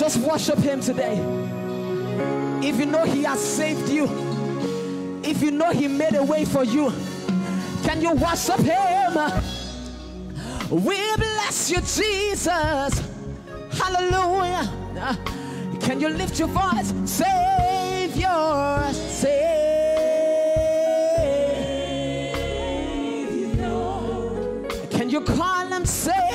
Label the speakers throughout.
Speaker 1: Just worship Him today. If you know He has saved you, if you know He made a way for you, can you worship Him? We bless you, Jesus. Hallelujah. Can you lift your voice? Savior, Savior. Can you call him Savior?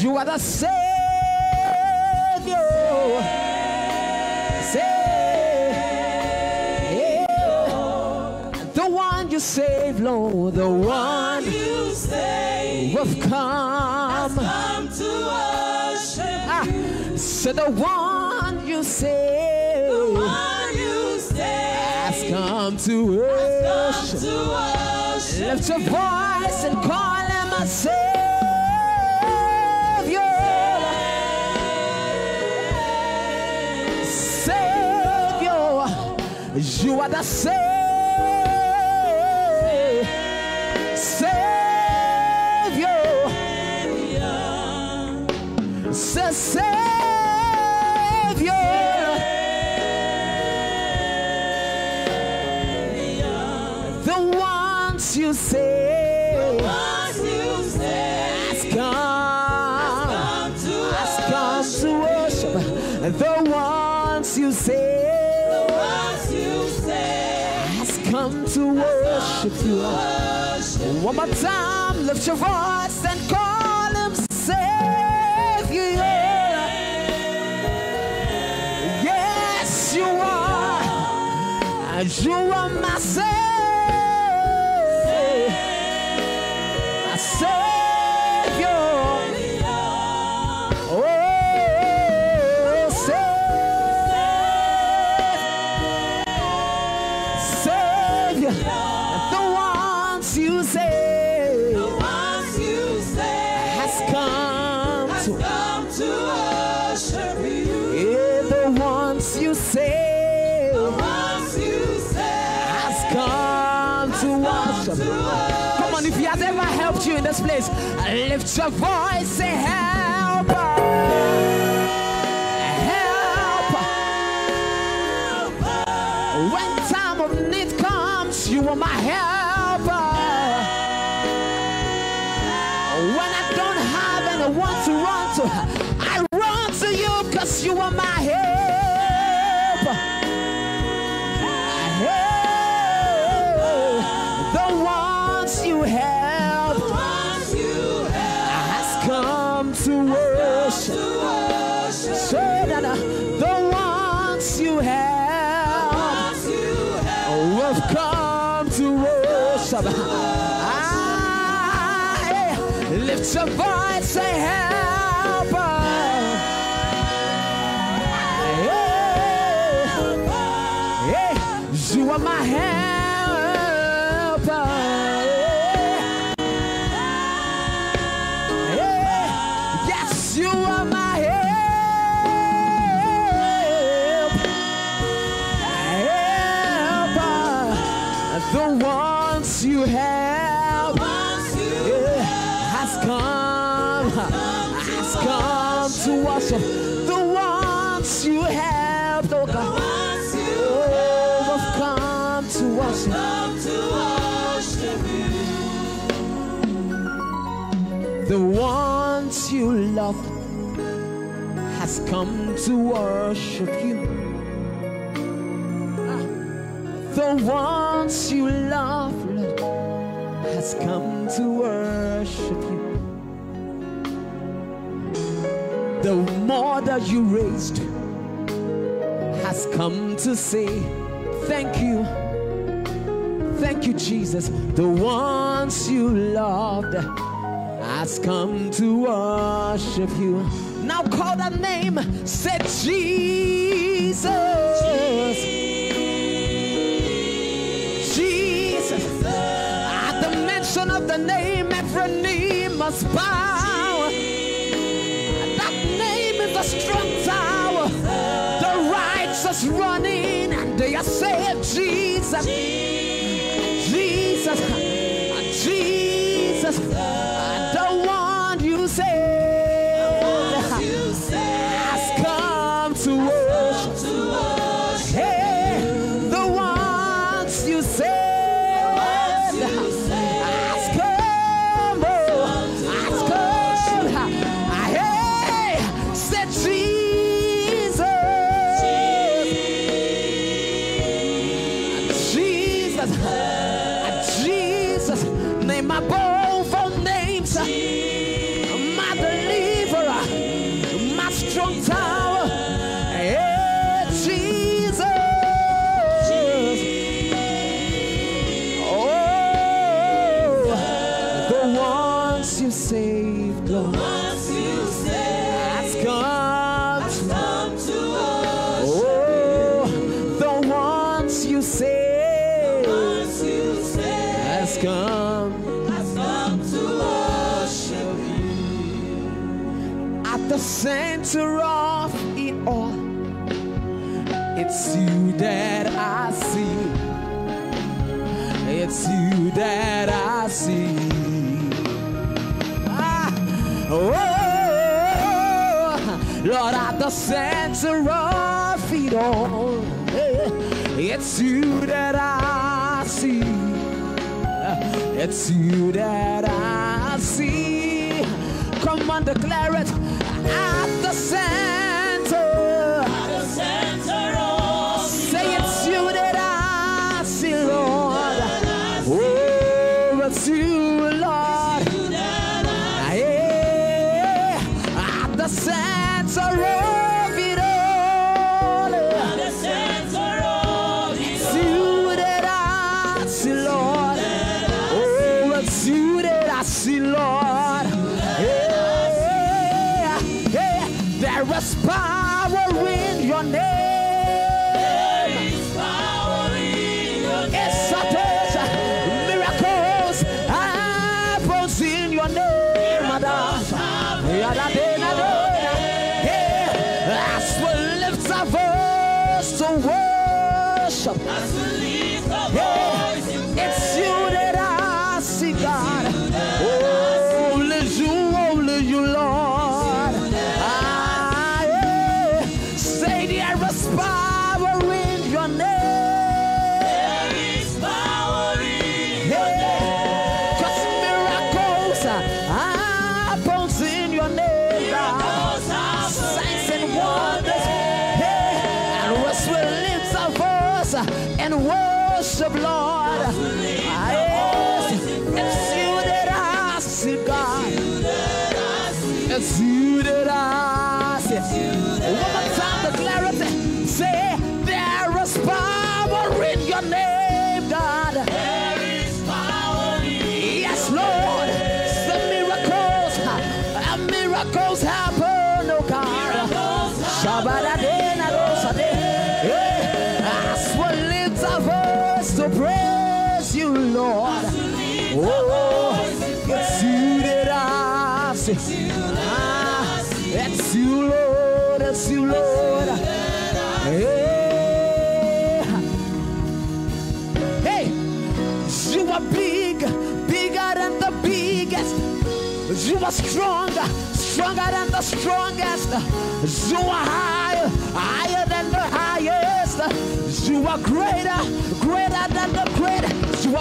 Speaker 1: You are the Savior. Savior. The one you save, Lord, the one
Speaker 2: You say
Speaker 1: we've come.
Speaker 2: come to worship
Speaker 1: Ah, so the one you save
Speaker 2: one you say
Speaker 1: has come to
Speaker 2: come
Speaker 1: worship.
Speaker 2: to worship
Speaker 1: Lift your voice and call him a. Savior, you worship.
Speaker 2: One
Speaker 1: more time, lift your voice and call him Savior. Yes, you are. You are my Savior. Lift your voice, say help. Help. When time of need comes, you are my helper. The ones you
Speaker 2: have,
Speaker 1: oh God, oh, have come to worship.
Speaker 2: come to worship you
Speaker 1: The ones you love has come to worship you. The ones you love, Lord, has come to worship mother you raised has come to say, Thank you. Thank you, Jesus. The ones you loved has come to worship you. Now call that name, say Jesus. Jesus. At the mention of the name, every knee must bow. I say it, Jesus. Jesus. Jesus. Jesus. center of it all. Eh, it's you that I see. Eh, it's you that I see. Come on, declare it.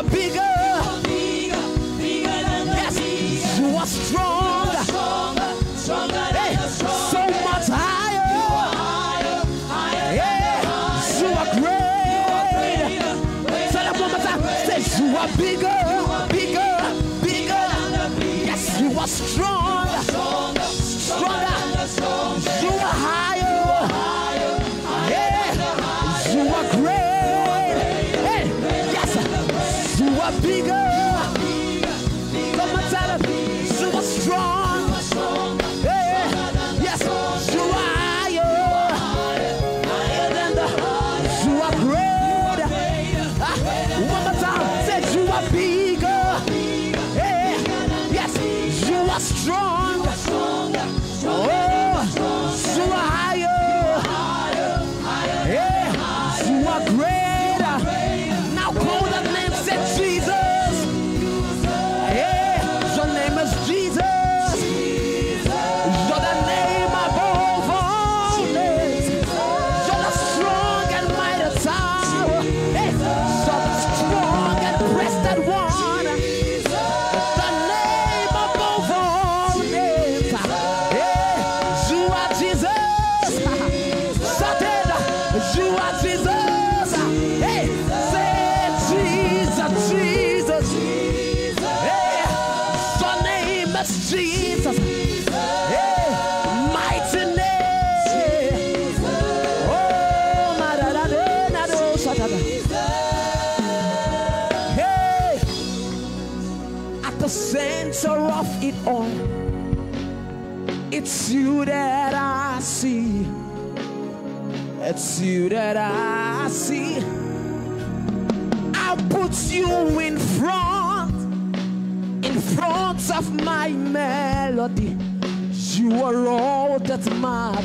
Speaker 1: bigger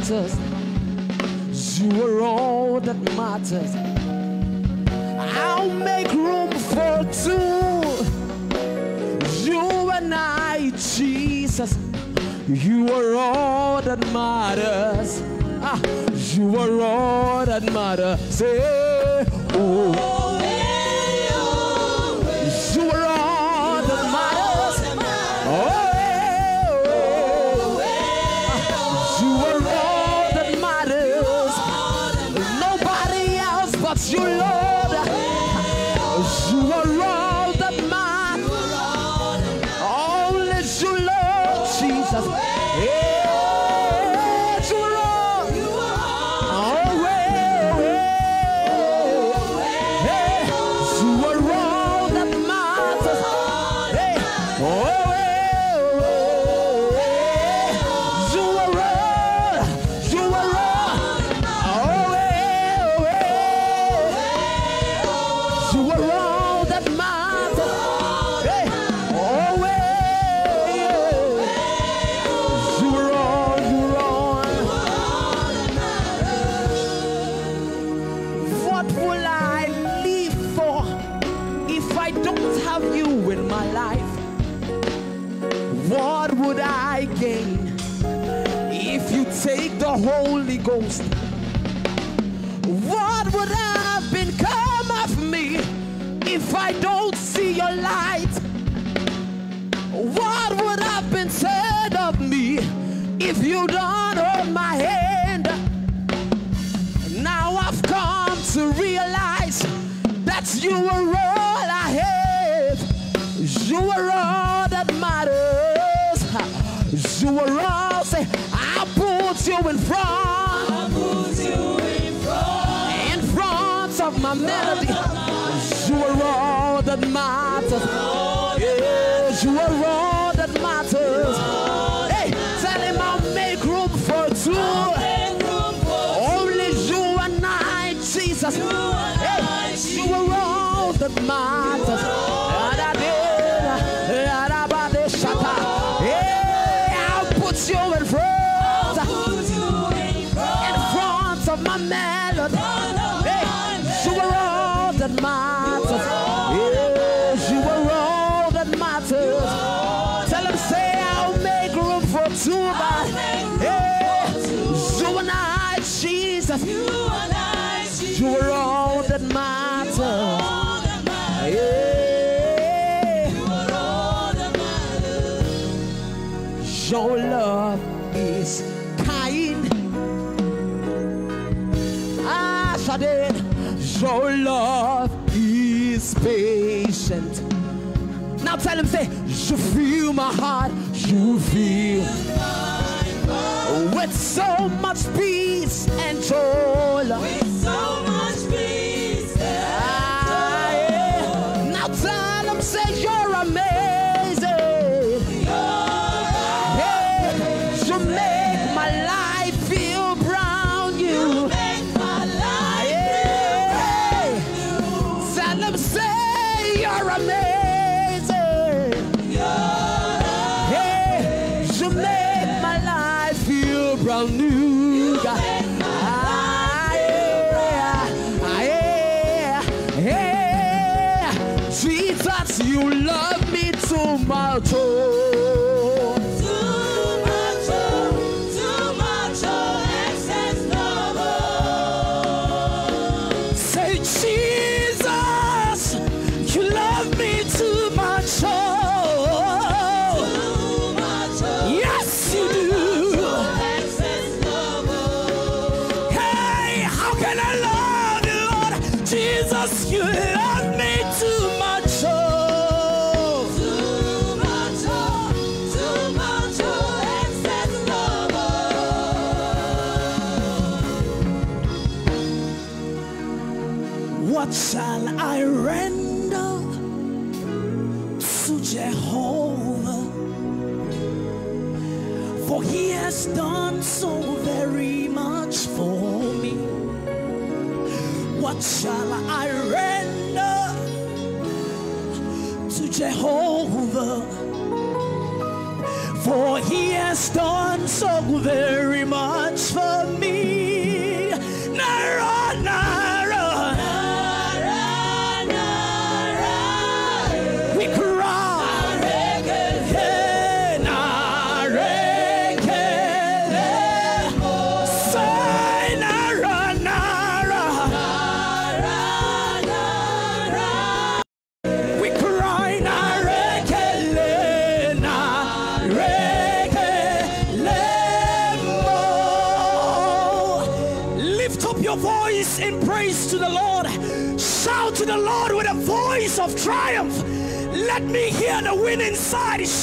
Speaker 1: matters. You are all that matters. I'll make room for two. You and I, Jesus. You are all that matters. Ah, you are all that matters. Say, oh.
Speaker 3: Wow.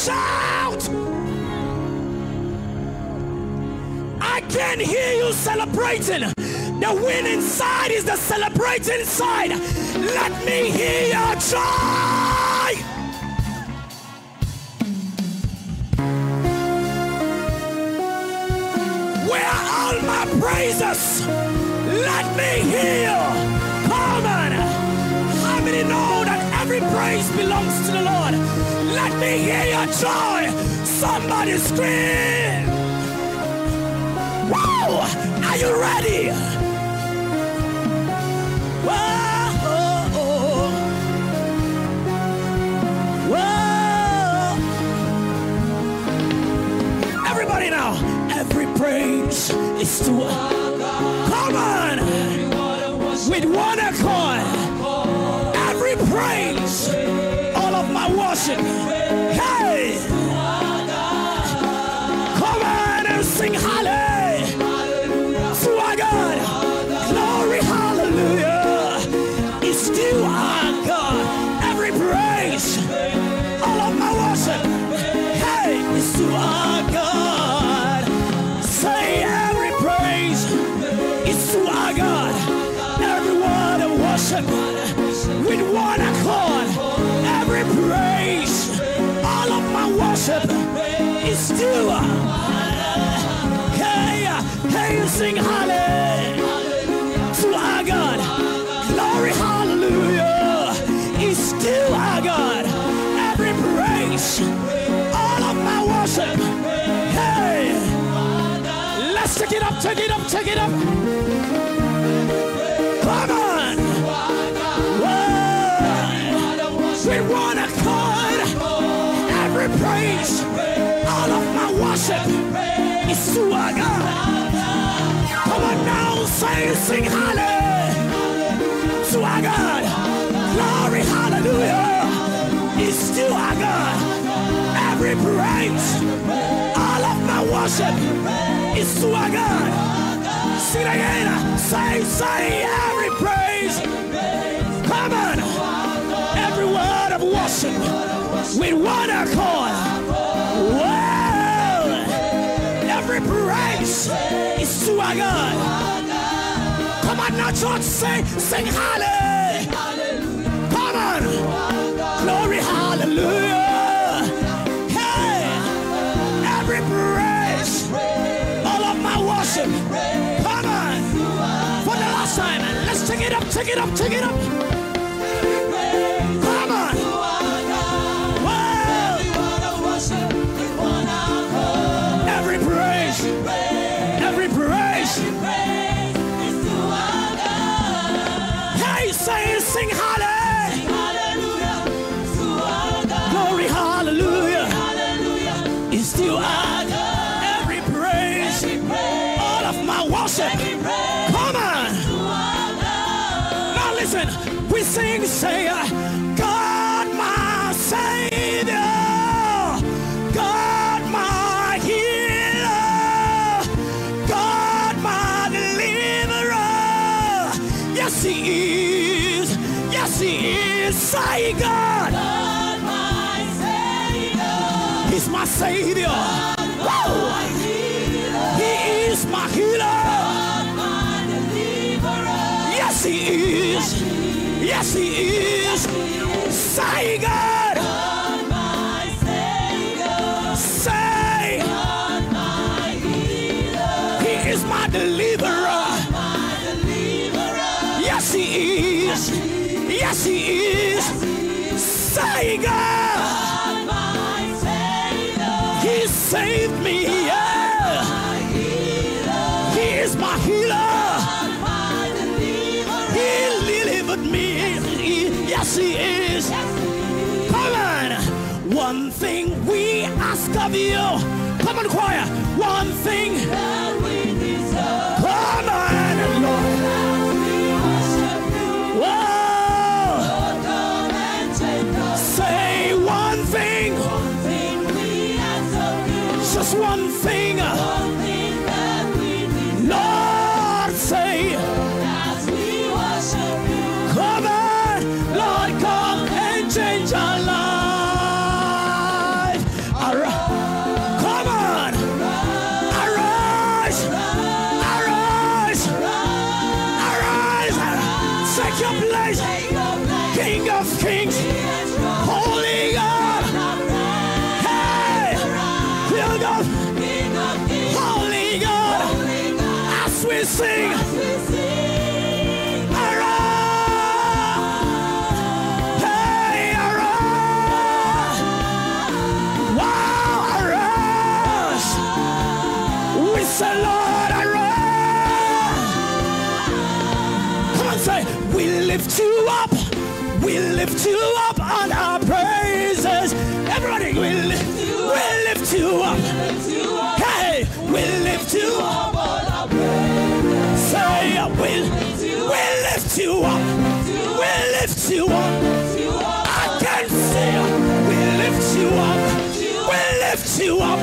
Speaker 3: Shout. I can't hear you celebrating. The wind inside is the celebrating side. Let me hear your joy. Where are all my praises? Let me hear. Come on. How many know that every praise belongs to the Lord? Let me hear your joy. Somebody scream. Whoa! Are you ready? Whoa! Whoa! Everybody now, every praise is to Come on! With one accord, every praise, all of my worship. Hey, hey, sing hallelujah to our God. Glory, hallelujah. Is still our God. Every praise, all of my worship. Hey, let's take it up, take it up, take it up. Say, sing hallelujah to our God. Glory, hallelujah, is to our God. Every praise, all of my worship is to our God. Sing again, say, say, every praise. Come on, every word of worship with one accord. Whoa! Every praise is to our God. Now, church, say, sing hallelujah. Come on, glory, hallelujah. Hey, every praise, all of my worship. Come on, for the last time, let's take it up, take it up, take it up. To our God. Every praise, all of my worship. Come on. Now listen, we sing, say, uh, God my Savior, God my healer, God my deliverer. Yes, He is. Yes, He is. Say, God. My Savior. Whoa. He is my healer. Yes, He is. Yes, He is. You up. We lift you up on our praises. Everybody, we lift, you up.
Speaker 4: Lift you up,
Speaker 3: Hey, we lift you up.
Speaker 4: on our praise.
Speaker 3: Say, we, we lift you up. We lift you up. I can see you. We lift you up. We lift you up,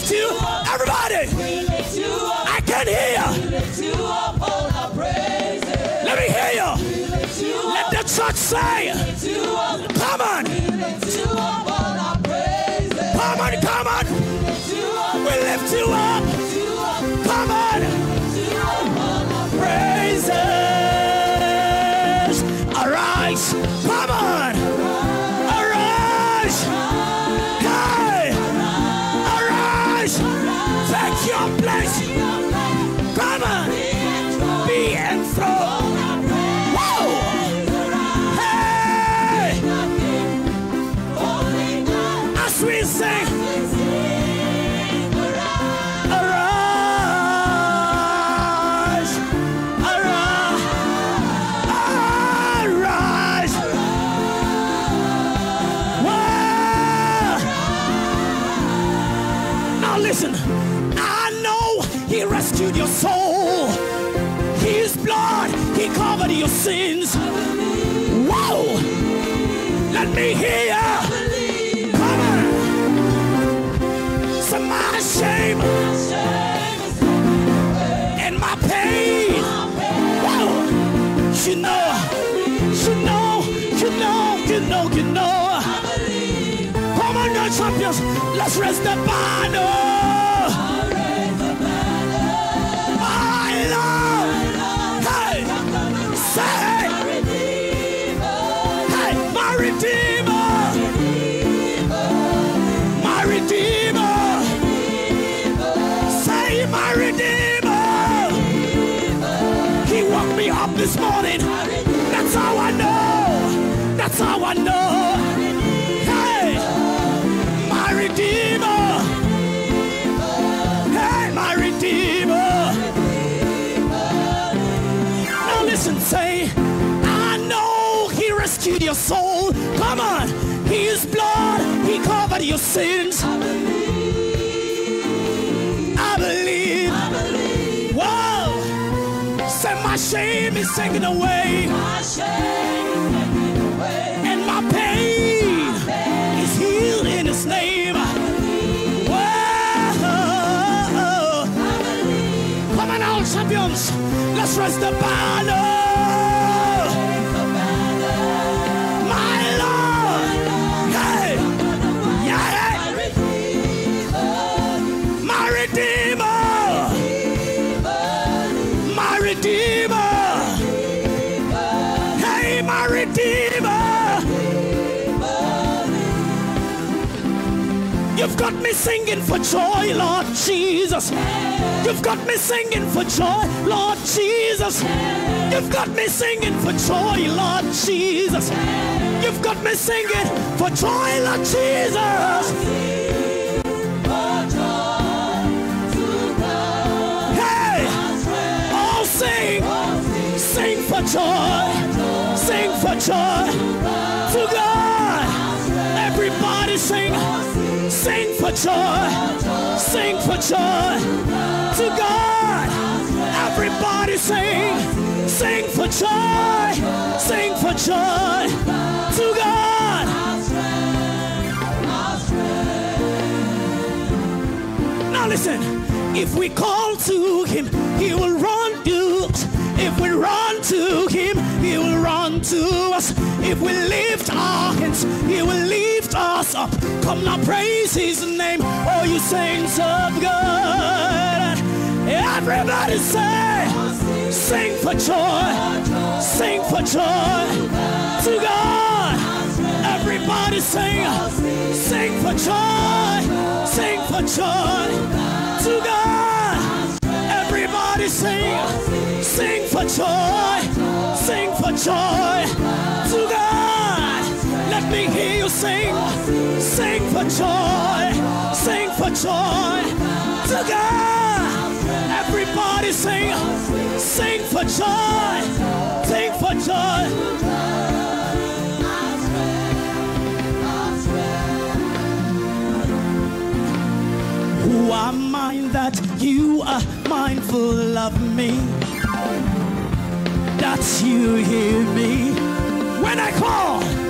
Speaker 4: lift you.
Speaker 3: Everybody, We lift you up, I can hear.
Speaker 4: lift you up on our praise.
Speaker 3: Let me hear you.
Speaker 4: You up,
Speaker 3: Let the church say, Me hear ya. Come on. So my shame and my pain. You know, you know, you know, you know, you know. Come on, champions, let's raise the banner. How I know. Hey, my Redeemer. Hey, my Redeemer. Now listen, say, I know He rescued your soul. Come on, His blood, He covered your sins. I believe. Whoa, say my shame is taken away. And Let's raise the banner. My Lord. Hey. Yeah. My Redeemer. My Redeemer. Hey, my Redeemer. You've got me singing for joy, Lord Jesus. You've got me singing for joy, Lord Jesus. You've got me singing for joy, Lord Jesus. You've got me singing for joy, Lord Jesus. Hey, all sing, sing for joy, sing for joy to God. For joy, sing for joy to God. Everybody sing, sing for joy, sing for joy to God. Now listen, if we call to him, he will run to us. If we run to him, he will run to us. If we lift our hands, he will lift up. Come now, praise his name, all you saints of God. Everybody say, sing for joy, sing for joy to God. Everybody sing, sing for joy, sing for joy to God. Everybody sing, sing for joy, sing for joy to God. Let me hear you sing, sing for joy, sing for joy to God. Everybody sing, sing for joy, sing for joy. Who am I that you are mindful of me? That you hear me when I call.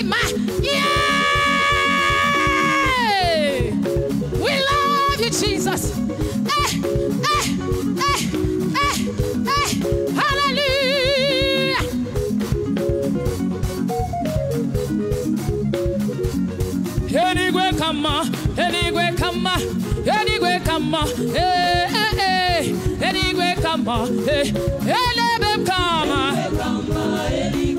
Speaker 3: Hey,
Speaker 4: yay! We love you, Jesus. Hey, hey, hey, hey, hey, hallelujah. Anywhere come on, anywhere come on, anywhere come on, hey, hey, hey, anywhere come on, hey, hey, come on, come on.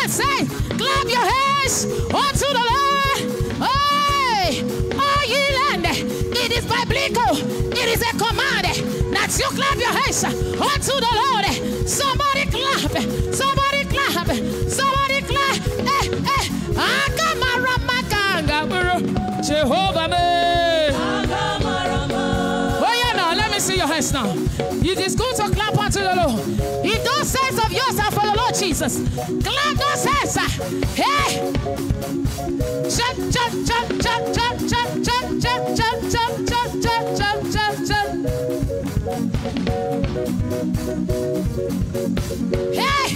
Speaker 4: Lord. Say, clap your hands unto the Lord. Hey, all ye land, it is biblical. It is a command that you clap your hands unto the Lord. Somebody clap. Somebody clap. Somebody clap. Eh, eh. Hey, hey. Jehovah me. Oh yeah, now let me see your hands now. It is good to clap unto the Lord. If those sense of yours are for the Lord Jesus, clap Hey! Jump, jump, jump, jump, jump, jump, jump, jump, jump, jump, jump, jump, jump, jump, jump. Hey!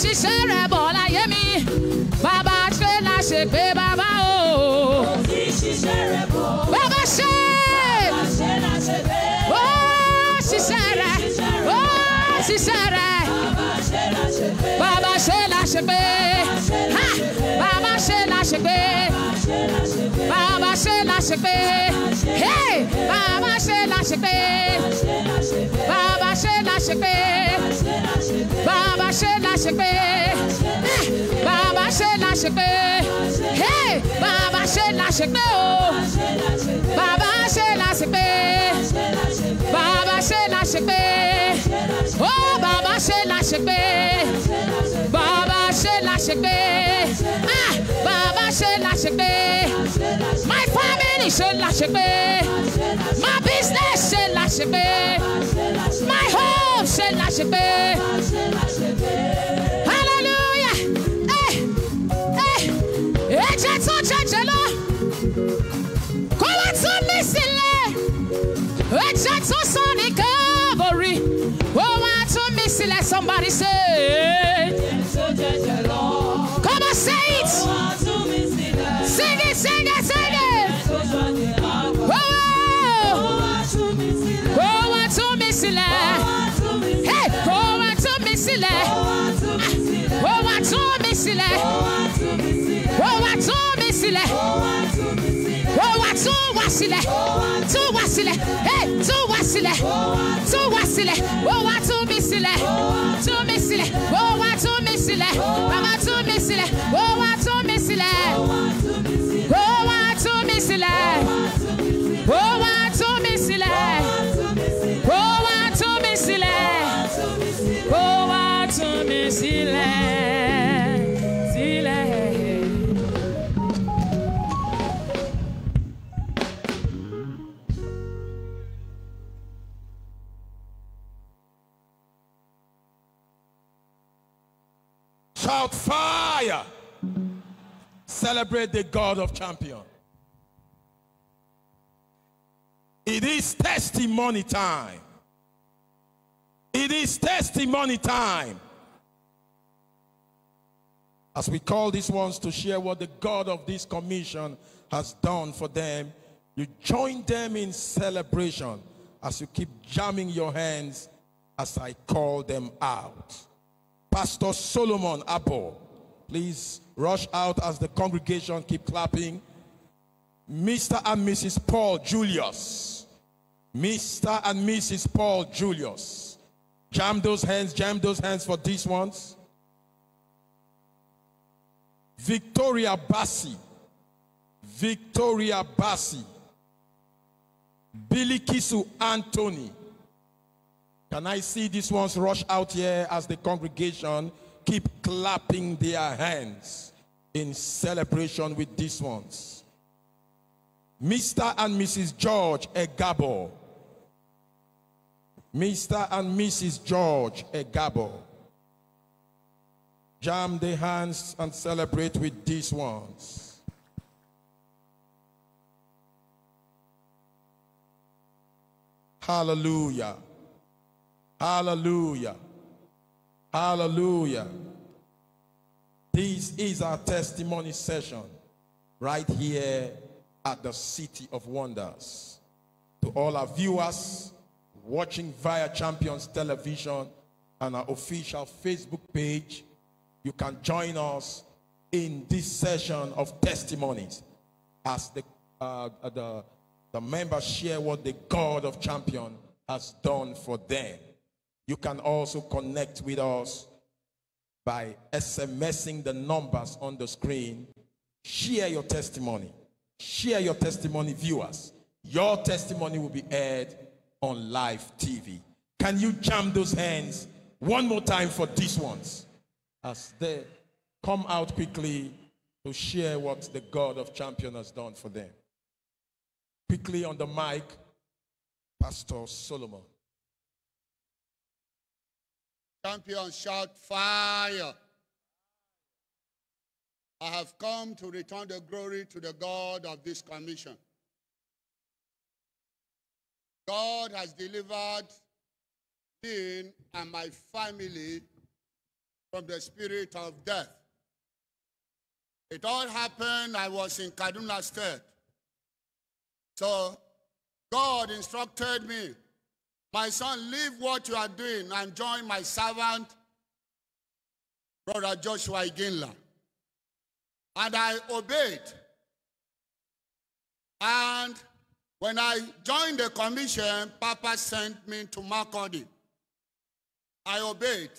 Speaker 4: Ṣiṣẹ́ rẹ̀ bọ̀ láyé mi bàbá ṣe là ṣe pé bàbá o bàbá ṣe ó ṣiṣẹ́ rẹ̀ ó ṣiṣẹ́ rẹ̀ bàbá ṣe là ṣe pé ha bàbá ṣe là ṣe pé bàbá ṣe là ṣe pé bàbá ṣe là ṣe pé bàbá ṣe là ṣe pé bàbá ṣe là ṣe pé Eh, bàbá ṣe là ṣe pé bàbá ṣe là ṣe pé o bàbá ṣe là ṣe pé bàbá ṣe là ṣe pé oh bàbá ṣe là ṣe pé bàbá ṣe là ṣe pé ah bàbá ṣe là my family ṣe là ṣe my business ṣe là ṣe my home ṣe là tó sọ ní káàbọ̀rì kó wá tún mí sílẹ̀ somebody say. Come on say it sing it sing it sing it. Oh kó wá tún mí sílẹ̀ hey tún mí sílẹ̀ kó wá tún mí sílẹ̀ kó wá tún mí sílẹ̀ tú wá sílẹ̀. Tú wá sílẹ̀. Tú wá sílẹ̀. Tú wá sílẹ̀. Ó wá tú mi sílẹ̀. Tú mi sílẹ̀. Ó wá tú mi sílẹ̀. Bàbá tú mi sílẹ̀. Ó wá tú mi sílẹ̀. Ó wá tú mi sílẹ̀.
Speaker 5: Fire. Celebrate the God of champion. It is testimony time. It is testimony time. As we call these ones to share what the God of this commission has done for them, you join them in celebration as you keep jamming your hands as I call them out. Pastor Solomon Abo, please rush out as the congregation keep clapping. Mr. and Mrs. Paul Julius. Mr. and Mrs. Paul Julius. Jam those hands, jam those hands for these ones. Victoria Bassi. Victoria Bassi. Billy Kisu Anthony. Can I see these ones rush out here as the congregation keep clapping their hands in celebration with these ones? Mr. and Mrs. George Egabo. Mr. and Mrs. George Egabo. Jam the hands and celebrate with these ones. Hallelujah. Hallelujah. Hallelujah. This is our testimony session right here at the City of Wonders. To all our viewers watching via Champions Television and our official Facebook page, you can join us in this session of testimonies as the, uh, the, the members share what the God of Champion has done for them. You can also connect with us by SMSing the numbers on the screen. Share your testimony. Share your testimony, viewers. Your testimony will be aired on live TV. Can you jam those hands one more time for these ones as they come out quickly to share what the God of Champion has done for them? Quickly on the mic, Pastor Solomon.
Speaker 6: Champion shout fire. I have come to return the glory to the God of this commission. God has delivered me and my family from the spirit of death. It all happened, I was in Kaduna State. So God instructed me, my son, leave what you are doing and join my servant, Brother Joshua Iginla. And I obeyed. And when I joined the commission, Papa sent me to Makurdi. I obeyed.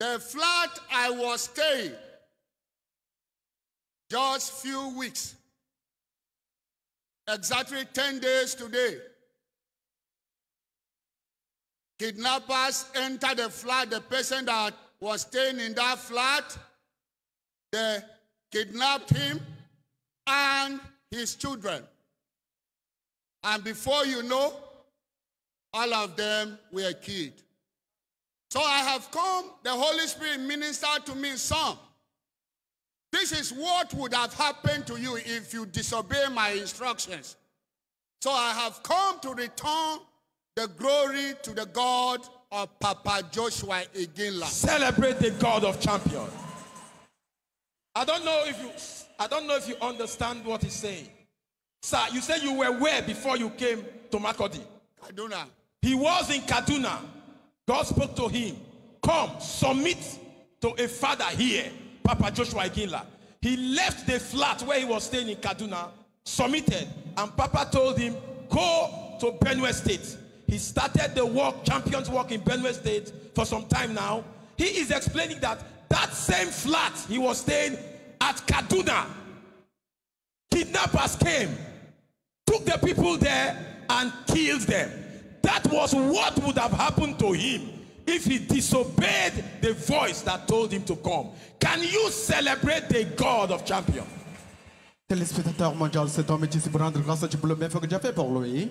Speaker 6: The flat I was staying, just few weeks, exactly 10 days today, kidnappers entered the flat. The person that was staying in that flat, they kidnapped him and his children. And before you know, all of them were killed. So I have come, the Holy Spirit ministered to me, son. This is what would have happened to you if you disobey my instructions. So I have come to return the glory to the God of Papa Joshua Iginla.
Speaker 5: Celebrate the God of champions. I don't know if you I don't know if you understand what he's saying. Sir, you said you were where before you came to Makurdi?
Speaker 6: Kaduna.
Speaker 5: He was in Kaduna. God spoke to him. Come, submit to a father here, Papa Joshua Iginla. He left the flat where he was staying in Kaduna, submitted, and Papa told him, go to Benue State. He started the work, champions work in Benue State for some time now. He is explaining that that same flat he was staying at Kaduna, kidnappers came, took the people there and killed them. That was what would have happened to him if he disobeyed the voice that told him to come. Can you celebrate the God of champions?
Speaker 7: Mondial, cet homme est ici pour rendre grâce à Dieu pour le bienfait que fait pour lui.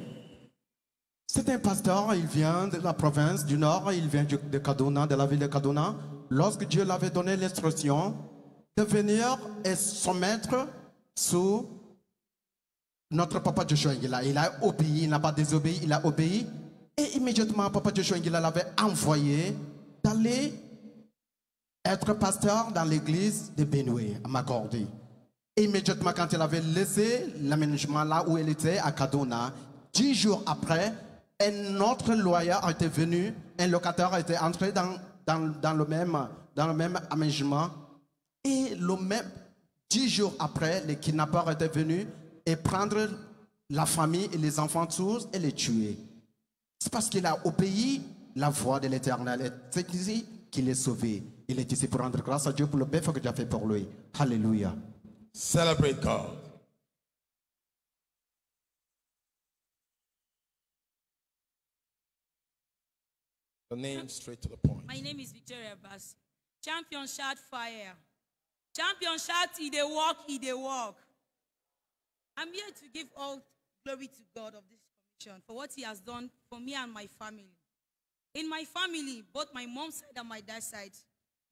Speaker 7: C'est un pasteur, il vient de la province du Nord, il vient de Kaduna, de la ville de Kaduna. Lorsque Dieu l'avait donné l'instruction de venir et se mettre sous notre papa Joshua Ngila, il a obéi, il n'a pas désobéi, il a obéi. Et immédiatement, papa Joshua Ngila l'avait envoyé d'aller être pasteur dans l'église de Benue, à Macordi. Immédiatement, quand il avait laissé l'aménagement là où il était, à Kaduna, dix jours après, un autre loyer été venu, un locataire été entré dans, dans, dans le, même, dans le même aménagement. Et le même, dix jours après, les kidnappeurs étaient venus et prendre la famille et les enfants tous et les tuer. C'est parce qu'il a obéi la voix de l'éternel. C'est ici qu'il est sauvé. Il est ici pour rendre grâce à Dieu pour le bienfait que Dieu a fait pour lui. Alléluia.
Speaker 5: Celebrate God. The name straight to the point.
Speaker 8: My name is Victoria Bass. Champion shout fire. Champion shout, he they walk, he they walk. I'm here to give all glory to God of this commission for what he has done for me and my family. In my family, both my mom's side and my dad's side,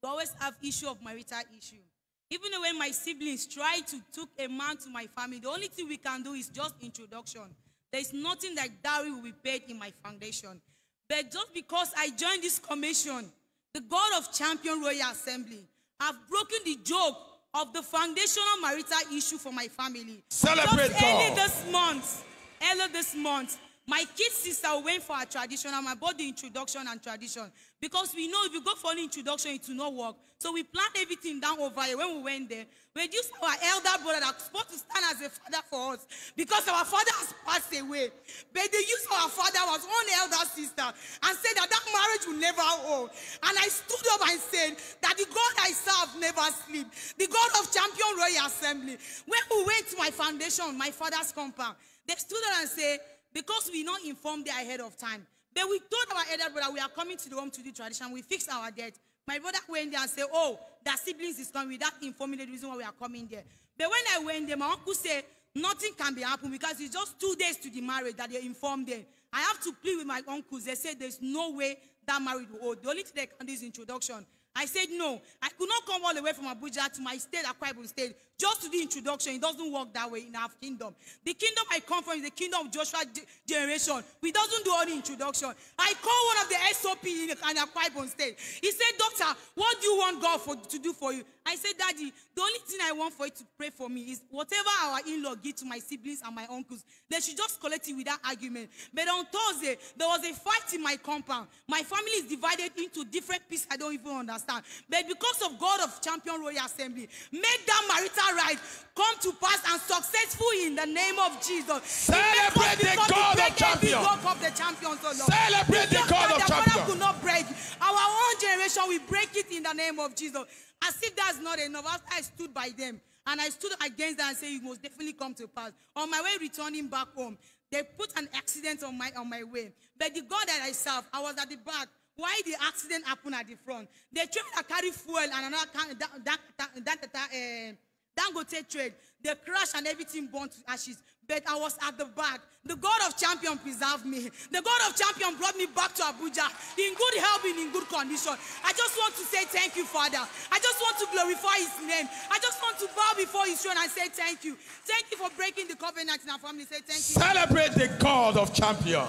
Speaker 8: we always have issue of marital issue. Even when my siblings try to took a man to my family, the only thing we can do is just introduction. There is nothing like dowry will be paid in my foundation. But just because I joined this commission, the God of Champion Royal Assembly, have broken the joke of the foundational marital issue for my family.
Speaker 5: Celebrate
Speaker 8: Just early
Speaker 5: God.
Speaker 8: this month, early this month, my kid sister went for a traditional, my body introduction and tradition. Because we know if you go for an introduction, it will not work. So we planned everything down over here. When we went there, we used our elder brother that's supposed to stand as a father for us. Because our father has passed away. But they used our father was one elder sister and said that that marriage will never hold. And I stood up and said that the God I serve never sleep. The God of Champion Royal Assembly. When we went to my foundation, my father's compound, they stood up and said, because we not informed them ahead of time. But we told our elder brother we are coming to the home to do tradition. We fixed our debt. My brother went there and said, Oh, that siblings is coming without informing the reason why we are coming there. But when I went there, my uncle said nothing can be happened because it's just two days to the marriage that they informed them. I have to plead with my uncles. They said there's no way that marriage will hold. The only thing they can do is introduction. I said no. I could not come all the way from Abuja to my state, Akwa Ibom State, just to do introduction. It doesn't work that way in our kingdom. The kingdom I come from is the kingdom of Joshua generation. We doesn't do any introduction. I call one of the SOP in Akwa Ibom State. He said, Doctor, what do you want God for, to do for you? I said, Daddy, the only thing I want for you to pray for me is whatever our in-law give to my siblings and my uncles, they should just collect it without argument. But on Thursday, there was a fight in my compound. My family is divided into different pieces I don't even understand. But because of God of Champion Royal Assembly, make that marital right come to pass and successful in the name of Jesus.
Speaker 5: Celebrate the God of
Speaker 8: every of the champions, oh Lord.
Speaker 5: Celebrate the God of
Speaker 8: their father
Speaker 5: champion.
Speaker 8: could not break. Our own generation will break it in the name of Jesus. As if that's not enough, after I stood by them and I stood against them and said, "You must definitely come to pass." On my way returning back home, they put an accident on my on my way. But the God that I serve, I was at the back. Why the accident happened at the front? They tried to carry fuel and another that that that, that, that uh, Dangote trade. They crashed and everything burned to ashes. But I was at the back. The God of champion preserved me. The God of champion brought me back to Abuja in good health and in good condition. I just want to say thank you, Father. I just want to glorify His name. I just want to bow before His throne and say thank you. Thank you for breaking the covenant in our family. Say thank you.
Speaker 5: Celebrate the God of champion.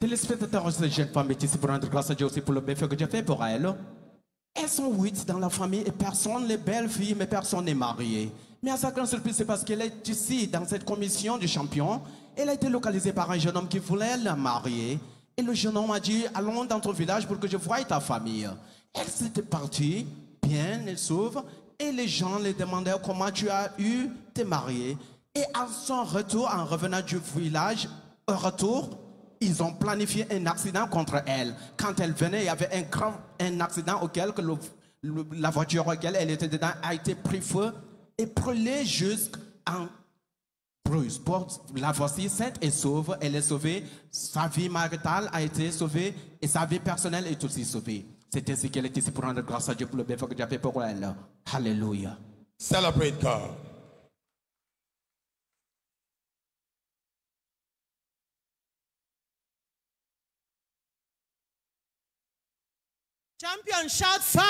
Speaker 7: Téléspectateurs, jeune femme pour rendre grâce à Dieu aussi pour le bienfait que Dieu fait pour elle. Elles sont huit dans la famille et personne n'est belle fille, mais personne n'est marié. Mais à sa grande surprise, c'est parce qu'elle est ici, dans cette commission du champion. Elle a été localisée par un jeune homme qui voulait la marier. Et le jeune homme a dit Allons dans ton village pour que je voie ta famille. Elle s'était partie, bien, elle s'ouvre. Et les gens lui demandaient comment tu as eu te marier. Et à son retour, en revenant du village, au retour, ils ont planifié un accident contre elle. Quand elle venait, il y avait un grand un accident auquel la voiture auquel elle était dedans a été pris feu et brûlée jusqu'en Bruce. La voici sainte et sauve. Elle est sauvée. Sa vie maritale a été sauvée et sa vie personnelle est aussi sauvée. C'est ainsi qu'elle est ici pour rendre grâce à Dieu pour le bienfait que fait pour elle. Alléluia.
Speaker 5: Celebrate God.
Speaker 9: Champion, shout fire!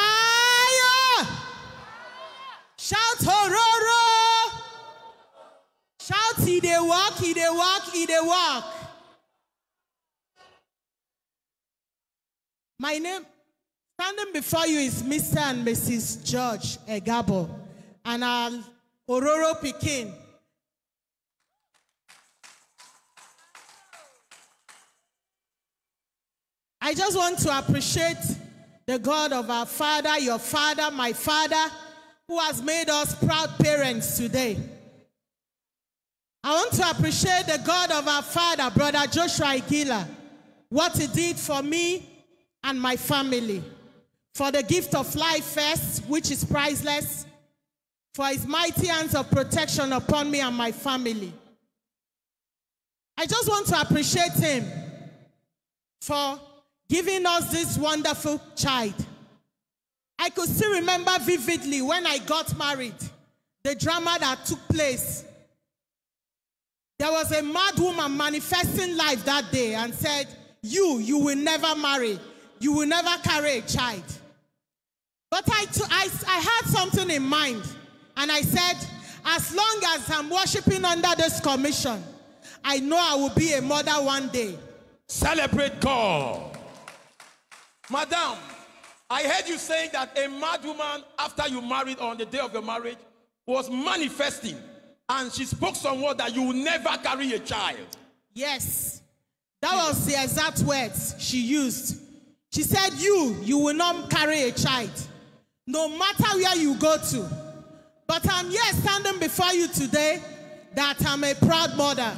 Speaker 9: Shout horror! Shout he dey walk, he dey walk, he dey walk. My name, standing before you is Mr. and Mrs. George Egabo and our Ororo Pekin. I just want to appreciate the God of our father, your father, my father, who has made us proud parents today. I want to appreciate the God of our father, brother Joshua Iginla, what he did for me and my family, for the gift of life first, which is priceless, for his mighty hands of protection upon me and my family. I just want to appreciate him for giving us this wonderful child. I could still remember vividly when I got married, the drama that took place. There was a mad woman manifesting life that day and said, You, you will never marry. You will never carry a child. But I, I, I had something in mind. And I said, As long as I'm worshiping under this commission, I know I will be a mother one day.
Speaker 5: Celebrate God. Madam, I heard you saying that a mad woman, after you married on the day of your marriage, was manifesting. And she spoke some word that you will never carry a child.
Speaker 9: Yes. That was the exact words she used. She said, You, you will not carry a child, no matter where you go to. But I'm here standing before you today that I'm a proud mother.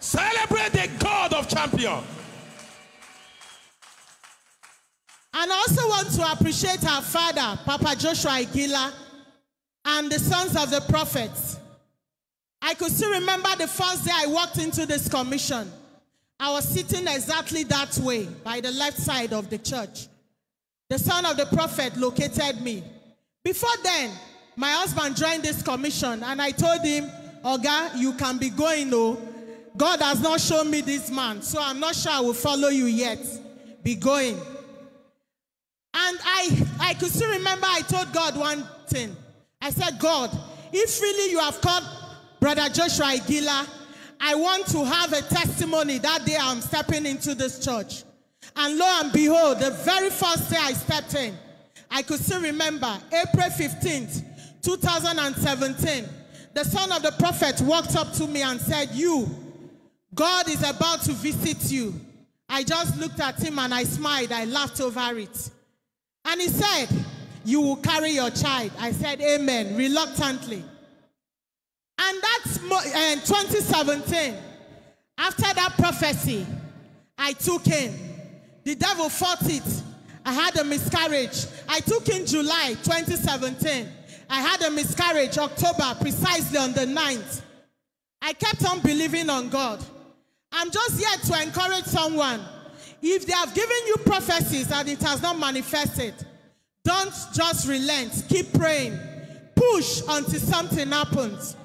Speaker 5: Celebrate the God of champion.
Speaker 9: And I also want to appreciate our father, Papa Joshua Iginla, and the sons of the prophets. I could still remember the first day I walked into this commission. I was sitting exactly that way by the left side of the church. The son of the prophet located me. Before then, my husband joined this commission and I told him, Oga, you can be going, no. God has not shown me this man, so I'm not sure I will follow you yet. Be going. And I, I could still remember I told God one thing. I said, God, if really you have called Brother Joshua Iginla, I want to have a testimony that day I'm stepping into this church. And lo and behold, the very first day I stepped in, I could still remember April 15th, 2017. The son of the prophet walked up to me and said, You, God is about to visit you. I just looked at him and I smiled. I laughed over it. And he said, You will carry your child. I said, Amen, reluctantly. And that's mo- uh, 2017. After that prophecy, I took in. The devil fought it. I had a miscarriage. I took in July 2017. I had a miscarriage October, precisely on the 9th. I kept on believing on God. I'm just here to encourage someone. If they have given you prophecies and it has not manifested, don't just relent. Keep praying. Push until something happens.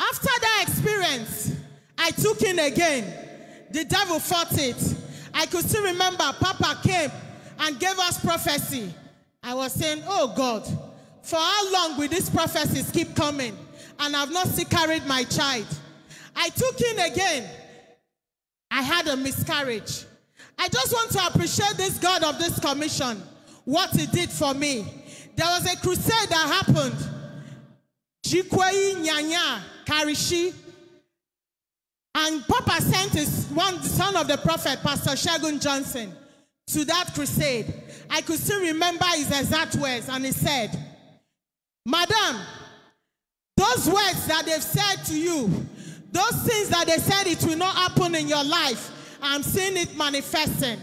Speaker 9: After that experience, I took in again. The devil fought it. I could still remember Papa came and gave us prophecy. I was saying, Oh God, for how long will these prophecies keep coming? And I've not still carried my child. I took in again. I had a miscarriage. I just want to appreciate this God of this commission, what he did for me. There was a crusade that happened. Jikwoyi Nyanya Karishi. And Papa sent his one son of the prophet, Pastor Shagun Johnson, to that crusade. I could still remember his exact words, and he said, Madam, those words that they've said to you, those things that they said it will not happen in your life, I'm seeing it manifesting.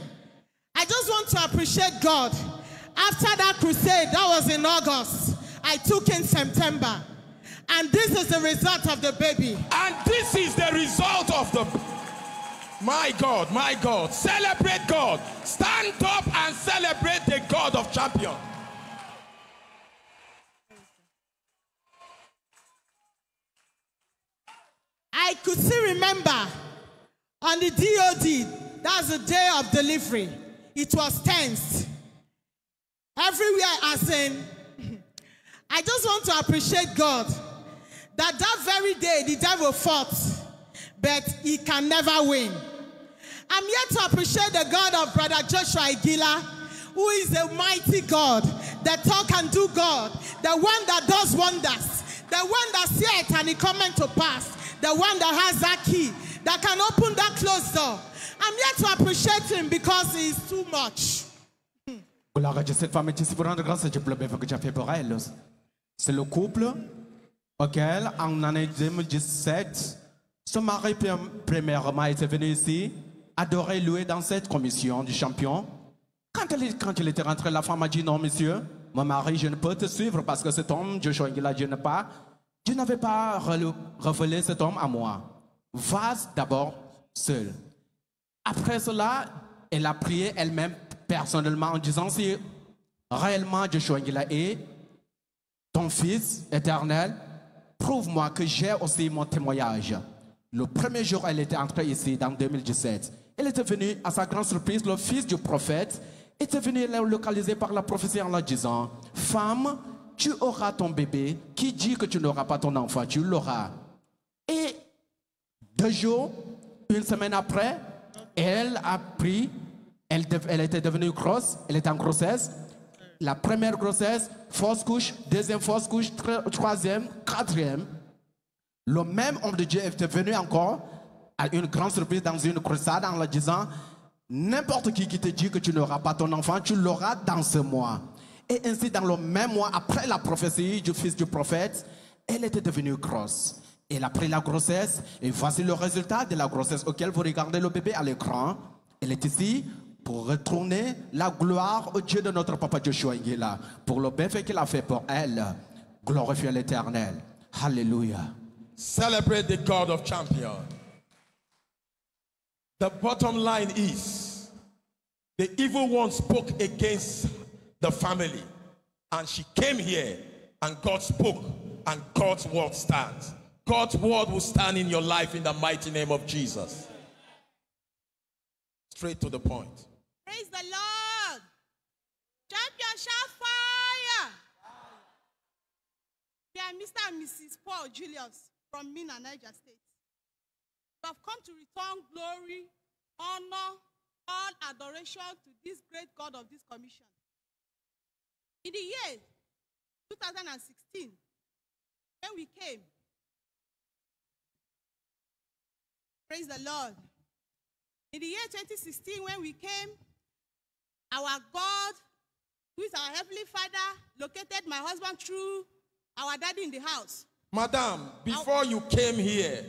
Speaker 9: I just want to appreciate God. After that crusade, that was in August, I took in September. And this is the result of the baby.
Speaker 5: And this is the result of the. My God, my God. Celebrate God. Stand up and celebrate the God of champion.
Speaker 9: I could still remember on the DOD, that's the day of delivery. It was tense. Everywhere, as in, I just want to appreciate God that that very day the devil fought, but he can never win. I'm here to appreciate the God of Brother Joshua Iginla, who is a mighty God, the talk and do God, the one that does wonders, the one that seeth and it coming to pass, the one that has that key, that can open that closed door. I'm here to appreciate him because he is too much.
Speaker 7: Gloire à Dieu, cette femme est ici pour rendre grâce à Dieu pour que tu as fait pour elle. C'est le couple auquel, en année 2017, son mari premièrement était venu ici, adorer, louer dans cette commission du champion. Quand, elle, quand il était rentré, la femme a dit non, monsieur, mon mari, je ne peux te suivre parce que cet homme, Joshua Ngila, je n'ai pas, je n'avais pas révélé cet homme à moi. Va d'abord seul. Après cela, elle a prié elle-même personnellement en disant si réellement Joshua Ngila est ton fils éternel, prouve-moi que j'ai aussi mon témoignage. Le premier jour, elle était entrée ici dans 2017. Elle était venue, à sa grande surprise, le fils du prophète était venu la localiser par la prophétie en la disant Femme, tu auras ton bébé. Qui dit que tu n'auras pas ton enfant Tu l'auras. Et deux jours, une semaine après, elle a pris, elle, était devenue grosse, elle était en grossesse. La première grossesse, fausse couche, deuxième fausse couche, tro- troisième, quatrième. Le même homme de Dieu est venu encore à une grande surprise dans une croisade en leur disant N'importe qui qui te dit que tu n'auras pas ton enfant, tu l'auras dans ce mois. Et ainsi, dans le même mois, après la prophétie du fils du prophète, elle était devenue grosse. Elle a pris la grossesse, et voici le résultat de la grossesse auquel vous regardez le bébé à l'écran. Elle est ici pour retourner la gloire au Dieu de notre papa Joshua Ngila, pour le bienfait qu'il a fait pour elle. Glorifier l'éternel. Alléluia.
Speaker 5: Celebrate the God of champion. The bottom line is the evil one spoke against the family, and she came here and God spoke and God's word stands. God's word will stand in your life in the mighty name of Jesus. Straight to the point.
Speaker 10: Praise the Lord. Champion shout fire. We are Mr. and Mrs. Paul Julius from Minna, Niger State. We have come to return glory, honor, all adoration to this great God of this commission. In the year 2016, when we came, praise the Lord. In the year 2016, when we came, our God, who is our Heavenly Father, located my husband through our daddy in the house.
Speaker 5: Madam, before you came here,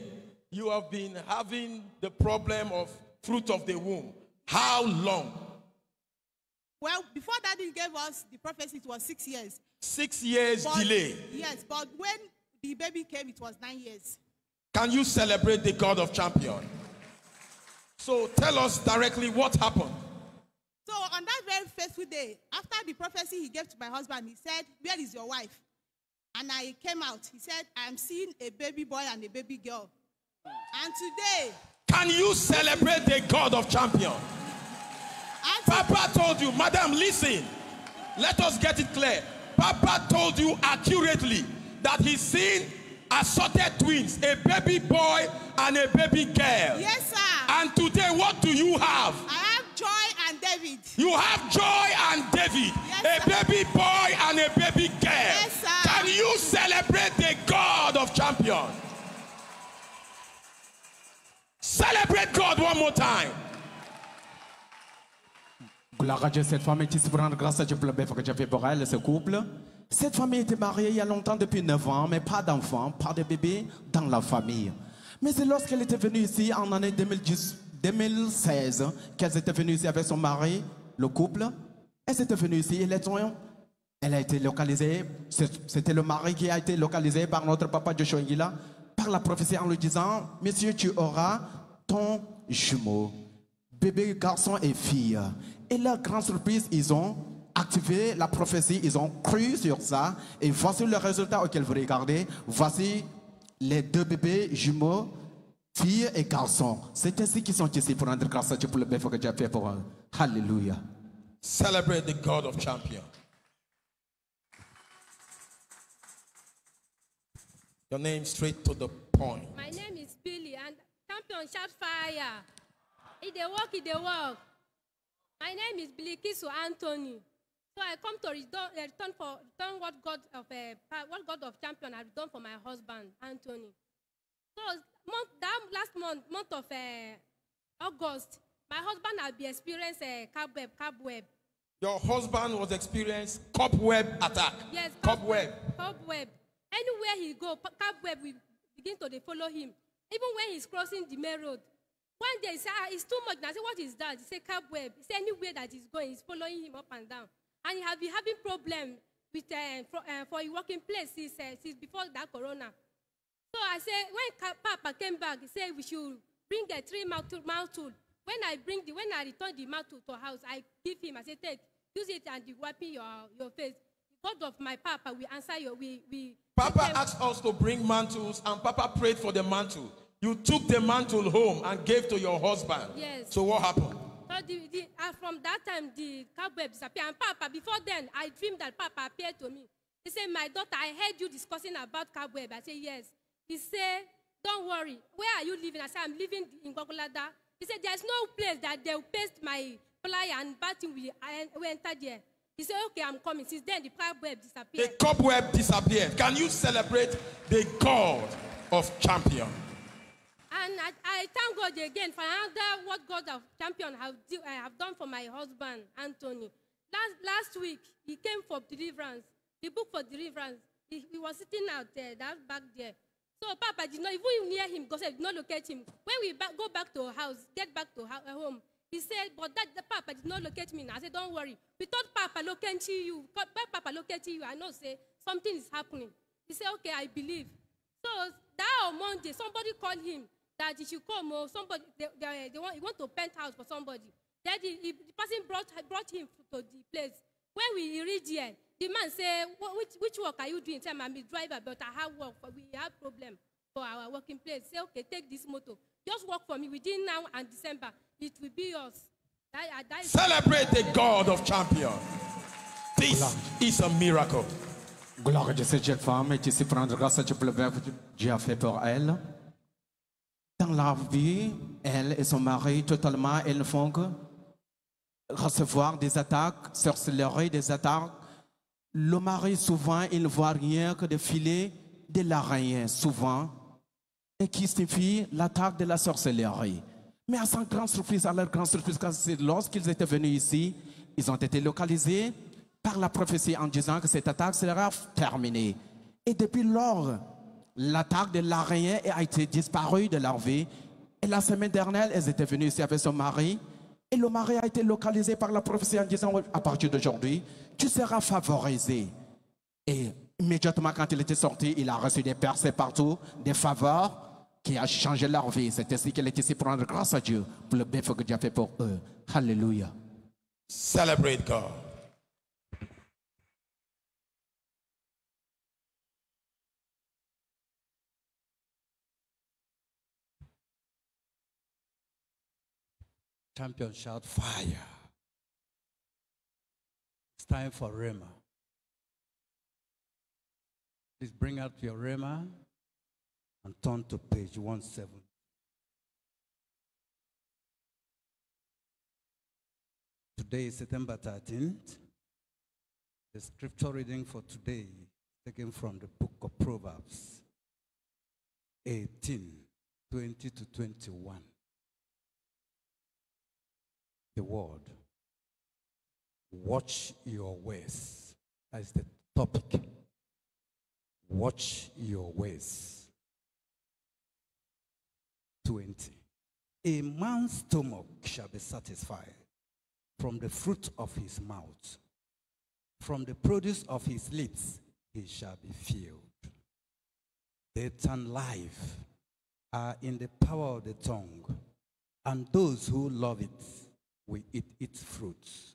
Speaker 5: you have been having the problem of fruit of the womb. How long?
Speaker 10: Well, before daddy gave us the prophecy, it was six years.
Speaker 5: Six years
Speaker 10: But-
Speaker 5: delay.
Speaker 10: Yes, but when the baby came, it was nine years.
Speaker 5: Can you celebrate the God of champion? So tell us directly what happened.
Speaker 10: So on that very faithful day, after the prophecy he gave to my husband, he said, Where is your wife? And I came out. He said, I'm seeing a baby boy and a baby girl. And today,
Speaker 5: Can you celebrate the God of champion? Papa told you, Madam, listen. Let us get it clear. Papa told you accurately that he's seen assorted twins, a baby boy and a baby girl.
Speaker 10: yes, sir.
Speaker 5: And today, what do you have?
Speaker 10: I have Joy and David.
Speaker 5: You have Joy and David,
Speaker 10: Yes,
Speaker 5: a
Speaker 10: sir.
Speaker 5: baby boy and a baby girl.
Speaker 10: Yes, sir.
Speaker 5: Can you celebrate the God of champion? Celebrate God one more time.
Speaker 7: Gloire Dieu, cette femme est ici pour grâce à Dieu pour le que Dieu fait pour elle, ce couple. Cette famille était mariée il y a longtemps, depuis 9 ans, mais pas d'enfants, pas de bébés dans la famille. Mais c'est lorsqu'elle était venue ici en année 2010 2016 qu'elle était venue ici avec son mari, le couple. Elle était venue ici, elle, est- elle a été localisée, c'était le mari qui a été localisé par notre papa Joshua par la prophétie en lui disant, Monsieur, tu auras ton jumeau bébé, garçon et fille. Et leur grande surprise, ils ont activé la prophétie, ils ont cru sur ça. Et voici le résultat auquel vous regardez. Voici les deux bébés jumeaux, fille et garçon. C'est ainsi qu'ils sont ici pour rendre grâce à Dieu pour le bénéfice que Dieu a fait pour eux. Alléluia.
Speaker 5: Celebrate the God of champion. Your name straight to the point.
Speaker 11: My name is Billy and champion shout fire. If they walk, if they walk. My name is Bilikisu Anthony. So I come to return, uh, return for return what God of uh, what God of champion has done for my husband Anthony. So month, that last month, month of uh, August, my husband had been experienced a cobweb, cobweb.
Speaker 5: Your husband was experienced cobweb attack.
Speaker 11: Yes,
Speaker 5: Cobweb.
Speaker 11: Cobweb. Anywhere he go, cobweb will begin to follow him. Even when he's crossing the main road. One day he say, ah, it's too much. And I say, what is that? He say, cobweb. He say, anywhere that he's going, he's following him up and down. And he have been having problem with uh, for, uh, for his working place since, uh, since before that corona. So I say, when Papa came back, he said we should bring a three mouth tool, mouth tool. When I bring the, when I return the mouth tool to house, I give him, I say, take, use it and you wiping your, your face. God of my Papa will answer your, we, we.
Speaker 5: Papa
Speaker 11: we-
Speaker 5: asked us to bring mantles, and Papa prayed for the mantle. You took the mantle home and gave to your husband.
Speaker 11: Yes.
Speaker 5: So what happened?
Speaker 11: So the, the, uh, from that time, the cobweb disappeared. And Papa, before then, I dreamed that Papa appeared to me. He said, My daughter, I heard you discussing about cobweb. I said, Yes. He said, Don't worry. Where are you living? I said, I'm living in Gogolada. He said, There's no place that they'll paste my flyer and batting we, we entered there. He said, Okay, I'm coming. Since then, the cobweb
Speaker 5: The
Speaker 11: disappeared.
Speaker 5: cobweb disappeared. Can you celebrate the God of champion?
Speaker 11: And I, I thank God again for another what God of champion have, do- uh, have done for my husband, Anthony. Last, last week, he came for deliverance. The book for deliverance. He, he was sitting out there, that back there. So Papa did not even near him because I did not locate him. When we back, go back to our house, get back to uh, home, he said, but that the Papa did not locate me. I said, don't worry. We thought Papa located you. Papa located you. I know, say, something is happening. He said, okay, I believe. So that on Monday, somebody called him that he should come or somebody they, they, they want, he want to paint house for somebody. Then the, the, the person brought brought him to the place. When we reached here, the man say, which, which work are you doing? Tell me, I'm a driver, but I have work. For, we have problem for our working place. Say, okay, take this motor. Just work for me within now and December. It will be yours. That, uh, that is
Speaker 5: Celebrate the God of champions. This is a miracle.
Speaker 7: Gloire à Dieu, cette jeune femme est ici prendre grâce à Dieu pour le bien que Dieu a fait pour elle. La vie, elle et son mari, totalement, elles ne font que recevoir des attaques, sorcellerie, des attaques. Le mari, souvent, il ne voit rien que des filets de l'araignée, souvent, et qui signifie l'attaque de la sorcellerie. Mais à sa grande surprise, à leur grande surprise, lorsqu'ils étaient venus ici, ils ont été localisés par la prophétie en disant que cette attaque sera terminée. Et depuis lors, l'attaque de l'araignée a été disparue de leur vie. Et la semaine dernière, elles étaient venues ici avec son mari. Et le mari a été localisé par la prophétie en disant, à partir d'aujourd'hui, tu seras favorisé. Et immédiatement, quand il était sorti, il a reçu des percées partout, des faveurs qui a changé leur vie. C'est ainsi qu'il est ici pour rendre grâce à Dieu pour le bienfait que Dieu a fait pour eux. Alléluia.
Speaker 5: Celebrate God.
Speaker 12: Champion shout fire. It's time for Rema. Please bring out your Rema and turn to page 17. Today is September 13th. The scripture reading for today taken from the book of Proverbs 18 20 to 21 the word. Watch your ways. That is the topic. Watch your ways. 20. A man's stomach shall be satisfied from the fruit of his mouth, from the produce of his lips he shall be filled. Death and life are in the power of the tongue, and those who love it will eat its fruits.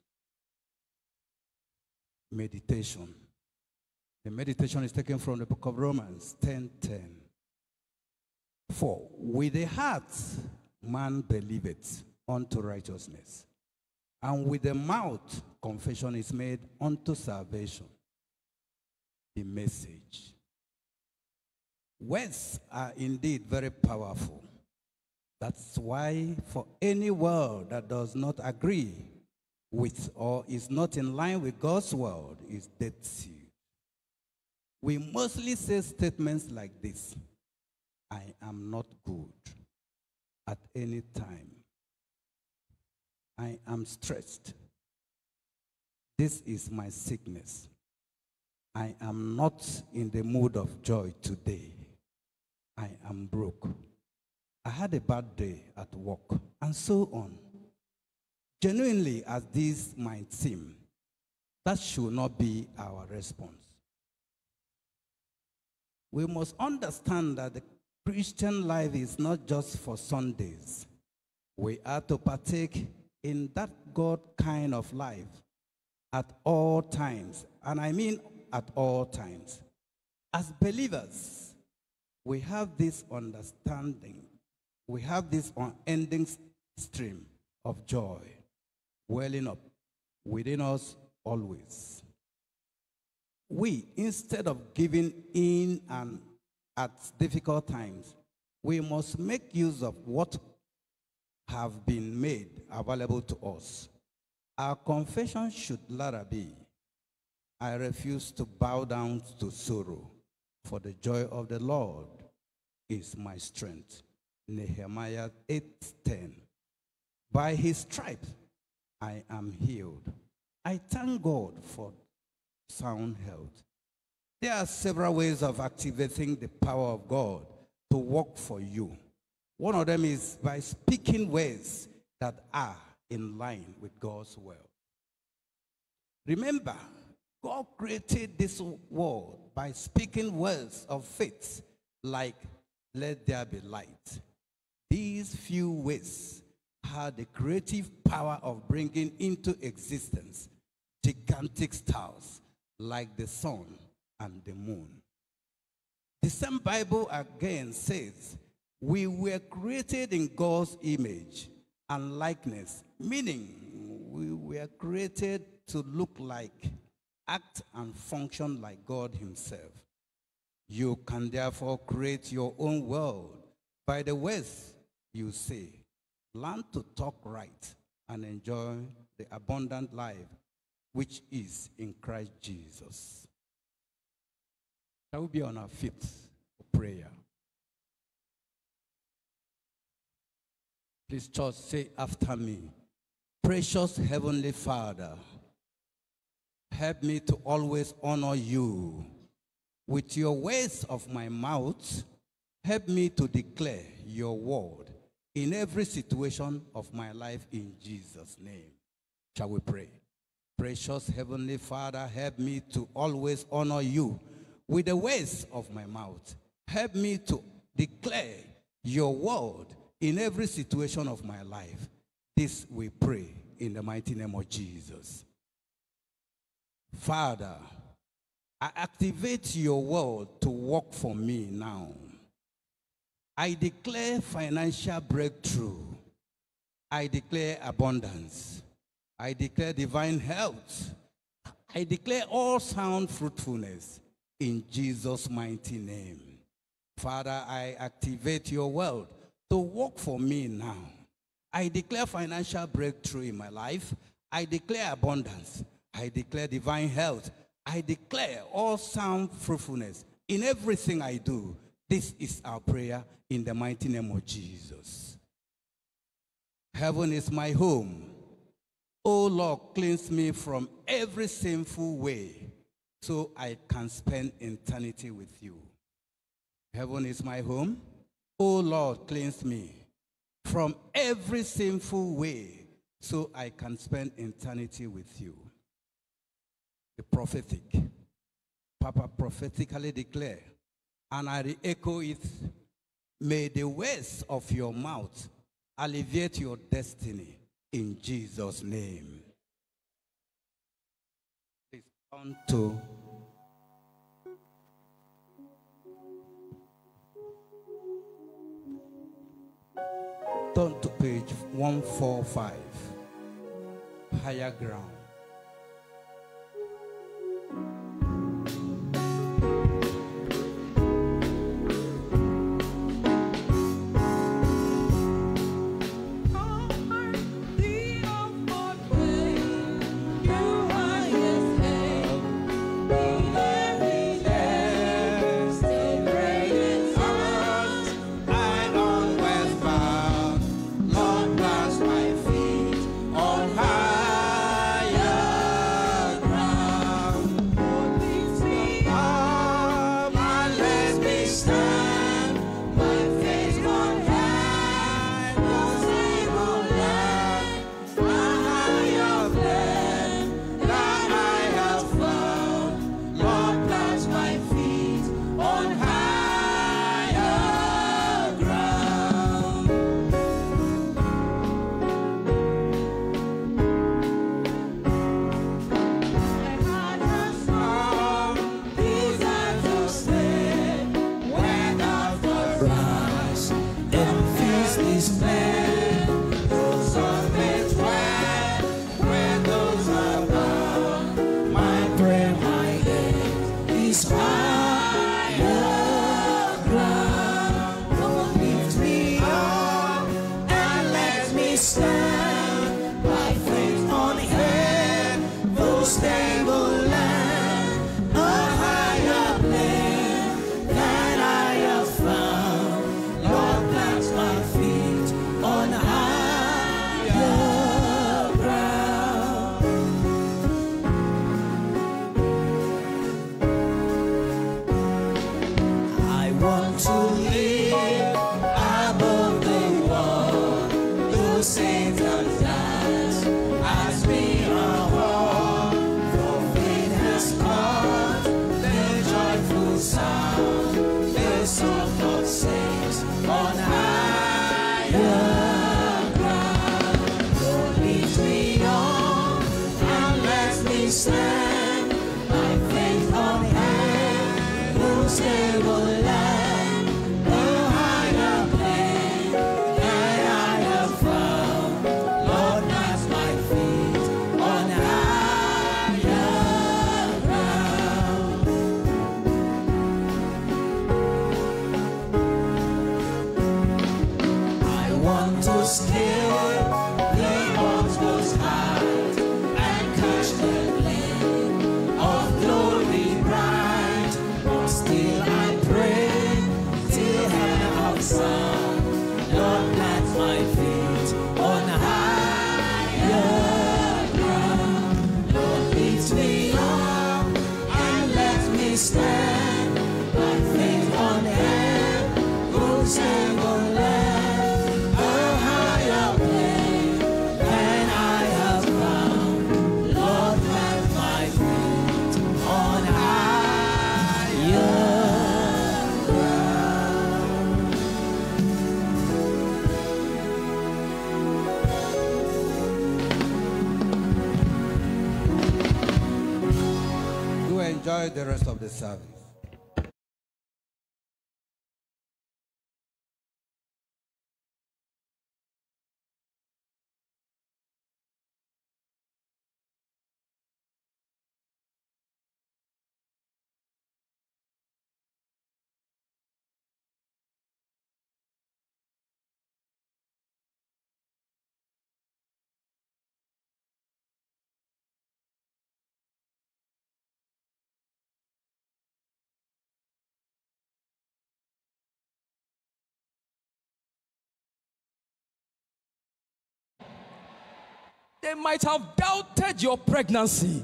Speaker 12: Meditation. The meditation is taken from the book of Romans 10:10. For with the heart man believeth unto righteousness, and with the mouth confession is made unto salvation. The message. Words are indeed very powerful. That's why, for any world that does not agree with or is not in line with God's word, is dead seed. We mostly say statements like this I am not good at any time. I am stressed. This is my sickness. I am not in the mood of joy today. I am broke. I had a bad day at work, and so on. Genuinely, as this might seem, that should not be our response. We must understand that the Christian life is not just for Sundays. We are to partake in that God kind of life at all times. And I mean at all times. As believers, we have this understanding, we have this unending stream of joy welling up within us always. We, instead of giving in and at difficult times, we must make use of what have been made available to us. Our confession should rather be, I refuse to bow down to sorrow, for the joy of the Lord is my strength. Nehemiah 8:10. By his stripes I am healed. I thank God for sound health. There are several ways of activating the power of God to work for you. One of them is by speaking words that are in line with God's will. Remember, God created this world by speaking words of faith like, let there be light. These few words had the creative power of bringing into existence gigantic stars like the sun and the moon. The same Bible again says, We were created in God's image and likeness, meaning we were created to look like, act, and function like God Himself. You can therefore create your own world by the words you say. Learn to talk right and enjoy the abundant life which is in Christ Jesus. Shall we be on our feet for prayer? Please, church, say after me. Precious Heavenly Father, help me to always honor you with your words of my mouth. Help me to declare your word in every situation of my life in Jesus' name. Shall we pray? Precious Heavenly Father, help me to always honor you with the words of my mouth. Help me to declare your word in every situation of my life. This we pray in the mighty name of Jesus. Father, I activate your word to work for me now. I declare financial breakthrough. I declare abundance. I declare divine health. I declare all sound fruitfulness in Jesus' mighty name. Father, I activate your word to work for me now. I declare financial breakthrough in my life. I declare abundance. I declare divine health. I declare all sound fruitfulness in everything I do. This is our prayer in the mighty name of Jesus. Heaven is my home. Oh Lord, cleanse me from every sinful way so I can spend eternity with you. Heaven is my home. Oh Lord, cleanse me from every sinful way so I can spend eternity with you. The prophetic. Papa prophetically declare, and I echo it may the words of your mouth alleviate your destiny in Jesus' name. Please on to turn to page 145 higher ground enjoy the rest of the service.
Speaker 13: They might have doubted your pregnancy,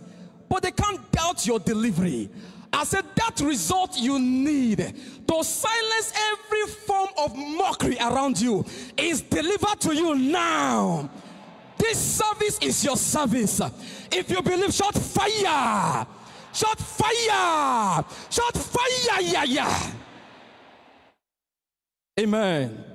Speaker 13: but they can't doubt your delivery. I said that result you need to silence every form of mockery around you is delivered to you now. This service is your service. If you believe, shout fire. Shout fire. Shout fire. Yeah, yeah. Amen.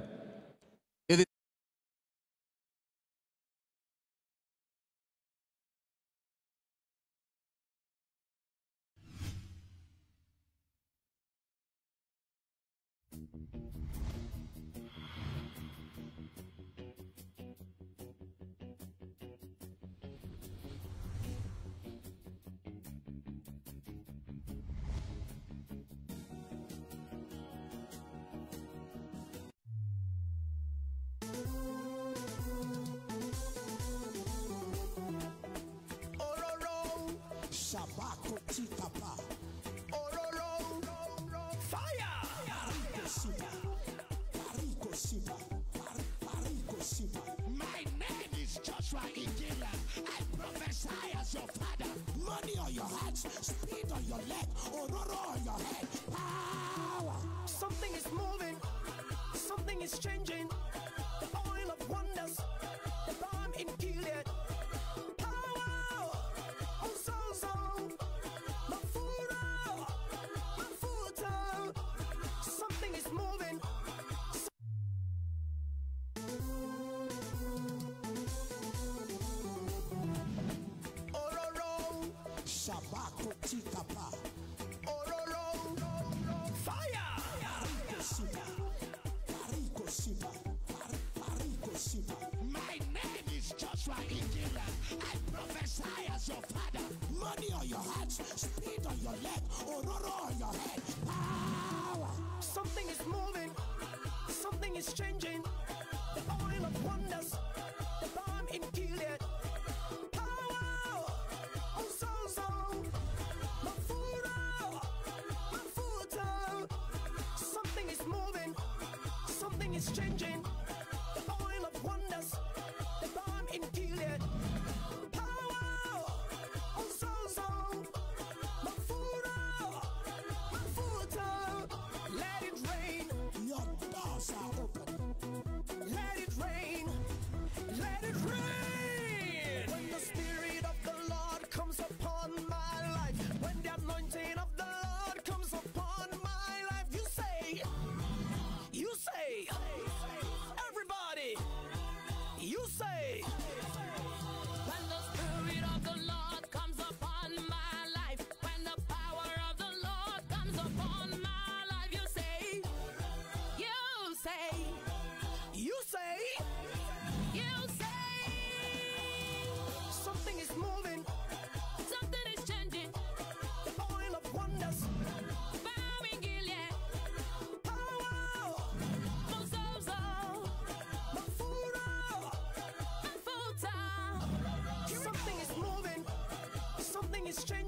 Speaker 14: Something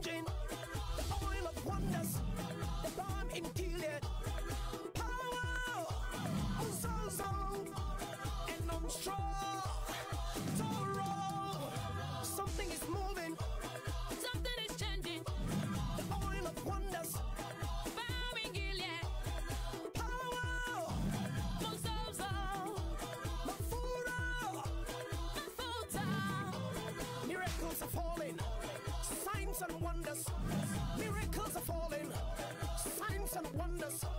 Speaker 13: and wonders.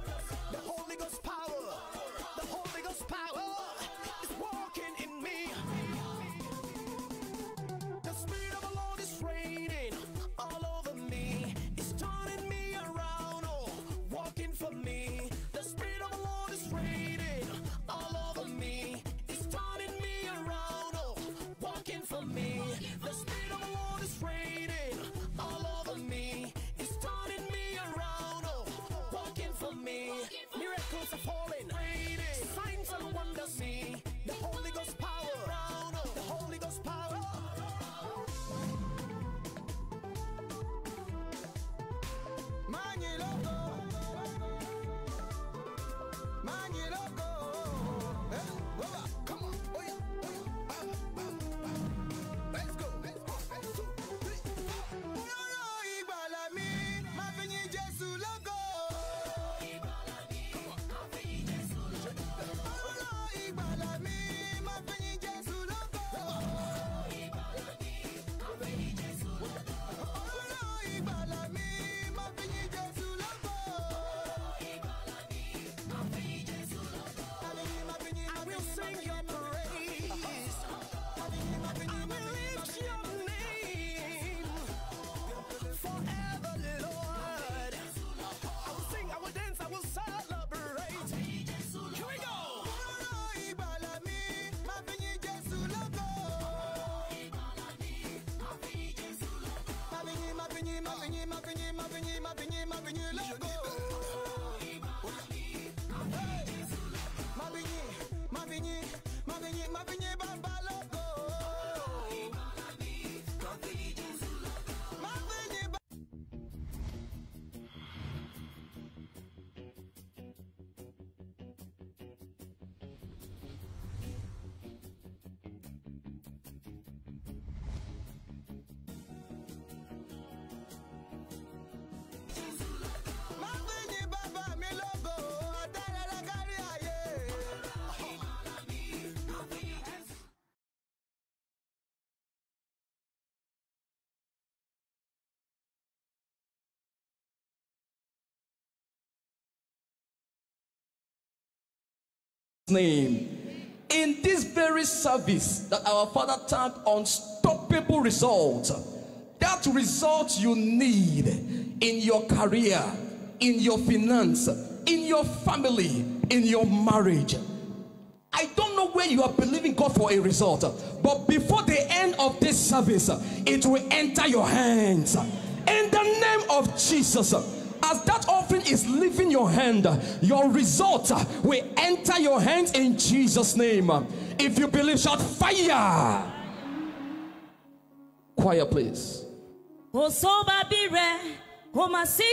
Speaker 13: avenue, ma ma ma ma ma let's go. Ma ma ma ma name.
Speaker 15: In this very service that our Father tagged unstoppable results, that result you need in your career, in your finance, in your family, in your marriage. I don't know where you are believing God for a result, but before the end of this service, it will enter your hands. In the name of Jesus, as that offering is leaving your hand, your result will enter your hands in Jesus' name. If you believe, shout fire. Choir, please.
Speaker 16: kò má sí.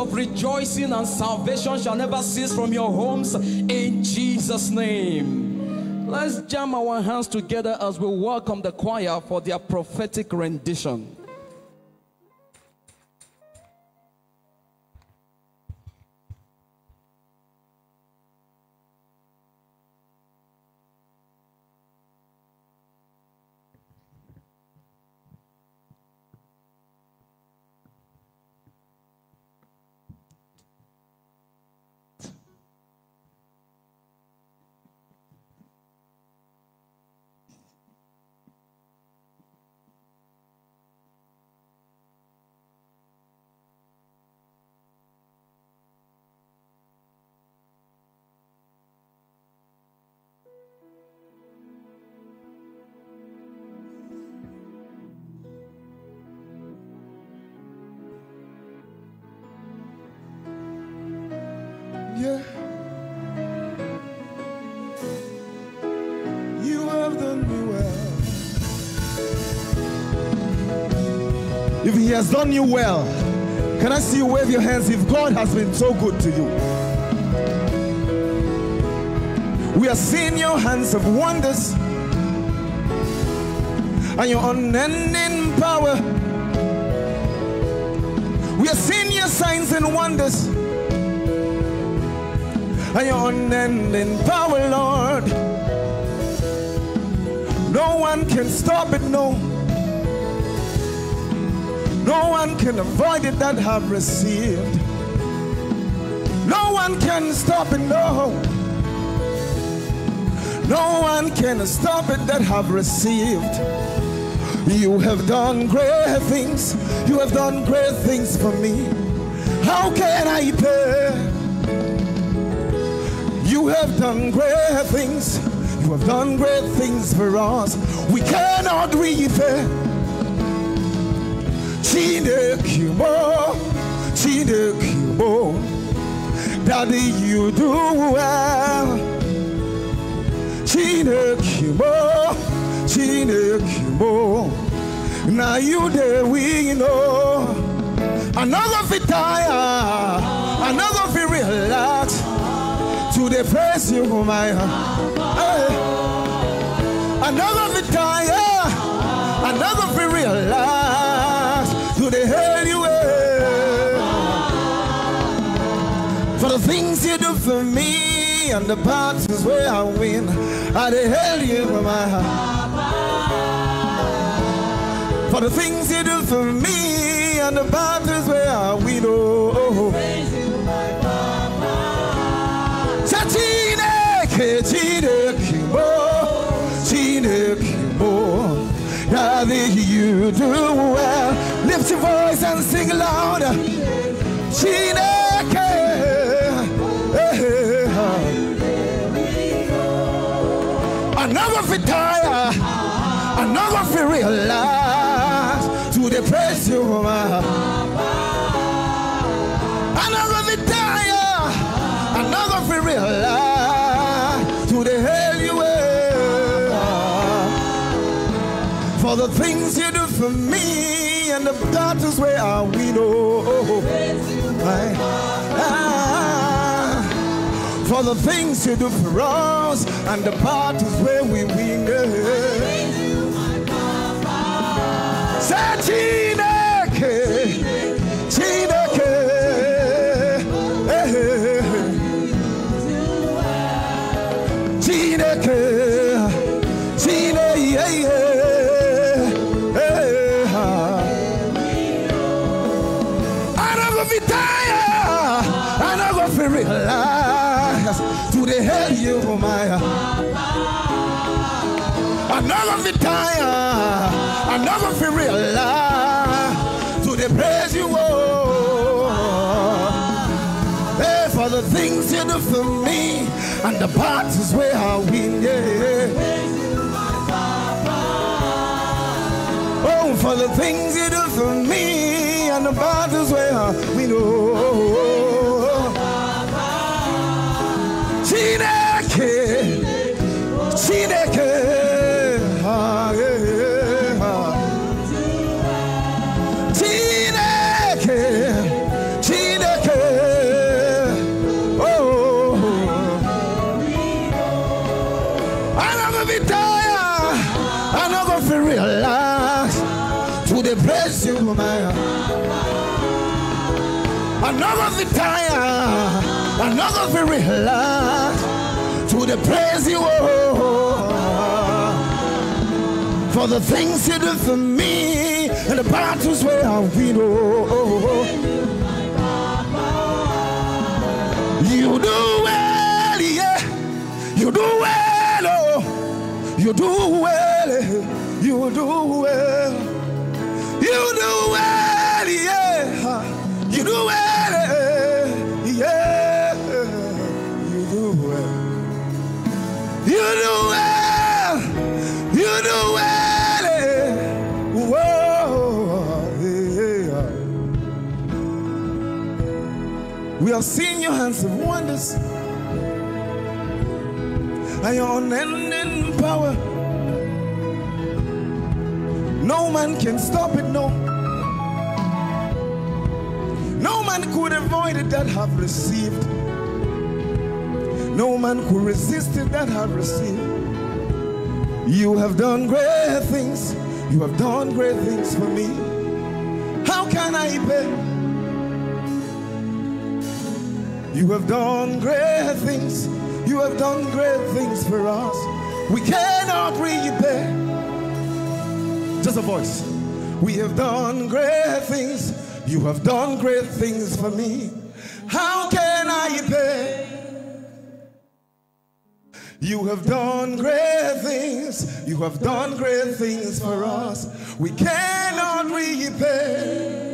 Speaker 15: Of rejoicing and salvation shall never cease from your homes in Jesus' name. Let's jam our hands together as we welcome the choir for their prophetic rendition.
Speaker 17: Has done you well, can I see you wave your hands if God has been so good to you? We are seeing your hands of wonders and your unending power. We are seeing your signs and wonders and your unending power, Lord. No one can stop it, no. No one can avoid it that have received. No one can stop it, no. No one can stop it that have received. You have done great things. You have done great things for me. How can I pay? You have done great things. You have done great things for us. We cannot repay. Chinekumo, Chinekumo. Daddy, you do well. Chinekumo, Chinekumo. Now you there we know. Another fit tire, another fit relax. To the praise you, my hey. Another fit tire, another fit relax. To the hell you were. For the things you do for me and the battles where I win, I the hell you for my heart. For the things you do for me and the battles where I win, oh. oh. Sa Chineke, Chineke mo, Chineke mo. Daddy, you do voice and sing louder. Chineke. eh. Another fit tire, another fit realize to the praise you, my Another fit tire, another fit realize to the hell you were. For the things you do for me the battles where I I- ah, for the things you do for us and the battles where we win. Say and the battles where I win, yeah. Oh, for the things you do for me and the battles where I win, oh. Tired. I'm not gonna be to the praise you. Oh. For the things you do for me and the battles where I win. Oh. You do well, yeah. You do well, oh. You do well, you do well. Have seen your hands of wonders and your unending power. No man can stop it, no. No man could avoid it that have received. No man could resist it that have received. You have done great things. You have done great things for me. How can I pay? You have done great things. You have done great things for us. We cannot repay. Just a voice. We have done great things. You have done great things for me. How can I pay? You have done great things. You have done great things for us. We cannot repay.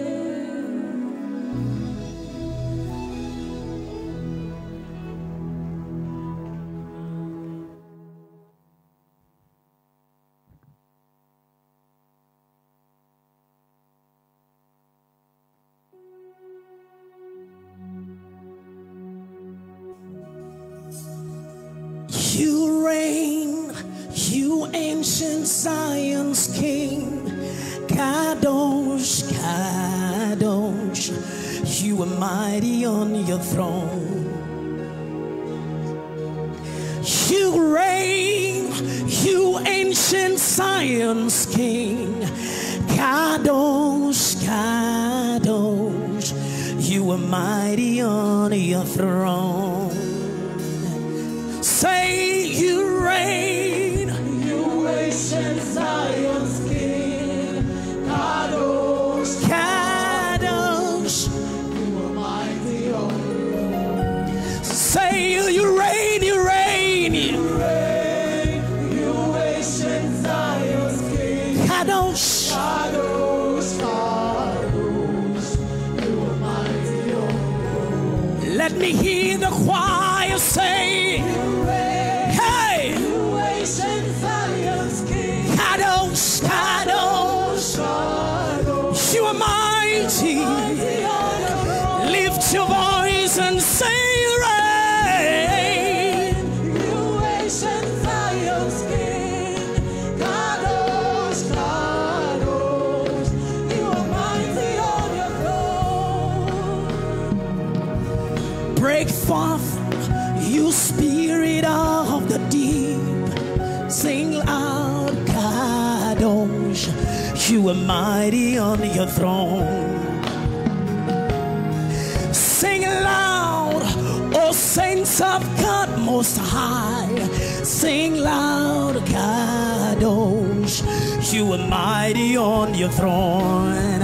Speaker 13: ancient science King, Kadosh, Kadosh, you are mighty on your throne. You reign, you ancient science King, Kadosh,
Speaker 3: Kadosh, you are mighty on your throne. Say you reign nation Zion's king, God you are mighty on your throne. Sing loud, O saints of God Most High. Sing loud, God, you are mighty on your throne.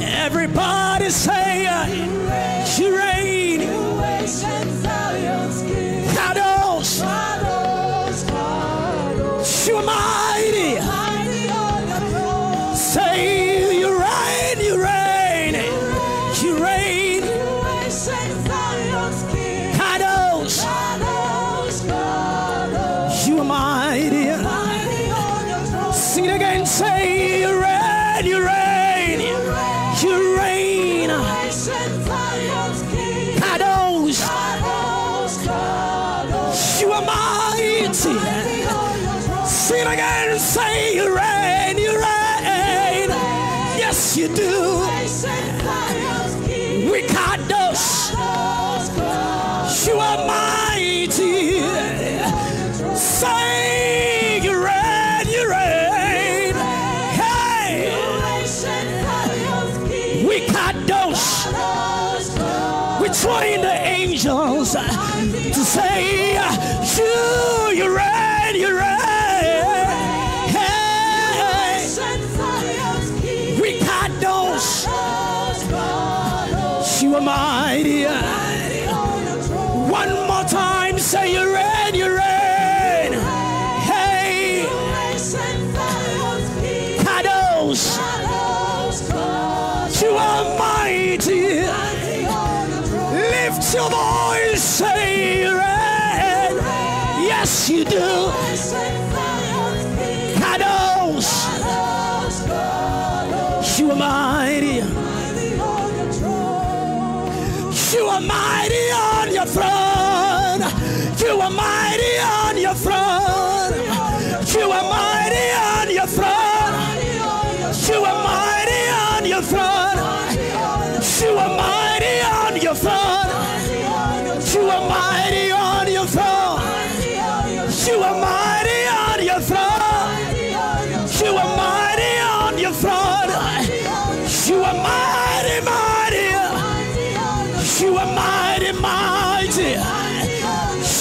Speaker 3: Everybody say, You reign. You reign.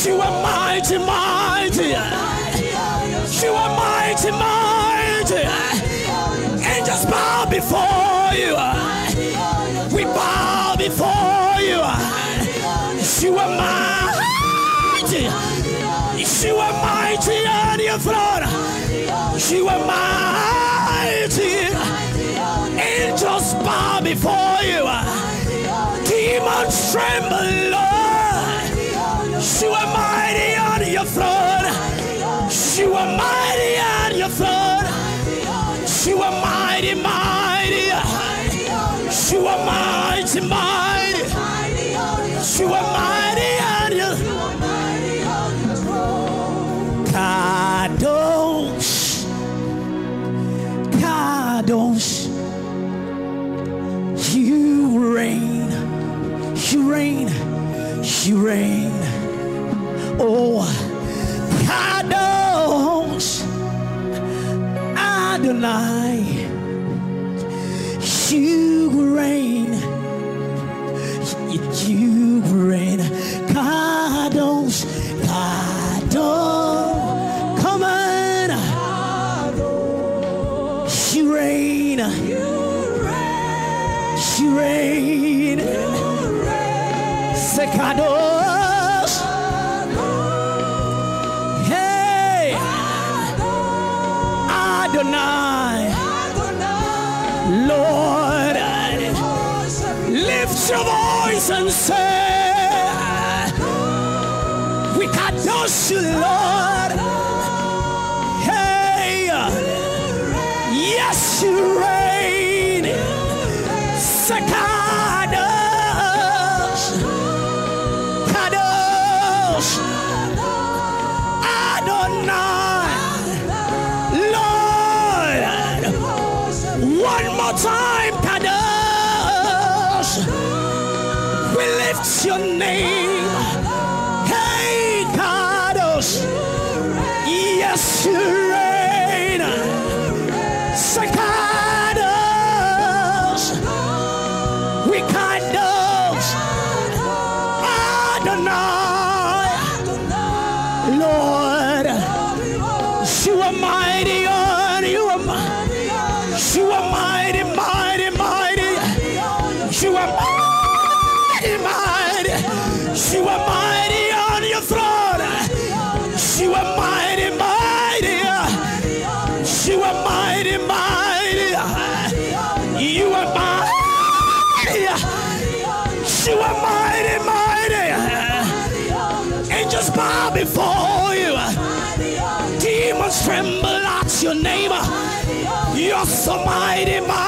Speaker 3: You are mighty, mighty. You are mighty, mighty. Angels bow before you. We bow before you. You are mighty. You are mighty on your throne. You are mighty. Angels bow before you. Demons tremble, Lord. You are mighty on your throne. You are mighty on your throne. You are mighty, mighty. You are mighty, mighty. You are mighty on your throne. Kadosh. Kadosh. You reign. You reign. You reign. Oh, God knows I deny you reign, you reign, Kadosh, Kadosh, come on, you reign, you reign, you reign. Say Kadosh. Your voice and say, We Kadosh you, Lord. Hey. Yes, you mighty, mighty.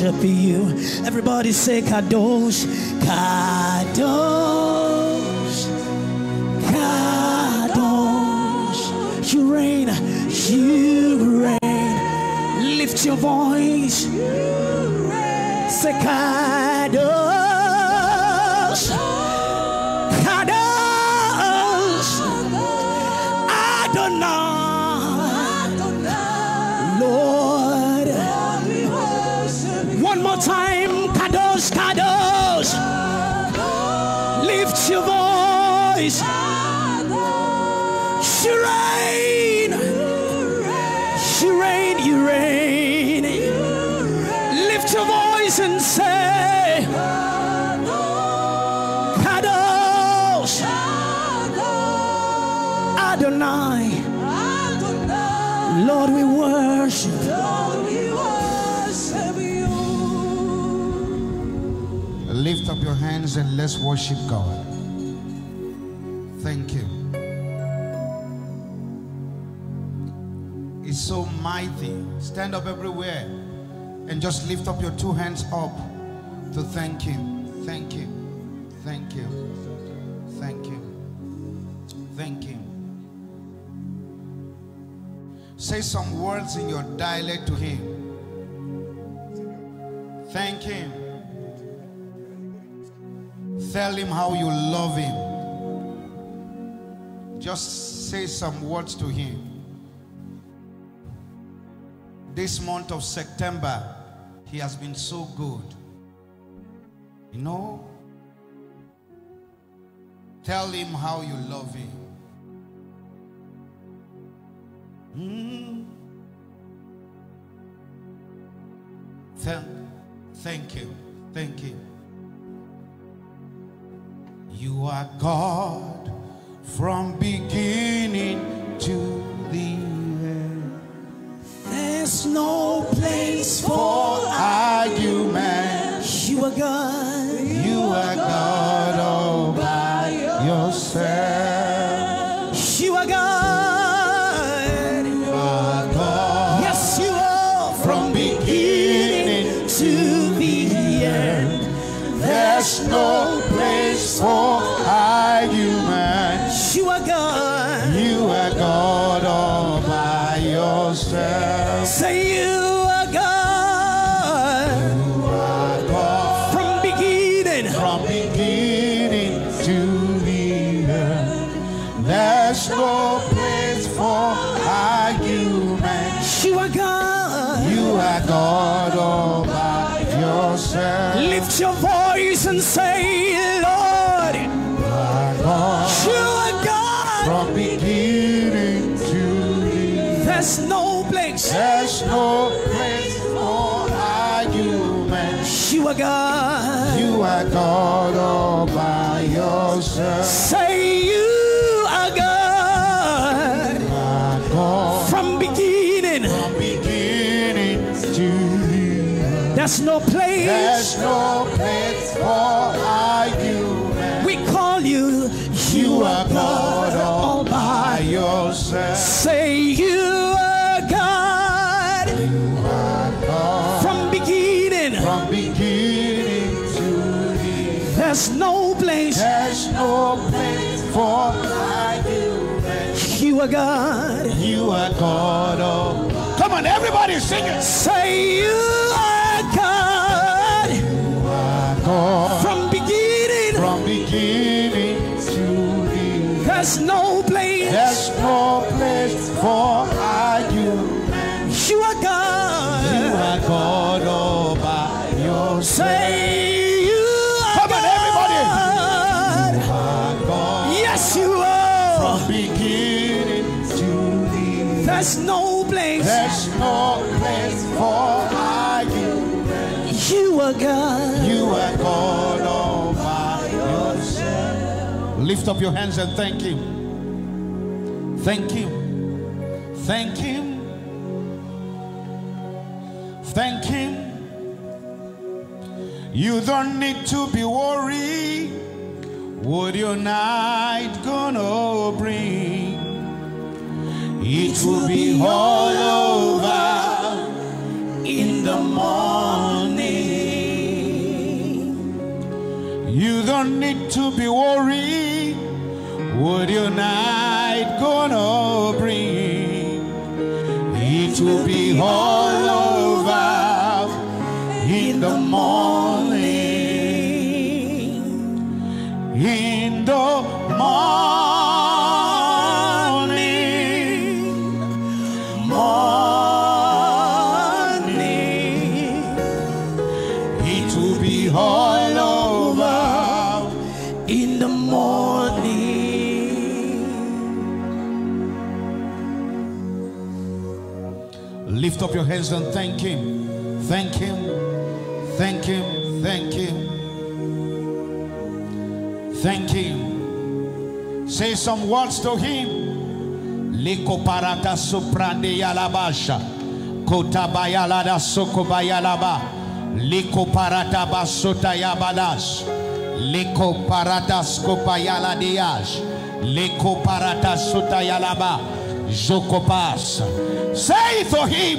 Speaker 3: Worship you. Everybody say Kadosh, Kadosh, Kadosh. You reign, you reign. Lift your voice. Say Kadosh,
Speaker 18: let's worship God. Thank you. It's so mighty. Stand up everywhere and just lift up your two hands up to thank Him. Thank Him. Thank you. Thank you. Thank Him. Say some words in your dialect to Him. Thank Him. Tell Him how you love Him. Just say some words to Him. This month of September, He has been so good. You know? Tell Him how you love Him. Mm. Thank, thank you. Thank you. You are God from beginning to the end.
Speaker 3: There's no place for
Speaker 18: argument.
Speaker 3: You are God.
Speaker 18: You
Speaker 19: are God all by yourself. No place for argument.
Speaker 3: You are God.
Speaker 19: You are God all by yourself.
Speaker 3: Say you are God.
Speaker 19: You are God
Speaker 3: From beginning.
Speaker 19: from beginning to end.
Speaker 3: There's no place.
Speaker 19: There's no place for argument.
Speaker 3: We call you.
Speaker 19: You are God all by yourself.
Speaker 3: Say There's no place.
Speaker 19: There's no place for argument.
Speaker 3: You are God.
Speaker 19: You are God all. Come on, everybody sing it.
Speaker 3: Say you are God.
Speaker 19: You are God
Speaker 3: From beginning.
Speaker 19: from beginning to the end.
Speaker 3: There's no place.
Speaker 19: There's no place for argument.
Speaker 3: You are God.
Speaker 19: You are God all by yourself.
Speaker 3: Say There's no place.
Speaker 19: There's no place for argument.
Speaker 3: You are God.
Speaker 19: You are God all by yourself. Lift up your hands and thank Him. Thank Him. Thank Him. Thank Him. You don't need to be worried what your night gonna bring. It will be all over in the morning. You don't need to be worried what your night gonna bring. It will be all over in the morning. In the morning. Hands and thank Him. Thank Him. Thank Him. Thank Him. Thank Him. Say some words to Him. Liko parata soprande yalabasha. Kota bayalada soko bayalaba. Liko parata basota yabadas. Liko parata skopa yaladias. Liko parata sota yalaba. Say to him,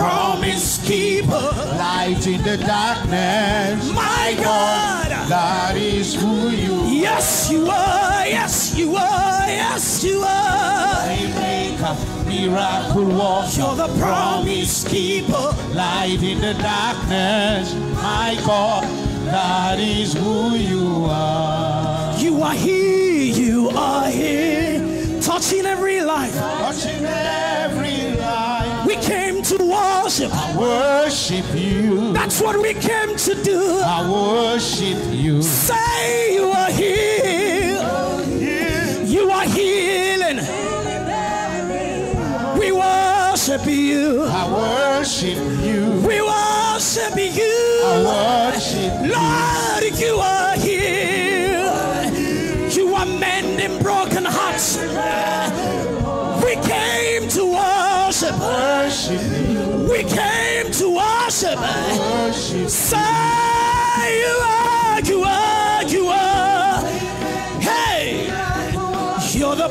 Speaker 3: Promise keeper.
Speaker 19: light in the darkness.
Speaker 3: My God.
Speaker 19: that is who you are.
Speaker 3: Yes, you are. Yes, you are. Yes, you are.
Speaker 19: Waymaker, miracle worker,
Speaker 3: You're the promise keeper.
Speaker 19: light in the darkness. My God, that is who you are.
Speaker 3: You are here. You are here. Touching every life.
Speaker 19: Touching every life.
Speaker 3: We came to worship.
Speaker 19: I worship you.
Speaker 3: That's what we came to do.
Speaker 19: I worship you.
Speaker 3: Say you are here. You are healing. We worship you.
Speaker 19: I worship you.
Speaker 3: We worship you.
Speaker 19: I worship you.
Speaker 3: Lord, you are here. You are mending broken hearts. We came to worship. We came to worship. Say you are, you are, you are. Hey, you're the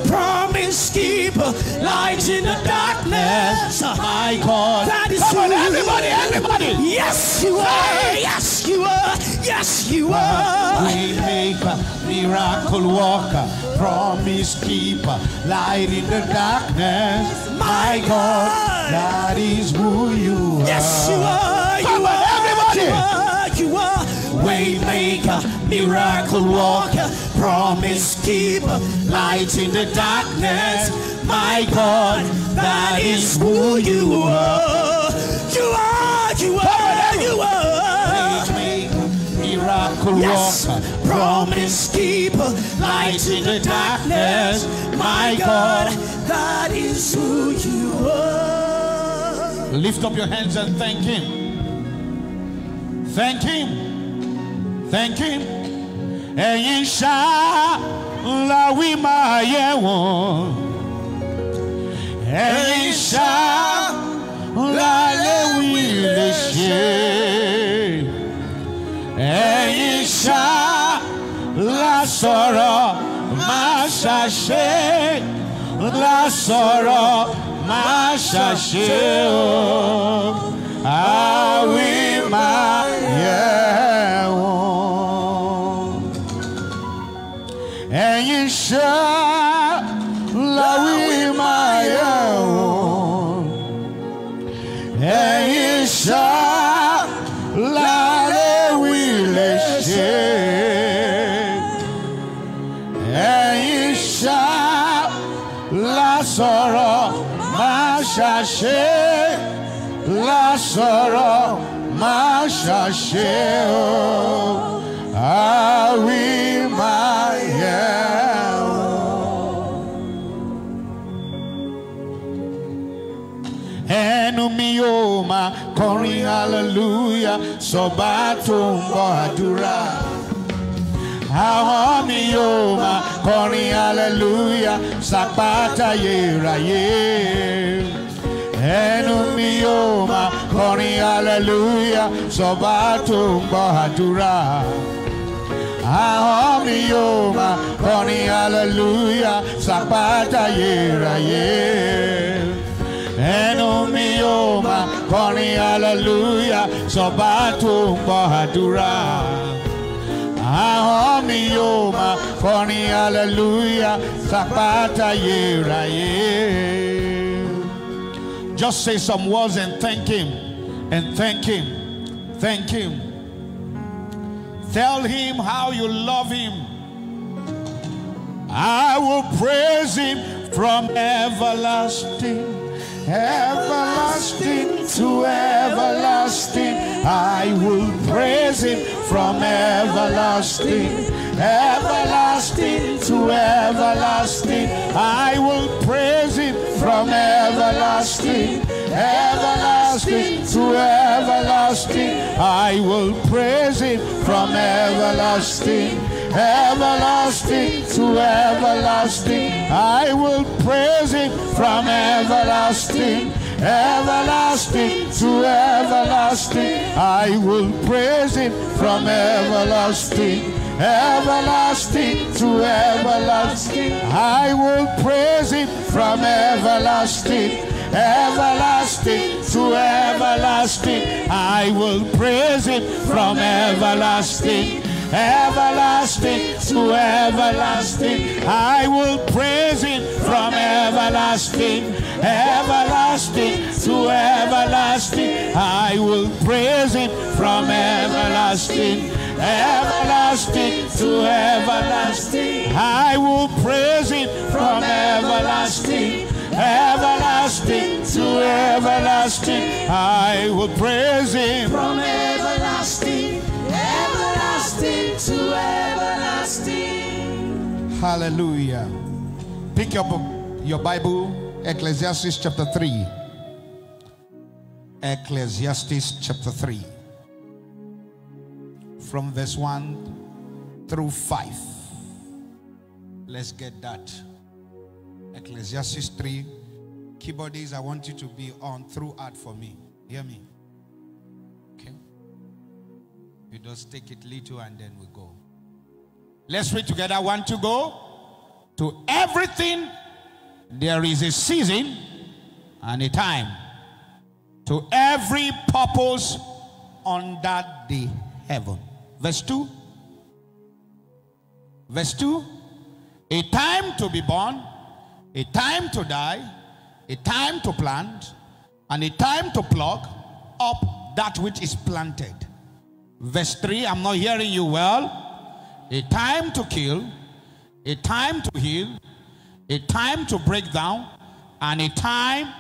Speaker 3: promise keeper, light in the darkness.
Speaker 19: My God.
Speaker 3: That is
Speaker 19: Come on, everybody, everybody.
Speaker 3: Yes, you are. Yes, you are. Yes, you are.
Speaker 19: Waymaker, miracle worker, promise keeper, light in the darkness. My God, that is who you are.
Speaker 3: Yes, you are.
Speaker 19: Come on,
Speaker 3: are.
Speaker 19: everybody.
Speaker 3: You are. You are. Waymaker, miracle worker, promise keeper, light in the darkness. My God, that is who you are. You are. You are. You are.
Speaker 19: Waymaker, miracle
Speaker 3: Yes,
Speaker 19: worker,
Speaker 3: promise keeper, light in the darkness. My God, that is who you are.
Speaker 19: Lift up your hands and thank Him. Thank Him. Thank Him. Ẹ̀yin ṣá ńlá wí máa léwì lè ṣe. Ẹ̀yin sọ̀rọ̀ máa ṣàṣe. Sọ̀rọ̀ máa ṣàṣe o. Ẹ̀yin ṣá láwí máa yẹ wọ́n. Ẹ̀yin ṣá láléwì lè ṣe. Ẹ̀yin ṣá lásọ̀rọ̀ máa ṣàṣe. Lásọ̀rọ̀ ẹnu mi yóò máa hallelujah sọba tó ń bọ̀ àdúrà. Àwọn mi yóò máa kọrin hallelujah sàpátá yèràyè. Ẹnu mi yóò máa hallelujah sọba tó ń. Àwọn mi yóò máa kọrin hallelujah sàpátá yèràyè ẹnu mi yóò máa hallelujah sọba tó ń gbọ́ àdúrà. Ahọ́n mi yóò máa kọrin hallelujah. Just say some words and thank him and thank him. Thank him. Tell him how you love him. I will praise him from everlasting everlasting to everlasting. I will praise him from everlasting, everlasting to everlasting. I will praise him from everlasting, everlasting to everlasting. I will praise him from everlasting, everlasting to everlasting. I will praise him from everlasting, everlasting to everlasting. I will praise him from everlasting, everlasting to everlasting. I will praise him from everlasting, everlasting to everlasting. I will praise him from everlasting everlasting to everlasting. I will praise him from everlasting, everlasting to everlasting. I will praise him from everlasting, everlasting to everlasting. I will praise him from everlasting,
Speaker 18: everlasting to everlasting, I will praise him.
Speaker 13: From everlasting, everlasting to everlasting.
Speaker 18: Hallelujah. Pick up your Bible, Ecclesiastes chapter 3. Ecclesiastes chapter 3. From verse 1 through 5. Let's get that. Ecclesiastes 3. Keyboardists, I want you to be on throughout for me. Hear me? You just take it little and then we go. Let's read together. One to go. To everything there is a season and a time. To every purpose under the heaven. Verse 2. Verse 2. A time to be born, a time to die, a time to plant, and a time to pluck up that which is planted. Verse 3, I'm not hearing you well. A time to kill, a time to heal, a time to break down, and a time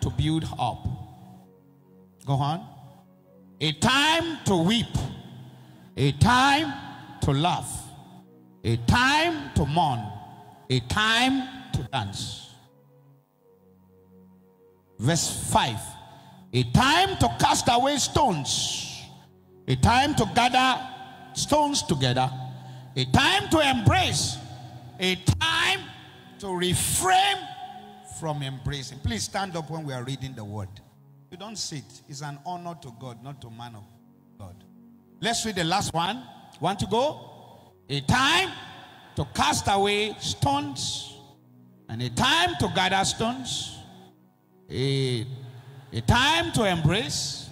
Speaker 18: to build up. Go on. A time to weep, a time to laugh, a time to mourn, a time to dance. Verse 5 A time to cast away stones, a time to gather stones together, a time to embrace, a time to refrain from embracing. Please stand up when we are reading the word. You don't sit, it's an honor to God, not to man of God. Let's read the last one. Want to go? A time to cast away stones, and a time to gather stones, a, a time to embrace,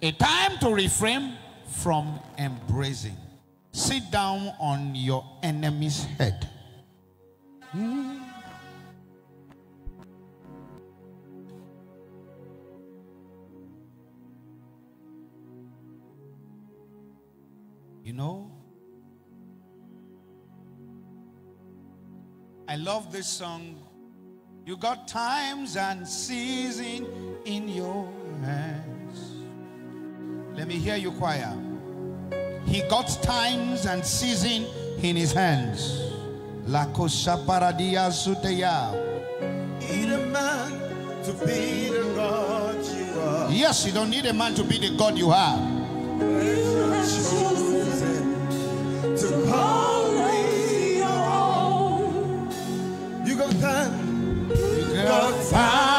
Speaker 18: a time to refrain from embracing. Sit down on your enemy's head. You know, I love this song. You got times and seasons in your hands. Let me hear you, choir. He got times and season in his hands. La cosa paradia suteya.
Speaker 17: Need a man to be the God you are.
Speaker 18: Yes, you don't need a man to be the God you are.
Speaker 17: You have chosen to call me your own. You got time.
Speaker 18: You got time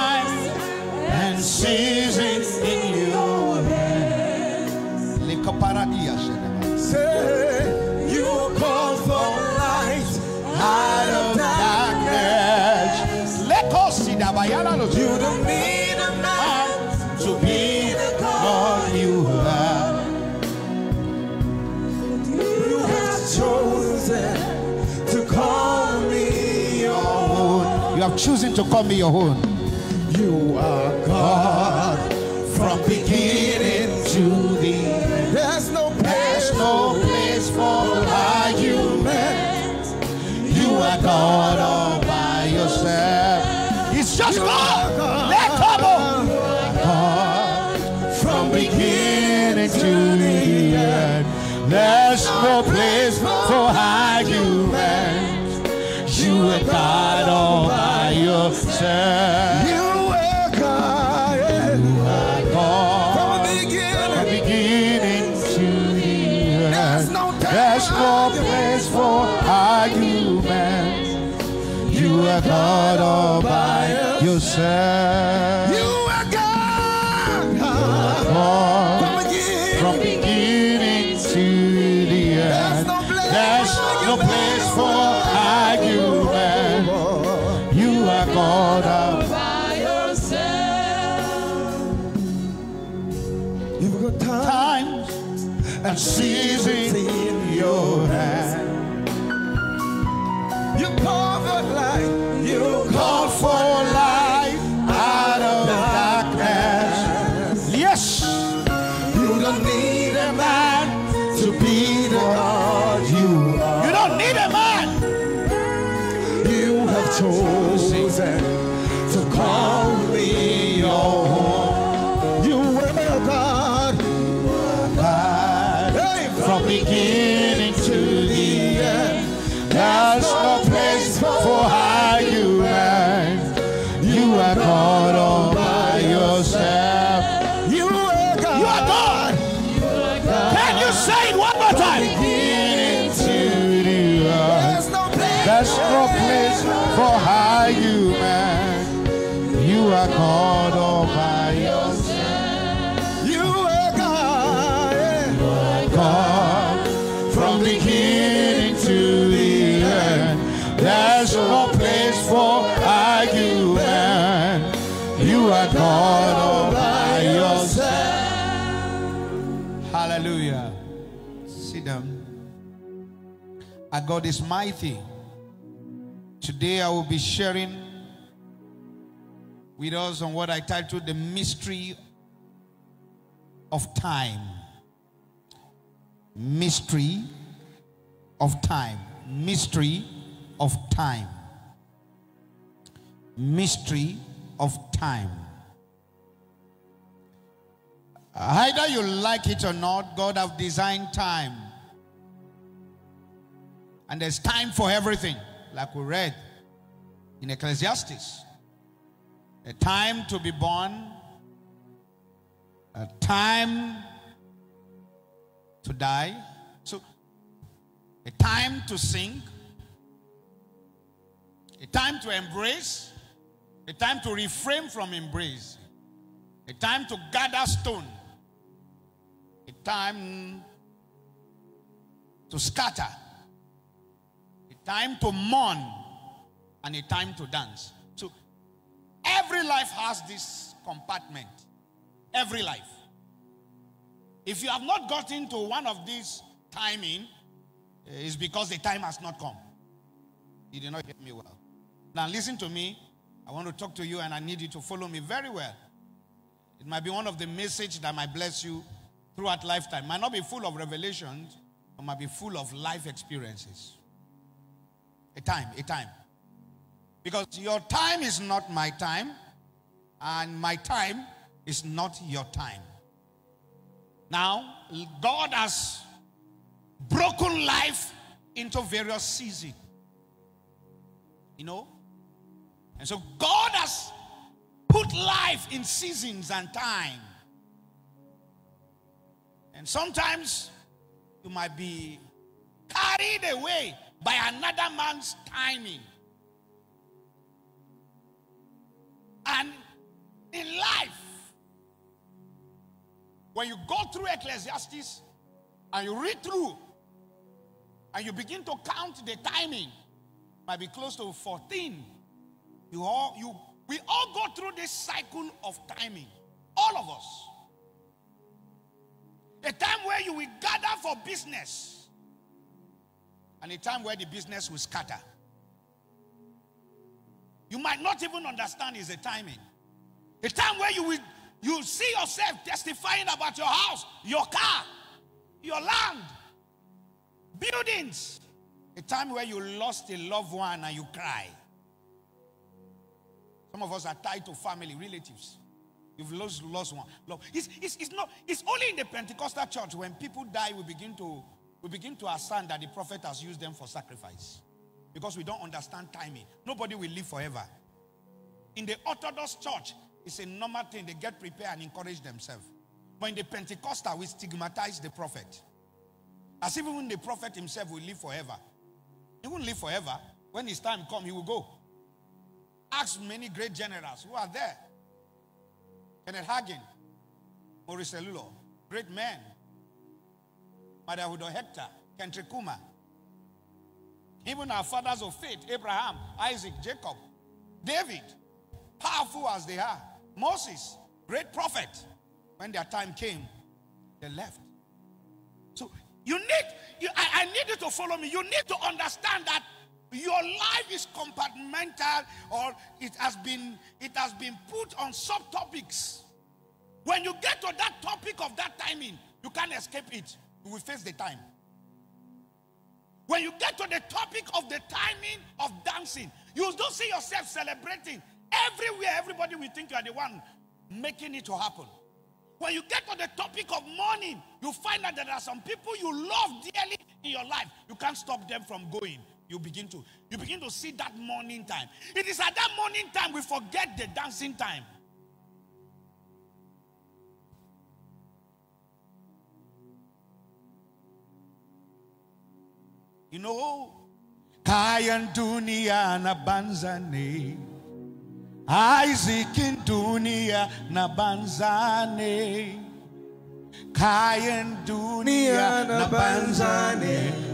Speaker 17: chosen to call me your own.
Speaker 18: You
Speaker 17: are God
Speaker 18: from beginning to the end.
Speaker 17: There's no
Speaker 18: There's no place for argument. You are God yourself. God is mighty. Today I will be sharing with us on what I titled The Mystery of Time. Mystery of time. Mystery of time. Mystery of time. Either you like it or not god have designed time and there's time for everything like we read in ecclesiastes a time to be born a time to die. So, a time to sing, a time to embrace, a time to refrain from embrace, a time to gather stone, a time to scatter, time to mourn, and a time to dance. So, every life has this compartment. Every life. If you have not gotten to one of these timing, eh, it's because the time has not come. You did not hear me well. Now listen to me. I want to talk to you and I need you to follow me very well. It might be one of the message that might bless you throughout lifetime. Might not be full of revelations, but might be full of life experiences. A time, a time. Because your time is not my time, and my time is not your time. Now, God has broken life into various seasons. You know? And so God has put life in seasons and time. And sometimes you might be carried away by another man's timing. And in life, when you go through Ecclesiastes and you read through and you begin to count the timing, might be close to 14. You all you we all go through this cycle of timing. All of us. A time where you will gather for business, and a time where the business will scatter. You might not even understand is a timing. A time where you will you see yourself testifying about your house, your car, your land, buildings. A time where you lost a loved one and you cry. Some of us are tied to family, relatives. You've lost, lost one. It's, it's, it's, not, it's only in the Pentecostal church when people die, we begin to we begin to assume that the prophet has used them for sacrifice. Because we don't understand timing. Nobody will live forever. In the Orthodox church, it's a normal thing. They get prepared and encourage themselves. But in the Pentecostal, we stigmatize the prophet. As if even the prophet himself will live forever. He won't live forever. When his time comes, he will go. Ask many great generals who are there. Kenneth Hagin, Morris Cerullo, great men. Madahudo Hector, Kentry Kuma. Even our fathers of faith, Abraham, Isaac, Jacob, David, powerful as they are. Moses, great prophet. When their time came, they left. So you need, you, I, I need you to follow me. You need to understand that your life is compartmental or it has been it has been put on subtopics. When you get to that topic of that timing, you can't escape it. You will face the time. When you get to the topic of the timing of dancing, you don't see yourself celebrating everywhere, everybody will think you are the one making it to happen. When you get to the topic of mourning, you find that there are some people you love dearly in your life. You can't stop them from going. You begin to you begin to see that morning time. It is at that morning time we forget the dancing time. You know, kayan dunia na banzane. Isaac in dunia na. Kayan dunia na.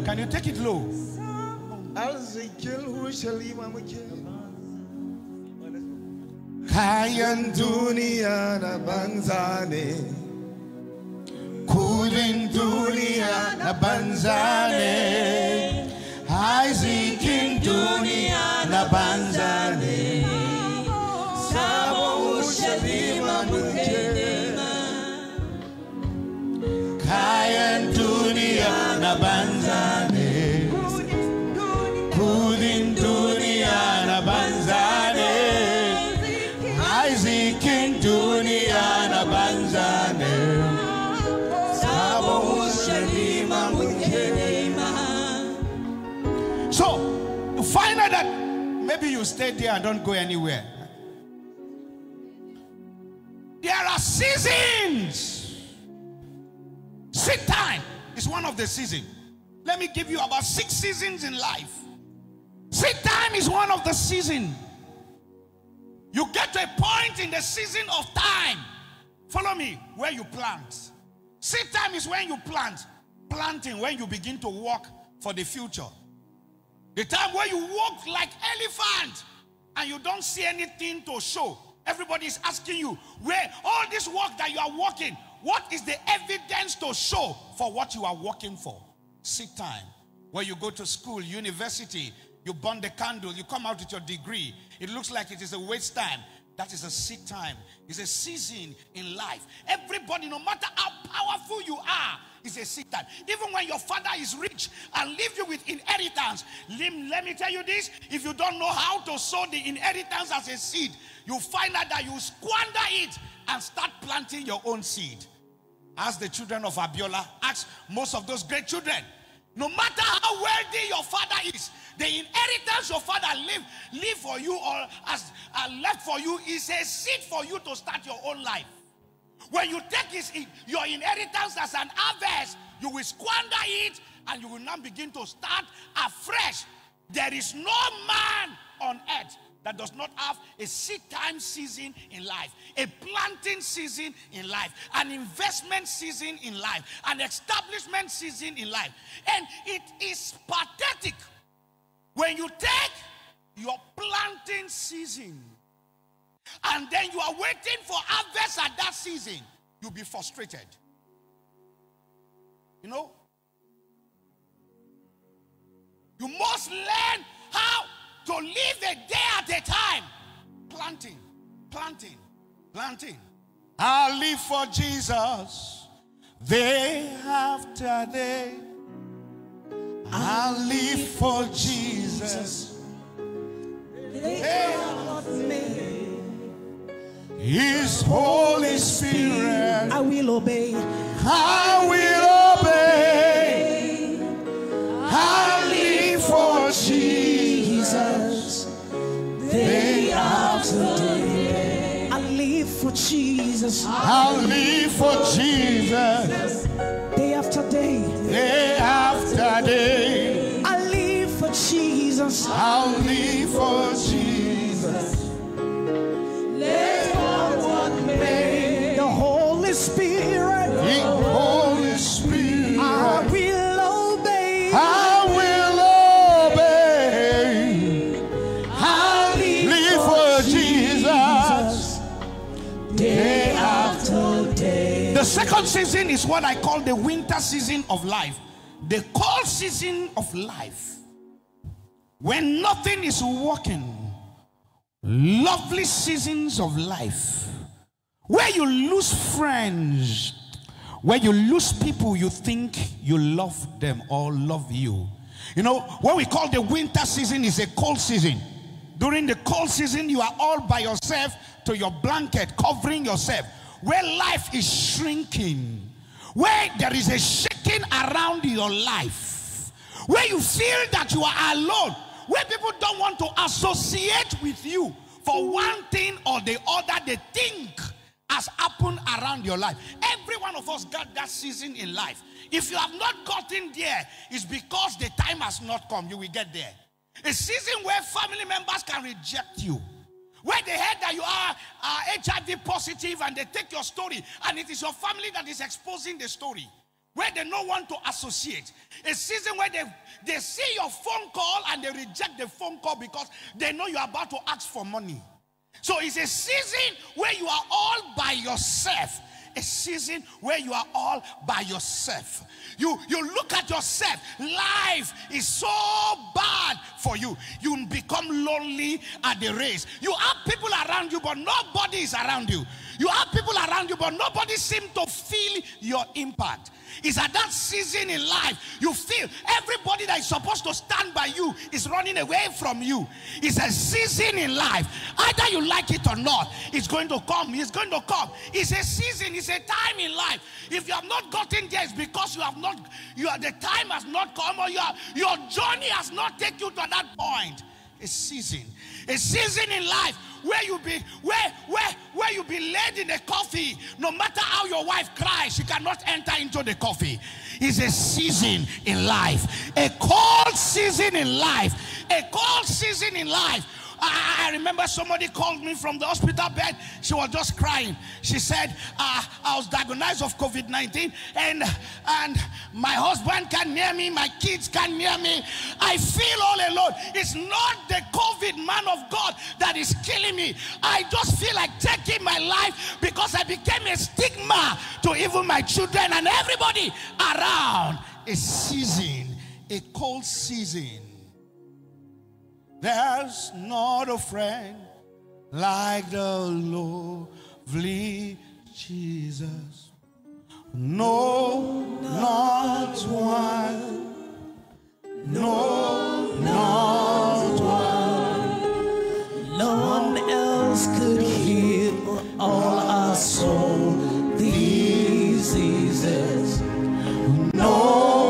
Speaker 18: Can you take it low?
Speaker 17: Arzikin Urushalima muke.
Speaker 18: Kayan
Speaker 17: duniya na banza ne.
Speaker 18: Kudin duniya na banza ne. Arzikin duniya na banza ne.
Speaker 17: Sabon Urushalima muke.
Speaker 18: Kayan na banza. Maybe you stay there and don't go anywhere. There are seasons. Seed time is one of the seasons. Let me give you about six seasons in life. Seed time is one of the seasons. You get to a point in the season of time. Follow me where you plant. Seed time is when you plant. Planting when you begin to work for the future. The time where you walk like elephant and you don't see anything to show. Everybody is asking you, where all this work that you are working, what is the evidence to show for what you are working for? Seed time. Where you go to school, university, you burn the candle, you come out with your degree. It looks like it is a waste time. That is a seed time. It's a season in life. Everybody, no matter how powerful you are, is a seed time. Even when your father is rich and leave you with inheritance, let, let me tell you this: if you don't know how to sow the inheritance as a seed, you find out that you squander it and start planting your own seed. Ask the children of Abiola, ask most of those great children. No matter how wealthy your father is, the inheritance your father leave, leave for you or has uh, left for you is a seed for you to start your own life. When you take his, your inheritance as an harvest, you will squander it and you will now begin to start afresh. There is no man on earth that does not have a seed time season in life, a planting season in life, an investment season in life, an establishment season in life. And it is pathetic when you take your planting season and then you are waiting for harvest at that season, you'll be frustrated. You know? You must learn how to live a day at a time. Planting, planting, planting. I'll live for Jesus day after day. I'll live for Jesus. Day after day. His Holy Spirit.
Speaker 3: I will obey.
Speaker 18: I will obey. I'll live for Jesus.
Speaker 3: Day after day. I live for Jesus.
Speaker 18: I'll live for Jesus.
Speaker 3: Day after day.
Speaker 18: Day
Speaker 3: Jesus.
Speaker 18: I'll live for Jesus.
Speaker 3: Let God what may. The Holy Spirit.
Speaker 18: The Holy Spirit.
Speaker 3: I will obey.
Speaker 18: I will obey.
Speaker 3: I'll
Speaker 18: Live for Jesus.
Speaker 3: Day after day.
Speaker 18: The second season is what I call the winter season of life. The cold season of life. When nothing is working. Lovely seasons of life. Where you lose friends. Where you lose people you think you love them or love you. You know, what we call the winter season is a cold season. During the cold season, you are all by yourself to your blanket, covering yourself. Where life is shrinking, where there is a shaking around your life, where you feel that you are alone, where people don't want to associate with you for one thing or the other, they think has happened around your life. Every one of us got that season in life. If you have not gotten there, it's because the time has not come. You will get there. A season where family members can reject you. Where they heard that you are uh, HIV positive and they take your story, and it is your family that is exposing the story. Where they don't want to associate. A season where they, they see your phone call and they reject the phone call because they know you're about to ask for money. So it's a season where you are all by yourself. A season where you are all by yourself. You, you look at yourself. Life is so bad for you. You become lonely at the race. You have people around you, but nobody is around you. You have people around you, but nobody seems to feel your impact. It's at that season in life you feel everybody that is supposed to stand by you is running away from you. It's a season in life. Either you like it or not, it's going to come. It's going to come. It's a season, it's a time in life. If you have not gotten there, it's because you have not, you are the time has not come, or your, your journey has not taken you to that point. A season. A season in life where you be where where where you be laid in a coffee no matter how your wife cries she cannot enter into the coffee. It's a season in life. A cold season in life. A cold season in life I, I remember somebody called me from the hospital bed. She was just crying. She said, uh, I was diagnosed of COVID 19 and, and my husband can't near me, my kids can't near me. I feel all alone. It's not the COVID man of God that is killing me. I just feel like taking my life because I became a stigma to even my children and everybody around. A season, a cold season. There's not a friend like the lovely Jesus. No, not one. No, not one.
Speaker 3: None else could heal all our soul diseases.
Speaker 19: No,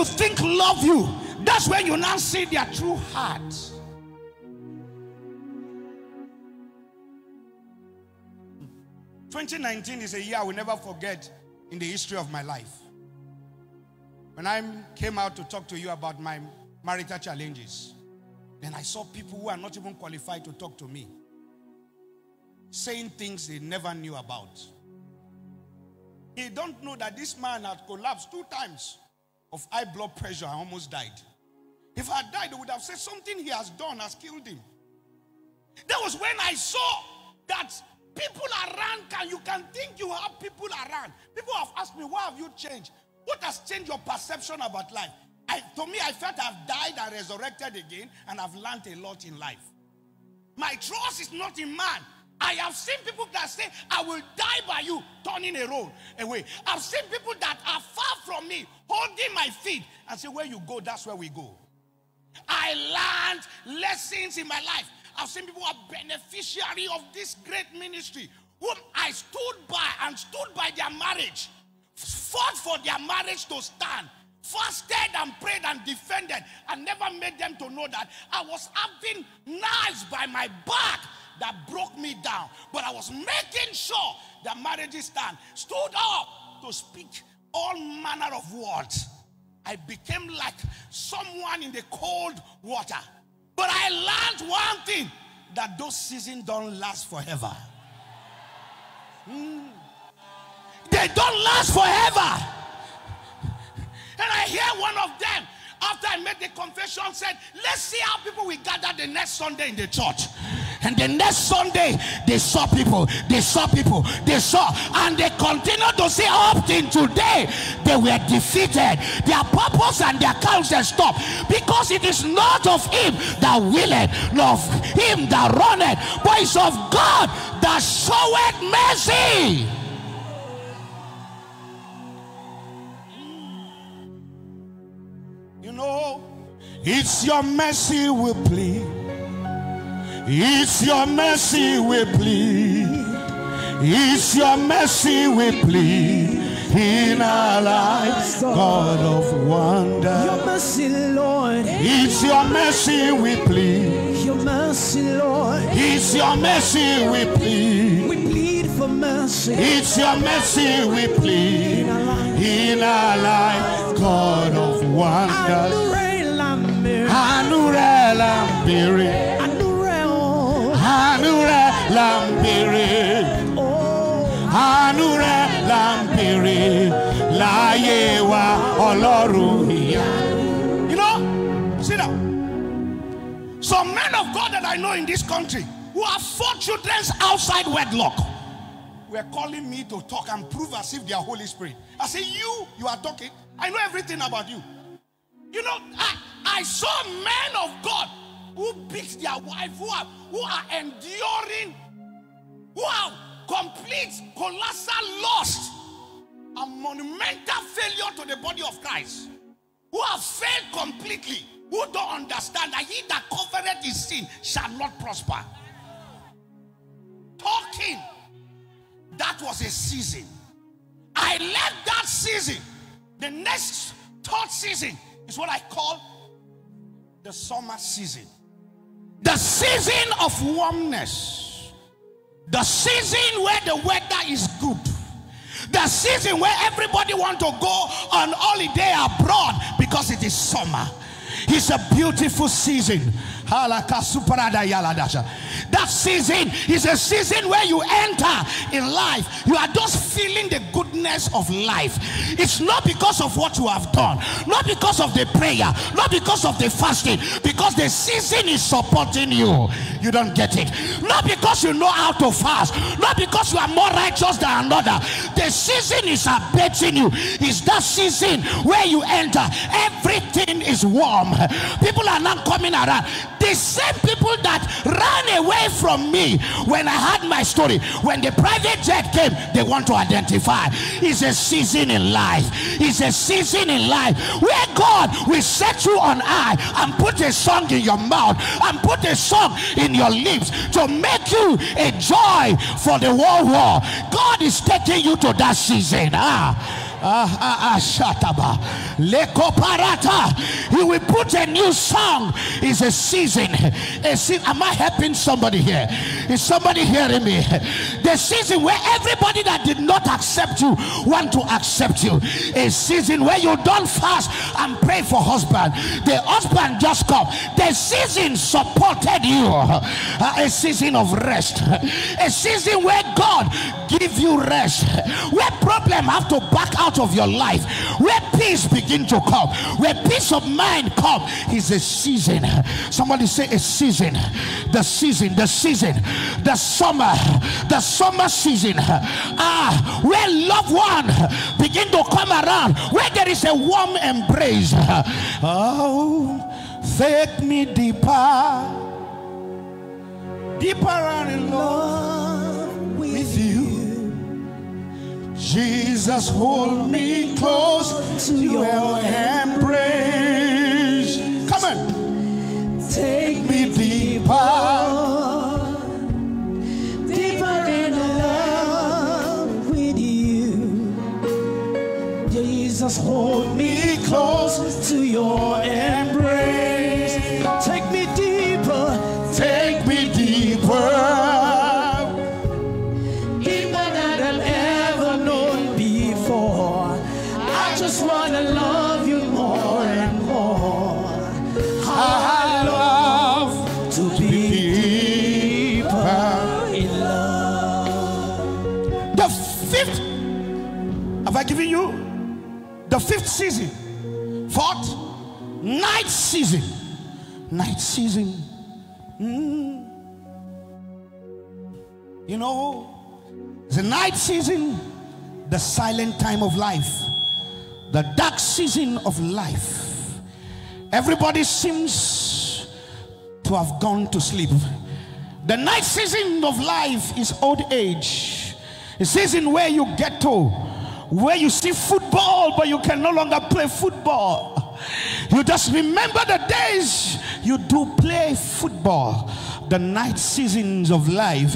Speaker 18: you think love you, that's when you now see their true heart. Twenty nineteen is a year I will never forget in the history of my life. When I came out to talk to you about my marital challenges, then I saw people who are not even qualified to talk to me saying things they never knew about. He don't know that this man had collapsed two times of high blood pressure and almost died. If I had died, they would have said something he has done has killed him. That was when I saw that people around can you can think you have people around. People have asked me, why have you changed? What has changed your perception about life? I, to me, I felt I've died and resurrected again, and I've learned a lot in life. My trust is not in man. I have seen people that say, I will die by you, turning a road away. I've seen people that are far from me, holding my feet, and say, Where you go, that's where we go.
Speaker 19: I learned lessons in my life. I've seen people are beneficiary of this great ministry, whom I stood by and stood by their marriage, fought for their marriage to stand, fasted and prayed and defended, and never made them to know that I was having knives by my back that broke me down. But I was making sure that marriages stand, stood up to speak all manner of words. I became like someone in the cold water. But I learned one thing that those seasons don't last forever. Mm. They don't last forever. And I hear one of them after I made the confession said, Let's see how people will gather the next Sunday in the church. And the next Sunday, they saw people, they saw people, they saw, and they continued to say up till today, they were defeated. Their purpose and their counsel stopped because it is not of him that willeth, nor of him that runneth, but it's of God that showeth mercy. You know, it's your mercy we plead. It's your mercy we plead. It's your mercy we plead in our lives, God of wonder.
Speaker 13: Your mercy, Lord.
Speaker 19: It's your mercy we plead.
Speaker 13: Your mercy, Lord.
Speaker 19: It's your mercy we plead.
Speaker 13: We plead for mercy.
Speaker 19: It's your mercy we plead in our life, God of wonder. Ọlọ́run ìyá. You know, sit down. Some men of God that I know in this country who have four children outside wedlock were calling me to talk and prove as if they are Holy Spirit. I say, You, you are talking. I know everything about you. You know, I, I saw men of God who beat their wife, who are, who are enduring, who are complete colossal loss a monumental failure to the body of Christ, who have failed completely, who don't understand that he that covereth his sin shall not prosper. Talking, that was a season. I left that season. The next third season is what I call the summer season. The season of warmness. The season where the weather is good. The season where everybody want to go on holiday abroad because it is summer. It's a beautiful season. That season is a season where you enter in life. You are just feeling the goodness of life. It's not because of what you have done, not because of the prayer, not because of the fasting, because the season is supporting you. You don't get it. Not because you know how to fast, not because you are more righteous than another. The season is abating you. It's that season where you enter, everything is warm. People are not coming around. The same people that ran away from me when I had my story, when the private jet came, they want to identify. It's a season in life. It's a season in life where God will set you on high and put a song in your mouth and put a song in your lips to make you a joy for the world. God is taking you to that season. Ah. Ah, ah, ah. He will put a new song. It's a season. A season. Am I helping somebody here? Is somebody hearing me? The season where everybody that did not accept you want to accept you. A season where you don't fast and pray for husband. The husband just come. The season supported you. A season of rest. A season where God give you rest. Where problem have to back out of your life. Where peace begin to come. Where peace of mind come is a season. Somebody say a season. The season, the season, the summer, the summer season. Ah, where loved one begin to come around. Where there is a warm embrace. Oh, take me deeper. Deeper and in Jesus, hold me close to your embrace. Come on.
Speaker 17: take me deeper. Deeper in love with you. Jesus, hold me close to your embrace. You?
Speaker 19: The fifth season, fourth, night season. Night season. Mm. You know, the night season, the silent time of life, the dark season of life. Everybody seems to have gone to sleep. The night season of life is old age. A season where you get to, where you see football, but you can no longer play football. You just remember the days you do play football. The night seasons of life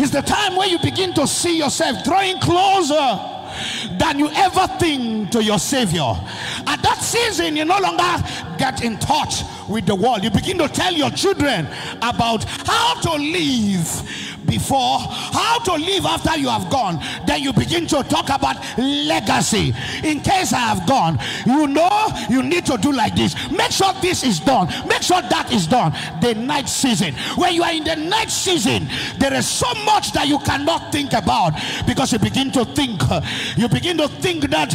Speaker 19: is the time where you begin to see yourself drawing closer than you ever think to your savior at that season you no longer get in touch with the world you begin to tell your children about how to live before how to live after you have gone. Then you begin to talk about legacy. In case i have gone you know you need to do like this. Make sure this is done. Make sure that is done. The night season. When you are in the night season there is so much that you cannot think about because you begin to think. You begin to think that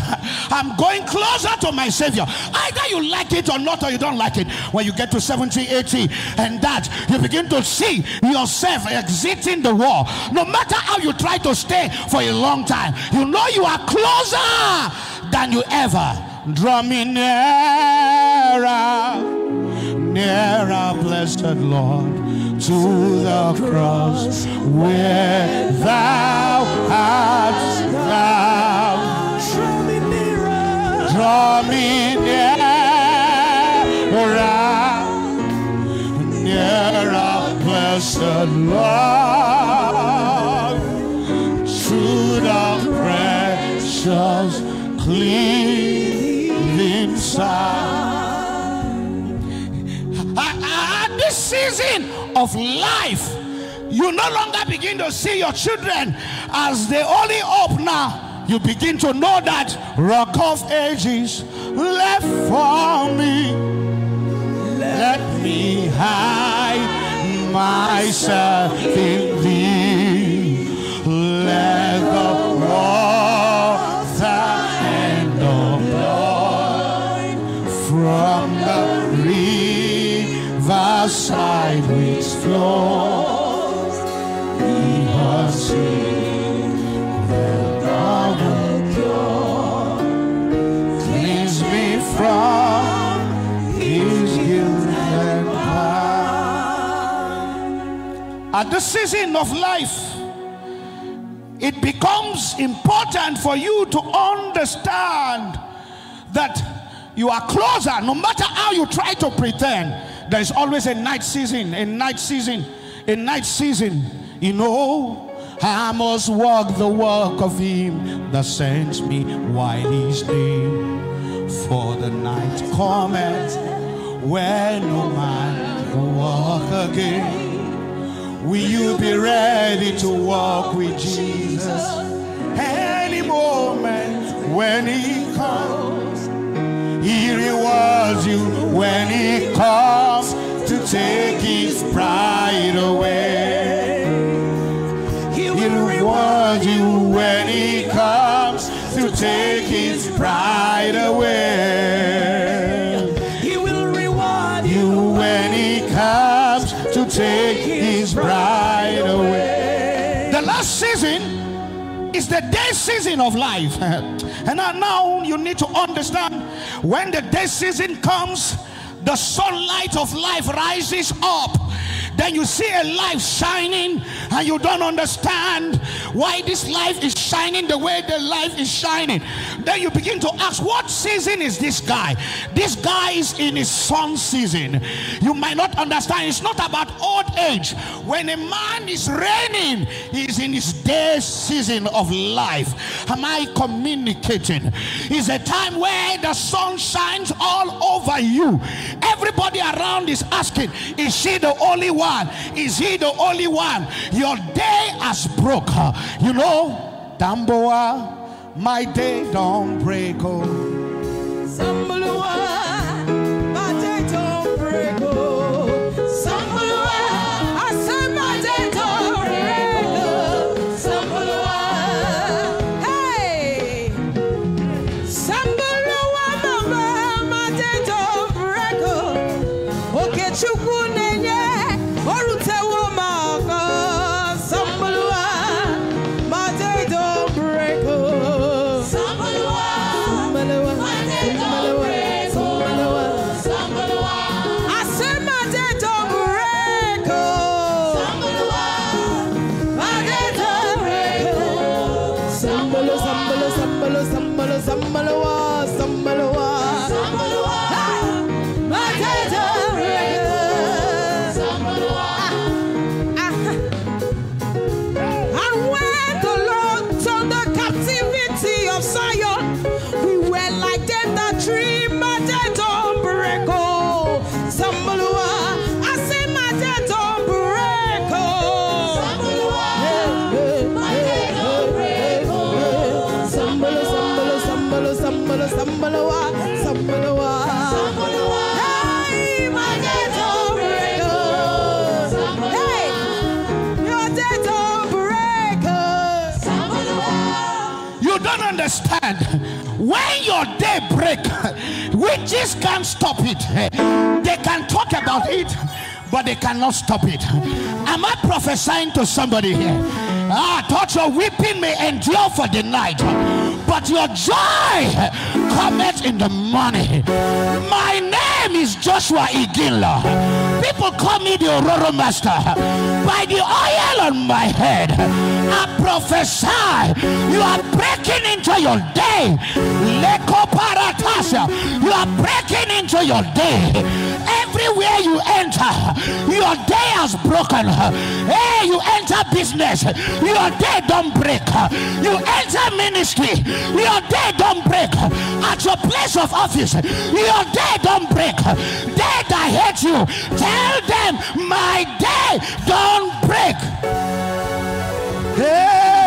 Speaker 19: i'm going closer to my savior. Either you like it or not or you don't like it. When you get to 70 80 and that you begin to see yourself exiting the war no matter how you try to stay for a long time you know you are closer than you ever. Draw me nearer nearer blessed lord to the cross where thou art thou. Draw me nearer draw me nearer nearer to the precious this season of life, you no longer begin to see your children as the only hope now. You begin to know that rock of ages left for me. Let me hide myself in thee. Let the water and the blood from the riverside which flows be her. Let the cure cleanse me from At the season of life, it becomes important for you to understand that you are closer no matter how you try to pretend there is always a night season a night season a night season. You know i must walk the walk of him that sends me while he's day for the night cometh when no man will walk again Will you be ready to walk with Jesus any moment when He comes? He rewards you when He comes to take His pride away. He will reward you when He comes to take His pride away. Is the day season of life. and now you need to understand when the day season comes, the sunlight of life rises up. Then you see a life shining and you don't understand why this life is shining the way the life is shining. Then you begin to ask, what season is this guy? This guy is in his son season. You might not understand. It's not about old age. When a man is reigning, he's in his day season of life. Am I communicating? It's a time where the sun shines all over you. Everybody around is asking, Is she the only one? Is he the only one? Your day has broke. You know, Damboa, my day don't break. Oh.
Speaker 10: When your day break,
Speaker 19: witches can't stop it. They can talk about it, but they cannot stop it. Am I prophesying to somebody here? Ah, thought your weeping may endure for the night, but your joy cometh in the morning. My name is Joshua Iginla. People call me the Aurora Master. By the oil on my head, I prophesy you are breaking into your day. You are breaking into your day. Everywhere you enter, your day has broken. Hey, you enter business, your day don't break. You enter ministry, your day don't break. At your place of office, your day don't break. They that hate you, tell them my day don't break. Hey!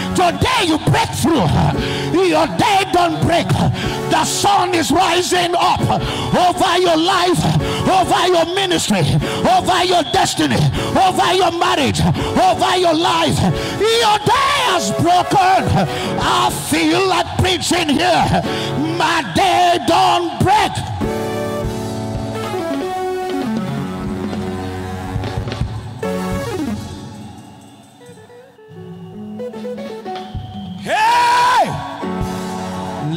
Speaker 19: Today you break through. Your day don't break. The sun is rising up over your life, over your ministry, over your destiny, over your marriage, over your life. Your day has broken. I feel like preaching here. My day don't break.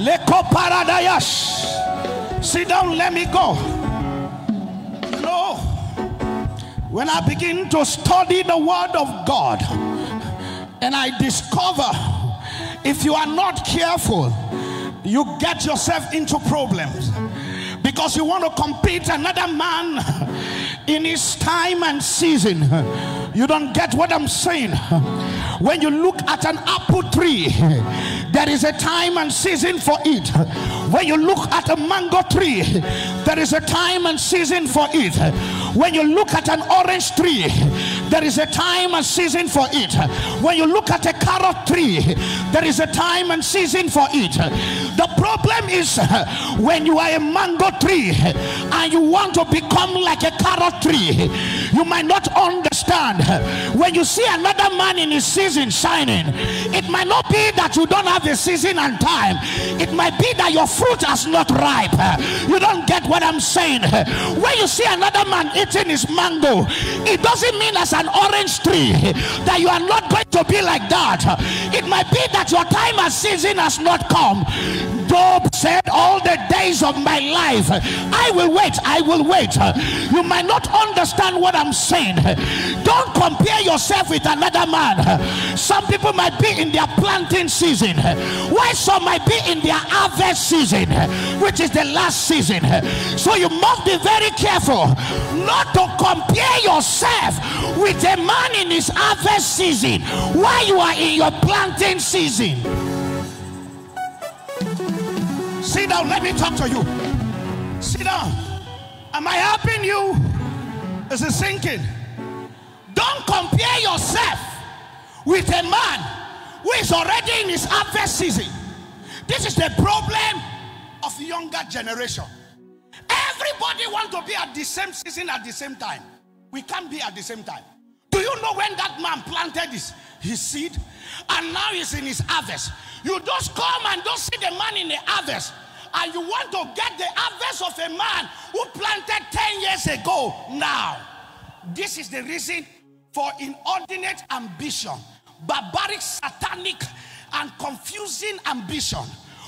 Speaker 19: Leko paradayash. Sit down, let me go. Know, when I begin to study the word of God and I discover if you are not careful, you get yourself into problems because you want to compete another man in his time and season. You don't get what I'm saying. When you look at an apple tree, there is a time and season for it. When you look at a mango tree, there is a time and season for it. When you look at an orange tree, there is a time and season for it. When you look at a carrot tree, there is a time and season for it. The problem is when you are a mango tree and you want to become like a carrot tree, you might not understand. When you see another man in his season shining, it might not be that you don't have a season and time, it might be that your fruit has not ripe. You don't get what I'm saying. When you see another man eating his mango, it doesn't mean as an orange tree that you are not going to be like that. It might be that your time and season has not come. Job said, All the days of my life, I will wait, I will wait. You might not understand what I'm saying. Don't compare yourself with another man. Some people might be in their planting season, while some might be in their harvest season, which is the last season. So you must be very careful not to compare yourself with a man in his harvest season while you are in your planting season. Sit down, let me talk to you. Sit down. Am I helping you? Is it sinking? Don't compare yourself with a man who is already in his harvest season. This is the problem of the younger generation. Everybody want to be at the same season at the same time. We can't be at the same time. Do you know when that man planted his, his seed and now he's in his harvest? You just come and just see the man in the harvest and you want to get the harvest of a man who planted 10 years ago now. This is the reason for inordinate ambition, barbaric, satanic, and confusing ambition.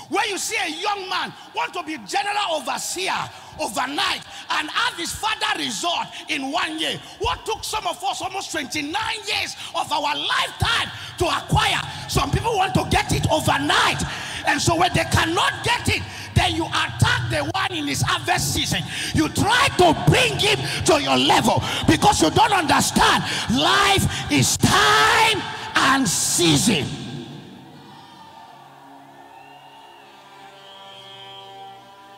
Speaker 19: Where you see a young man want to be general overseer overnight and have his father resort in one year. What took some of us almost 29 years of our lifetime to acquire. Some people want to get it overnight. And so when they cannot get it, then you attack the one in his harvest season. You try to bring him to your level because you don't understand. Life is time and season.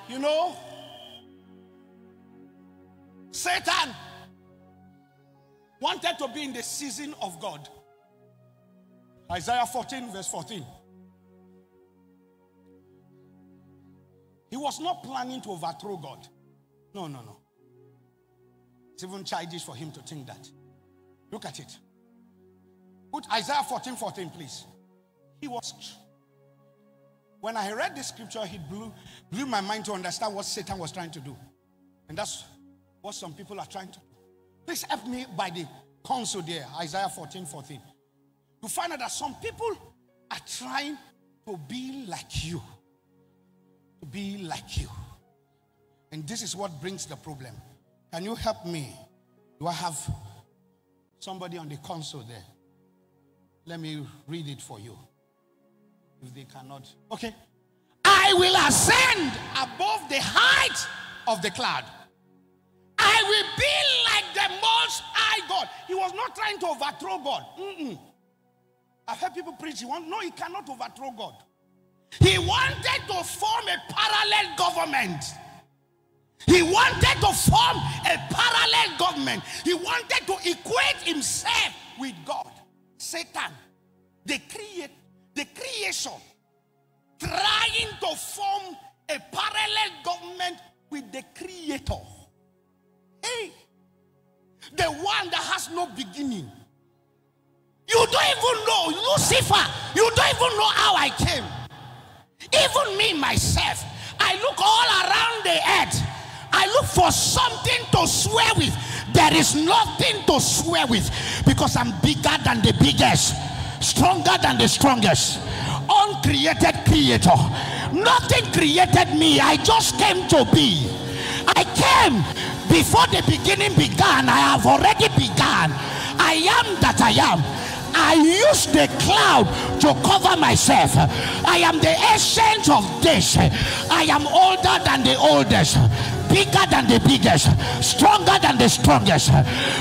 Speaker 19: You know, Satan wanted to be in the season of God. Isaiah 14, verse 14. He was not planning to overthrow God. No, no, no. It's even childish for him to think that. Look at it. Put Isaiah 14, 14, please. He was. When I read this scripture, it blew, blew my mind to understand what Satan was trying to do. And that's what some people are trying to do. Please help me by the console there, Isaiah 14, 14. You find out that some people are trying to be like you to be like you. And this is what brings the problem. Can you help me? Do I have somebody on the console there? Let me read it for you. If they cannot. Okay. I will ascend above the height of the cloud. I will be like the most high God. He was not trying to overthrow God. Mm-mm. I've heard people preach. He want, no, he cannot overthrow God. He wanted to form a parallel government. He wanted to form a parallel government. He wanted to equate himself with God. Satan, the create, the creation, trying to form a parallel government with the creator. Hey, the one that has no beginning. You don't even know, Lucifer, you don't even know how I came. Even me, myself, I look all around the earth. I look for something to swear with. There is nothing to swear with because I'm bigger than the biggest, stronger than the strongest, uncreated creator. Nothing created me. I just came to be. I came before the beginning began. I have already begun. I am that I am. I use the cloud to cover myself. I am the essence of this. I am older than the oldest, bigger than the biggest, stronger than the strongest.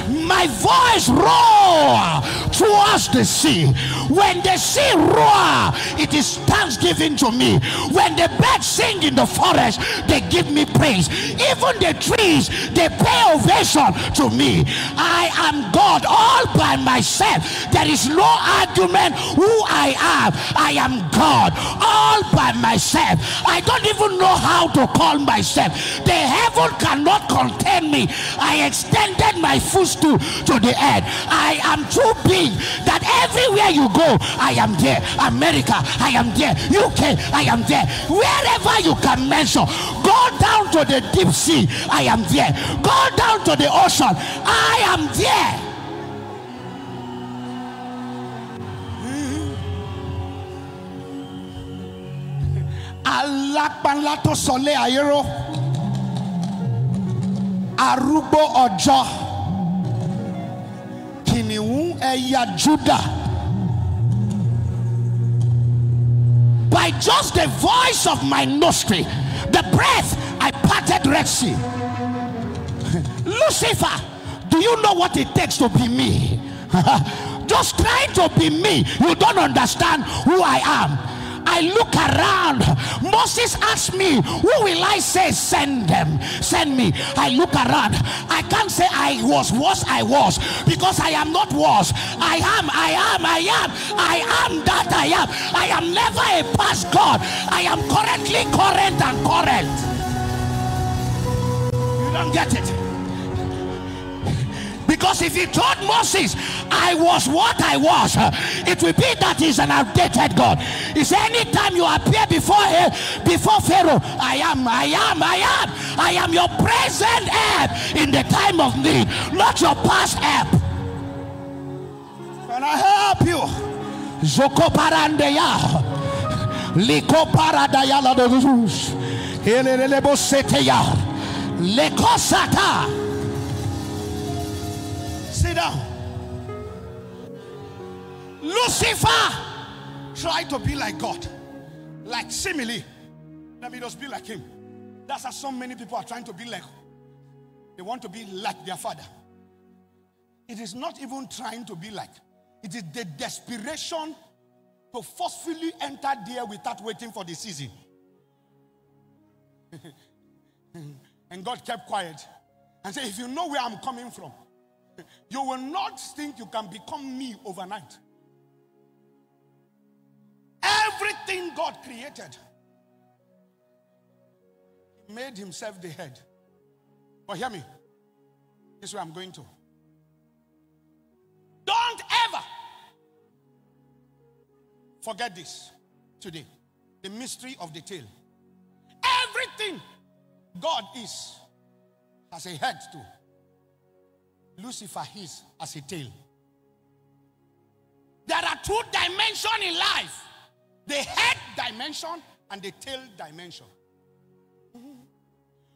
Speaker 19: My voice roar towards the sea. When the sea roar, it is thanksgiving to me. When the birds sing in the forest, they give me praise. Even the trees, they pay ovation to me. I am God all by myself. There is no argument who I am. I am God all by myself. I don't even know how to call myself. The heaven cannot contain me. I extended my footstool to the earth. I am too big that everywhere you go, I am there. America, I am there. UK, I am there. Wherever you can mention, go down to the deep sea, I am there. Go down to the ocean, I am there. alápánlá tó sọlé ayéró arúgbó ọjọ́. Kìnìún ẹ̀yà juda by just the voice of my nostril the breath i parted red sea. Lucifer do you know what it takes to be me? Just trying to be me you don't understand who i am I look around. Moses asked me, Who will I say send them? Send me. I look around. I can't say I was what I was because I am not was. I am, I am, I am, I am that I am. I am never a past God. I am currently current and current. You don't get it. Because if he told Moses, I was what I was, it will be that he's an outdated God. He said, anytime you appear before him, before Pharaoh, I am, I am, I am, I am your present help in the time of need, not your past help. Can I help you? Zoko parandeya. Liko paradayala de Jesus. Elelebo seteya. Lekosata. Sit down. Lucifer tried to be like God, like simile. Let me just be like him. That's how so many people are trying to be like. They want to be like their father. It is not even trying to be like, it is the desperation to forcefully enter there without waiting for the season. and God kept quiet and said, If you know where I'm coming from, you will not think you can become me overnight. Everything God created, He made Himself the head. But hear me, this is where I'm going to. Don't ever forget this today the mystery of the tail. Everything God is has a head too. Lucifer is as a tail. There are two dimensions in life the head dimension and the tail dimension.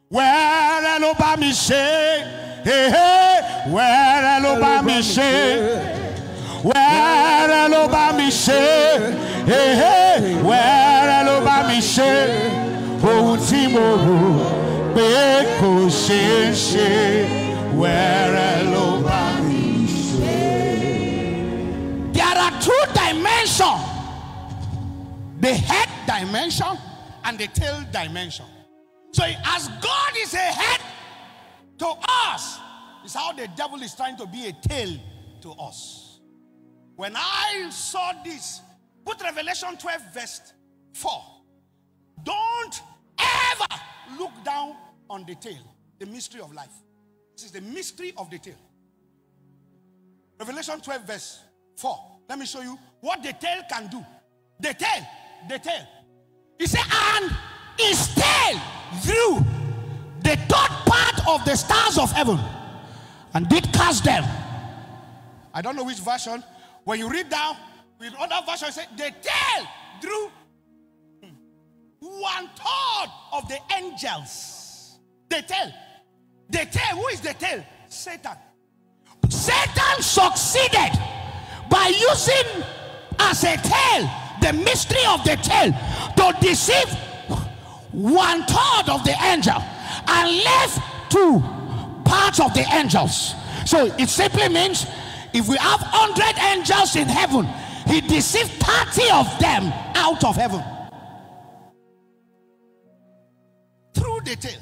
Speaker 19: Where ló ṣe? Hey, hey. Where ló bá mi ṣe? Where ló bá mi ṣe? Where ló bá mi ṣe? Ohun tí mo rò pé kò ṣeé ṣe. Where? There are two dimensions. The head dimension and the tail dimension. So as God is a head to us, is how the devil is trying to be a tail to us. When I saw this, put Revelation 12, verse 4. Don't ever look down on the tail, the mystery of life. This is the mystery of the tail. Revelation 12, verse 4. Let me show you what the tail can do. The tail, the tail. He said, and his tail drew the third part of the stars of heaven and did cast them. I don't know which version. When you read down, with other versions, say the tail drew hmm. one third of the angels. The tail. The tail. Who is the tail? Satan. Satan succeeded by using as a tail the mystery of the tail to deceive one third of the angel and left two parts of the angels. So it simply means if we have 100 angels in heaven, he deceived 30 of them out of heaven. Through the tail.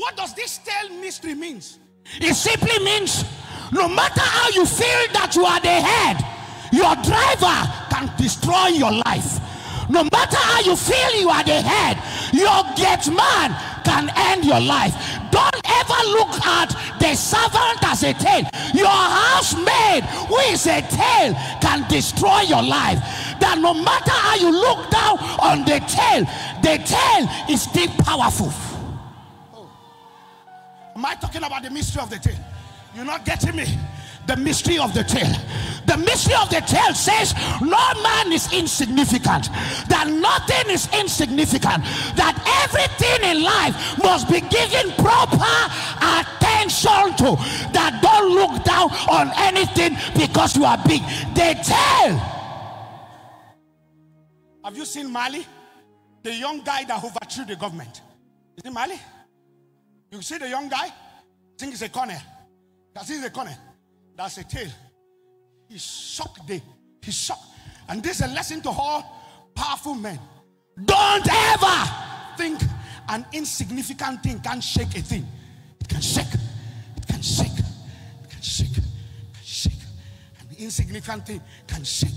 Speaker 19: What does this tail mystery means? It simply means no matter how you feel that you are the head, your driver can destroy your life. No matter how you feel you are the head, your gate man can end your life. Don't ever look at the servant as a tail. Your housemaid, who is a tail, can destroy your life. That no matter how you look down on the tail, the tail is still powerful. Am I talking about the mystery of the tail? You're not getting me. The mystery of the tail. The mystery of the tail says no man is insignificant, that nothing is insignificant, that everything in life must be given proper attention to, that don't look down on anything because you are big. The tail. Have you seen Mali? The young guy that overthrew the government. Is it Mali? You see the young guy? Think he's a corner. That's he's a corner. That's a tail. He shocked the, he shocked. And this is a lesson to all powerful men. Don't ever think an insignificant thing can shake a thing. It can shake. It can shake. It can shake. It can shake. An insignificant thing can shake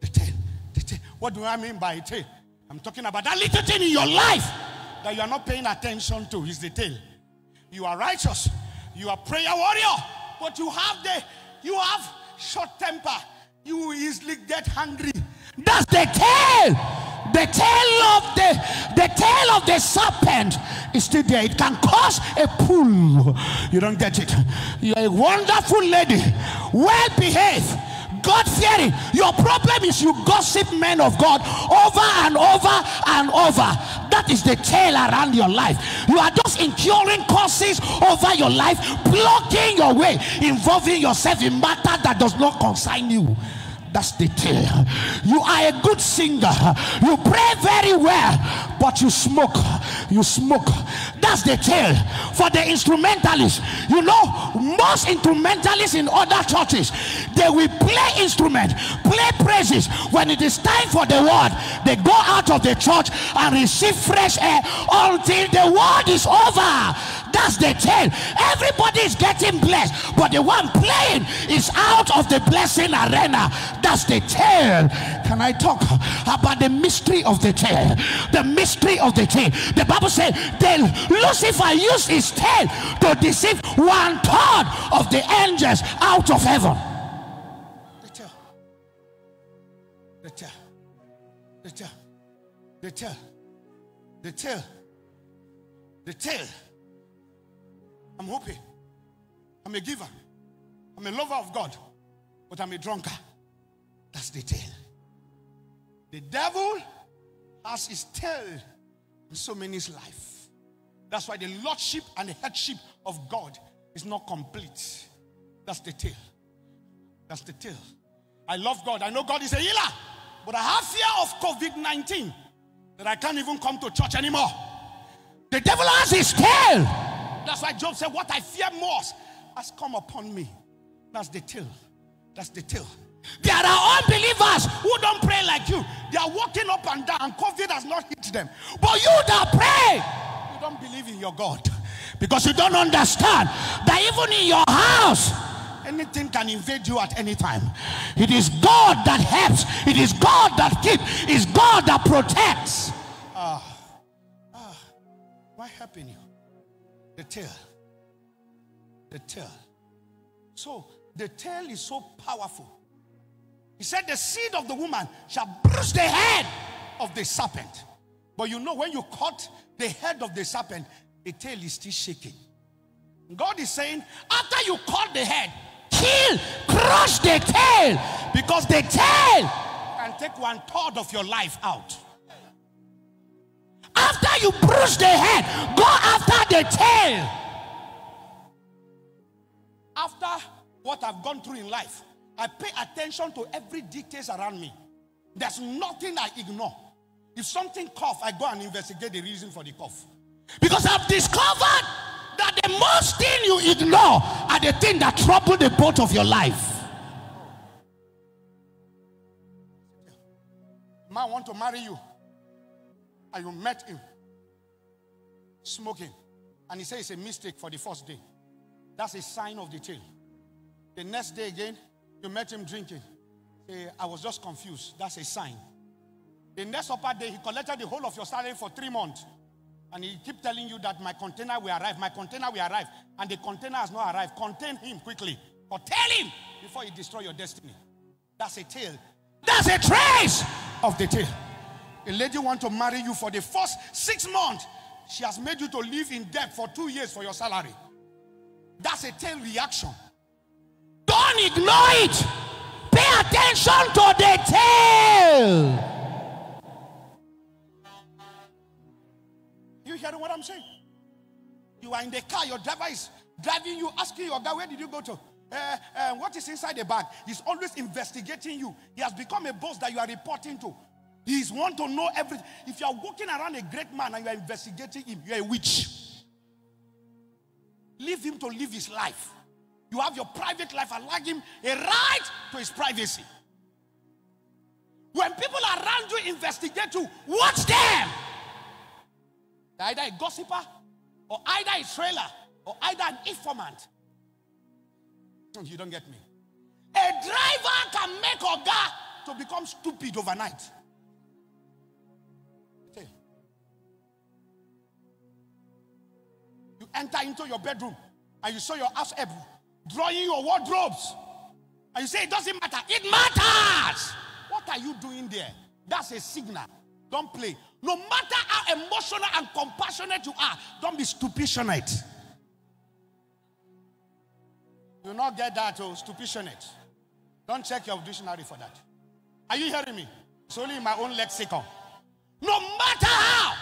Speaker 19: the tail. The tail. What do I mean by tail? I'm talking about that little thing in your life that you are not paying attention to is the tail. You are righteous. You are prayer warrior. But you have the you have short temper. You easily get hungry. That's the tail. The tail of the the tail of the serpent is still there. It can cause a pull. You don't get it. You're a wonderful lady, well behaved. God fearing. Your problem is you gossip men of God over and over and over. That is the tail around your life. You are just incurring causes over your life, blocking your way, involving yourself in matter that does not concern you. That's the tail. You are a good singer. You pray very well, but you smoke. You smoke. That's the tail. For the instrumentalists, you know, most instrumentalists in other churches, they will play instrument, play praises. When it is time for the word, they go out of the church and receive fresh air until the word is over. That's the tail. Everybody is getting blessed, but the one playing is out of the blessing arena. That's the tail. Can I talk about the mystery of the tail? The mystery of the tail. The Bible said then Lucifer used his tail to deceive one third of the angels out of heaven. The tail. The tail. The tail. The tail. The tail. The tail. I'm hoping. I'm a giver. I'm a lover of God. But I'm a drunkard. That's the tail. The devil has his tail in so many's life. That's why the lordship and the headship of God is not complete. That's the tail. That's the tail. I love God. I know God is a healer. But I have fear of COVID 19 that I can't even come to church anymore. The devil has his tail. That's why Job said, What I fear most has come upon me. That's the tail. That's the tail. There are unbelievers who don't pray like you. They are walking up and down, and COVID has not hit them. But you that pray, you don't believe in your God because you don't understand that even in your house, anything can invade you at any time. It is God that helps, it is God that keeps, it's God that protects. Ah, ah, what happened you? The tail. The tail. So the tail is so powerful. He said, The seed of the woman shall bruise the head of the serpent. But you know, when you cut the head of the serpent, the tail is still shaking. God is saying, after you cut the head, kill, crush the tail, because the tail can take one third of your life out. After you bruise the head, go after the tail. After what I've gone through in life, I pay attention to every details around me. There's nothing I ignore. If something cough, I go and investigate the reason for the cough. Because I've discovered that the most thing you ignore are the thing that trouble the boat of your life.
Speaker 18: Man want to marry you and you met him smoking, and he said it's a mistake for the first day. That's a sign of the tail. The next day again, you met him drinking. Say, I was just confused. That's a sign. The next upper day, he collected the whole of your salary for three months. And he keep telling you that my container will arrive, my container will arrive. And the container has not arrived. Contain him quickly. Or tell him before you destroy your destiny. That's a tail. That's a trace of the tail. A lady want to marry you for the first six months. She has made you to live in debt for two years for your salary. That's a tail reaction. Don't ignore it. Pay attention to the tail. You hearing what I'm saying? You are in the car, your driver is driving you, asking your guy, Where did you go to? Uh, uh, what is inside the bag? He's always investigating you. He has become a boss that you are reporting to. He's want to know everything. If you are walking around a great man and you are investigating him, you are a witch. Leave him to live his life. You have your private life. and Allow him a right to his privacy. When people around you investigate you, watch them. They're either a gossiper, or either a trailer, or either an informant. Hmm, you don't get me. A driver can make a guy to become stupid overnight. Enter into your bedroom and you saw your help drawing your wardrobes. And you say it doesn't matter. It matters. What are you doing there? That's a signal. Don't play. No matter how emotional and compassionate you are, don't be stupidionate. You not get that, oh, stupidionate. Don't check your dictionary for that. Are you hearing me? It's only in my own lexicon. No matter how,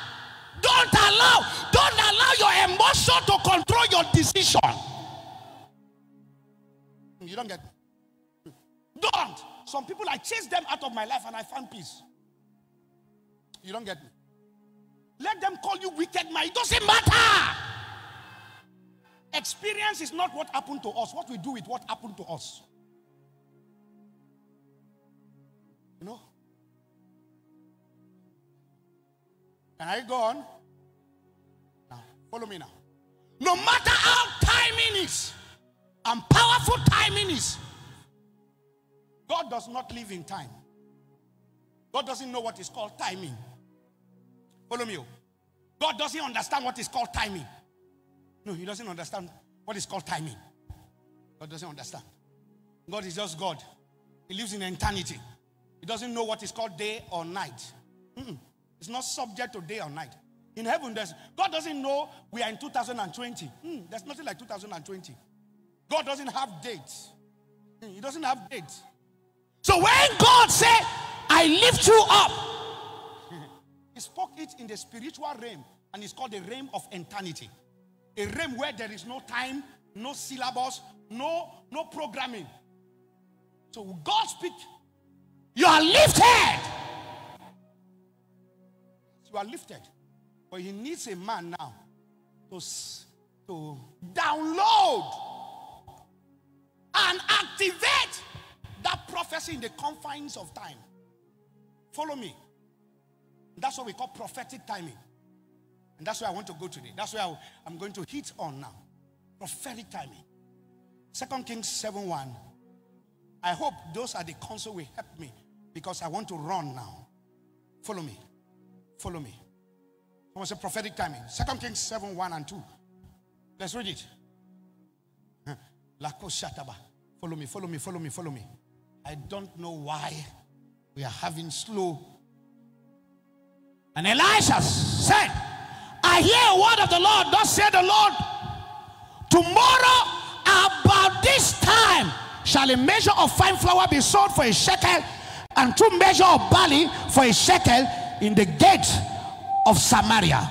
Speaker 18: don't allow, don't allow your emotion to control your decision. You don't get me. Don't. Some people I chased them out of my life and I found peace. You don't get me. Let them call you wicked man. It doesn't matter. Experience is not what happened to us, what we do with what happened to us. You know? Can I go on? Now, follow me now. No matter how timing is and powerful timing is, God does not live in time. God doesn't know what is called timing. Follow me. oh. God doesn't understand what is called timing. No, he doesn't understand what is called timing. God doesn't understand. God is just God. He lives in eternity. He doesn't know what is called day or night. Mm-mm. It's not subject to day or night. In heaven, there's God doesn't know we are in 2020. Mm, there's nothing like 2020. God doesn't have dates. Mm, He doesn't have dates. So when God said, I lift you up, he spoke it in the spiritual realm, and it's called the realm of eternity. A realm where there is no time, no syllabus, no, no programming. So God speak, you are lifted. You are lifted. But he needs a man now to, to download and activate that prophecy in the confines of time. Follow me. That's what we call prophetic timing. And that's where I want to go today. That's where I- I'm going to hit on now. Prophetic timing. Second Kings 7 1. I hope those at the council will help me because I want to run now. Follow me. Follow me. Someone say prophetic timing. Second Kings 7 1 and 2. Let's read it. Follow me, follow me, follow me, follow me. I don't know why we are having slow. And Elisha said, I hear a word of the Lord. Thus said the Lord, tomorrow about this time shall a measure of fine flour be sold for a shekel and two measure of barley for a shekel in the gate of Samaria.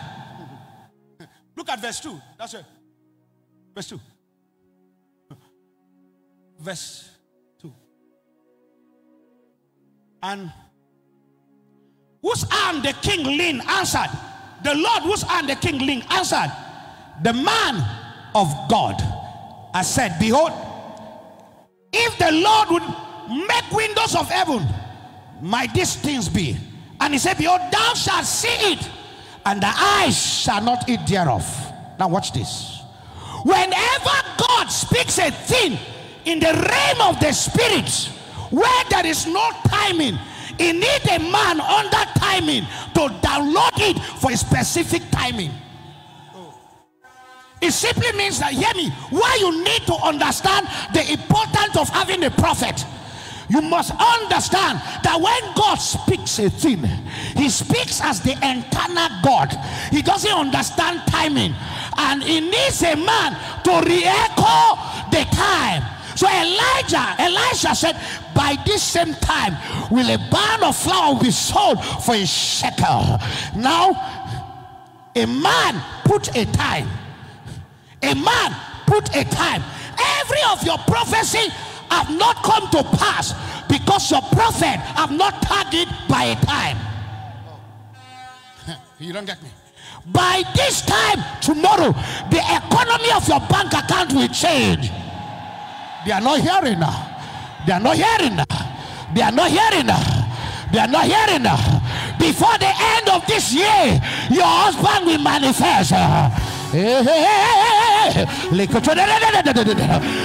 Speaker 18: Look at verse 2. That's it. Verse 2. Verse 2. And whose hand the king leaned answered. The Lord whose hand the king leaned answered. The man of God. I said, Behold, if the Lord would make windows of heaven, might these things be?
Speaker 19: And he said, Behold, thou shalt see it, and the eyes shall not eat thereof. Now, watch this. Whenever God speaks a thing in the realm of the spirit, where there is no timing, he needs a man under timing to download it for a specific timing. It simply means that, hear me, why you need to understand the importance of having a prophet. You must understand that when God speaks a thing, He speaks as the eternal God. He doesn't understand timing, and He needs a man to re-echo the time. So Elijah, Elisha said, By this same time will a barn of flour be sold for a shekel. Now, a man put a time. A man put a time. Every of your prophecy have not come to pass because your prophet have not tagged by a time. You don't get me. By this time tomorrow, the economy of your bank account will change. They are not hearing now. They are not hearing now. They are not hearing now. They are not hearing now. Before the end of this year, your husband will manifest.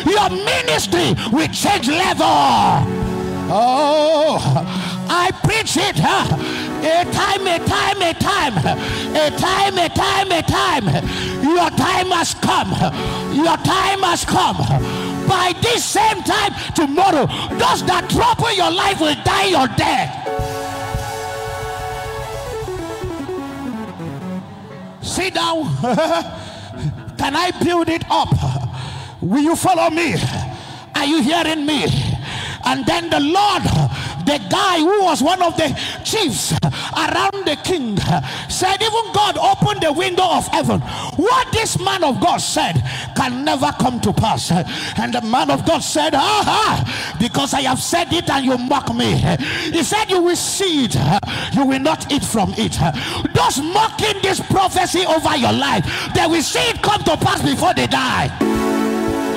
Speaker 19: Your ministry will change level. Oh, I preach it. Huh? A time, a time, a time, a time, a time, a time. Your time has come. Your time has come. By this same time tomorrow, those that trouble your life will die your death. Sit down. Can I build it up? Will you follow me? Are you hearing me? And then the Lord, the guy who was one of the chiefs around the king, said, Even God opened the window of heaven. What this man of God said can never come to pass. And the man of God said, Aha, because I have said it and you mock me. He said, You will see it, you will not eat from it. Those mocking this prophecy over your life, they will see it come to pass before they die.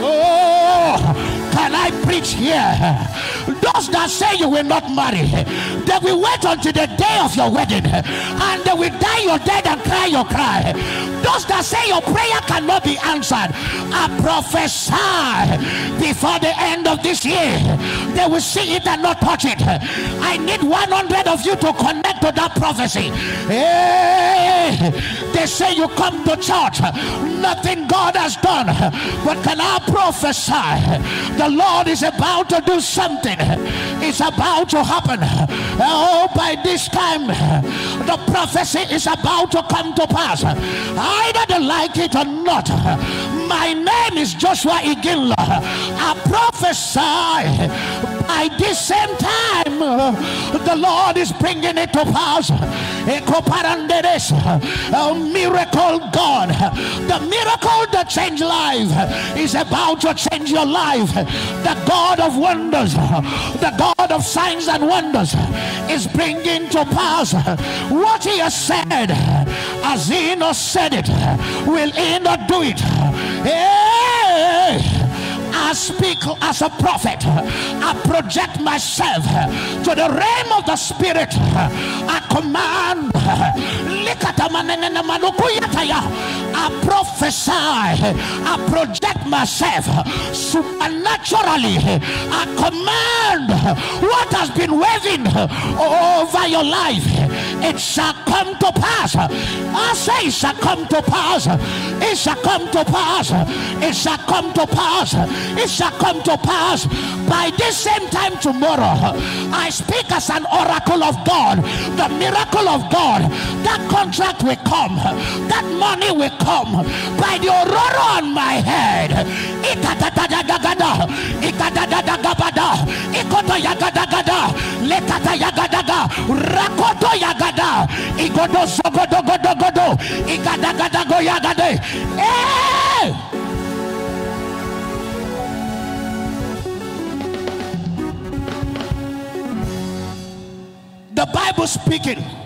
Speaker 19: Oh, can I preach here? Those that say you will not marry, they will wait until the day of your wedding and they will die your dead and cry your cry. Those that say your prayer cannot be answered, I prophesy before the end of this year, they will see it and not touch it. I need 100 of you to connect to that prophecy. Hey, they say you come to church, nothing God has done, but can I prophesy? The Lord is about to do something. It's about to happen. Oh, by this time, the prophecy is about to come to pass. Either they like it or not. My name is Joshua Iginla. I prophesy by this same time, the Lord is bringing it to pass. A miracle God, the miracle that changed life is about to change your life. The God of wonders, the God of signs and wonders is bringing to pass what he has said. As he not said it, will he not do it? Hey! I speak as a prophet. I project myself to the realm of the spirit. I command. I prophesy. I project myself supernaturally. I command what has been waving over your life. It shall come to pass. I say it shall come to pass. It shall come to pass. It shall come to pass it shall come to pass by this same time tomorrow. I speak as an oracle of God, the miracle of God. That contract will come, that money will come by the aurora on my head. Ikoto yagadagada, lekata yagadaga, rakoto yagada, igodo zogodogodogodo, igadagadago yagade. Hey! Eh! the Bible speaking.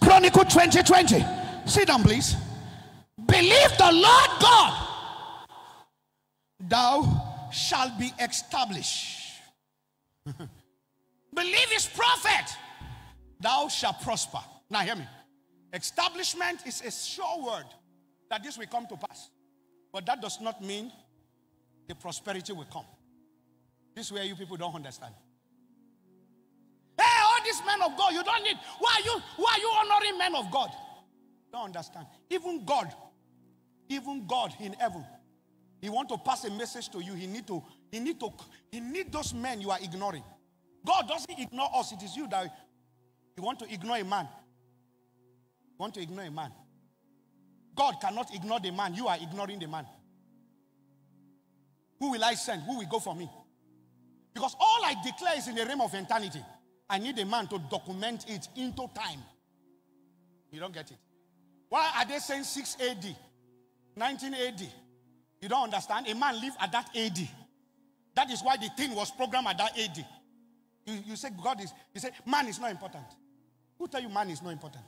Speaker 19: Chronicle 2020. Sit down, please. Believe the Lord God, thou shalt be established. Believe his prophet,
Speaker 18: thou shalt prosper. Now, hear me. Establishment is a sure word that this will come to pass. But that does not mean the prosperity will come. This is where you people don't understand. Hey, all these men of God, you don't need. Why are you why are you honoring men of God? Don't understand. Even God, even God in heaven, he want to pass a message to you. He need to, he need to, he need those men you are ignoring. God doesn't ignore us. It is you that you want to ignore a man. You want to ignore a man. God cannot ignore the man. You are ignoring the man. Who will I send? Who will go for me? Because all I declare is in the realm of eternity. I need a man to document it into time. You don't get it. Why are they saying 6 AD, 19 AD? You don't understand? A man lived at that AD. That is why the thing was programmed at that AD. You, you say God is, you say man is not important. Who tell you man is not important?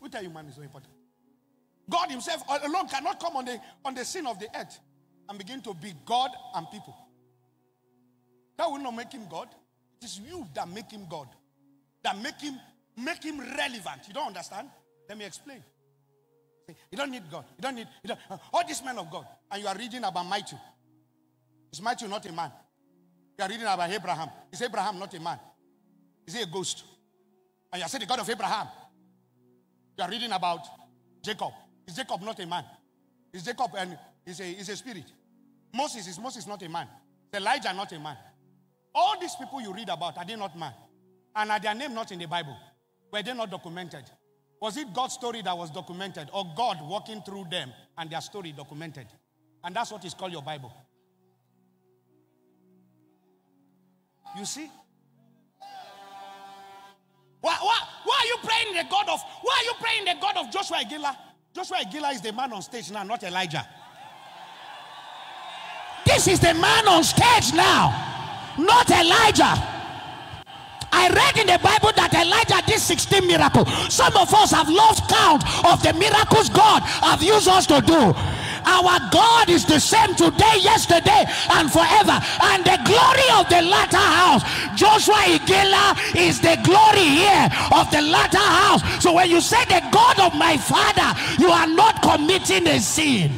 Speaker 18: Who- tell you man is not important? God himself alone cannot come on the, on the scene of the earth and begin to be God and people. That will not make him God. It is you that make him God. That make him make him relevant. You don't understand? Let me explain. You don't need God. You don't need you don't, uh, all these men of God. And you are reading about Matthew. Is Matthew not a man? You are reading about Abraham. Is Abraham not a man? Is he a ghost? And you are saying the God of Abraham. You are reading about Jacob. Is Jacob not a man? Is Jacob and is a is a spirit? Moses is Moses not a man? Is Elijah not a man? All these people you read about are they not man? And are their name not in the Bible? Were they not documented? Was it God's story that was documented, or God walking through them and their story documented? And that's what is called your Bible. You see? Why, why, why are you praying the God of why are you praying the God of Joshua Iginla? Joshua Iginla is the man on stage now, not Elijah. This is the man on stage now, not Elijah. I read in the Bible that Elijah did 16 miracles. Some of us have lost count of the miracles God have used us to do. Our God is the same today, yesterday, and forever. And the glory of the latter house, Joshua Iginla is the glory here of the latter house. So when you say the God of my father, you are not committing a sin.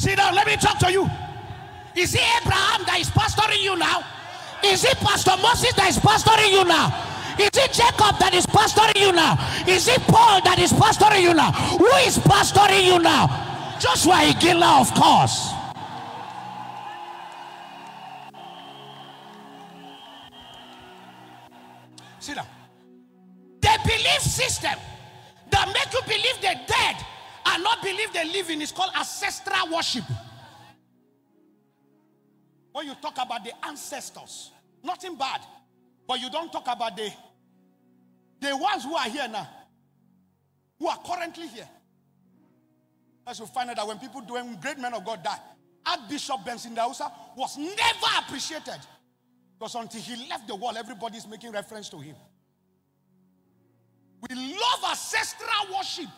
Speaker 18: Sit down, let me talk to you. Is it Abraham that is pastoring you now? Is it Pastor Moses that is pastoring you now? Is it Jacob that is pastoring you now? Is it Paul that is pastoring you now? Who is pastoring you now? Joshua Iginla, of course. Sit down. The belief system that make you believe the dead and not believe the living is called ancestral worship. When you talk about the ancestors, nothing bad, but you don't talk about the the ones who are here now, who are currently here. As you find out that when people, when great men of God die, Archbishop Benson Idahosa was never appreciated. Because until he left the world, everybody is making reference to him. We love ancestral worship.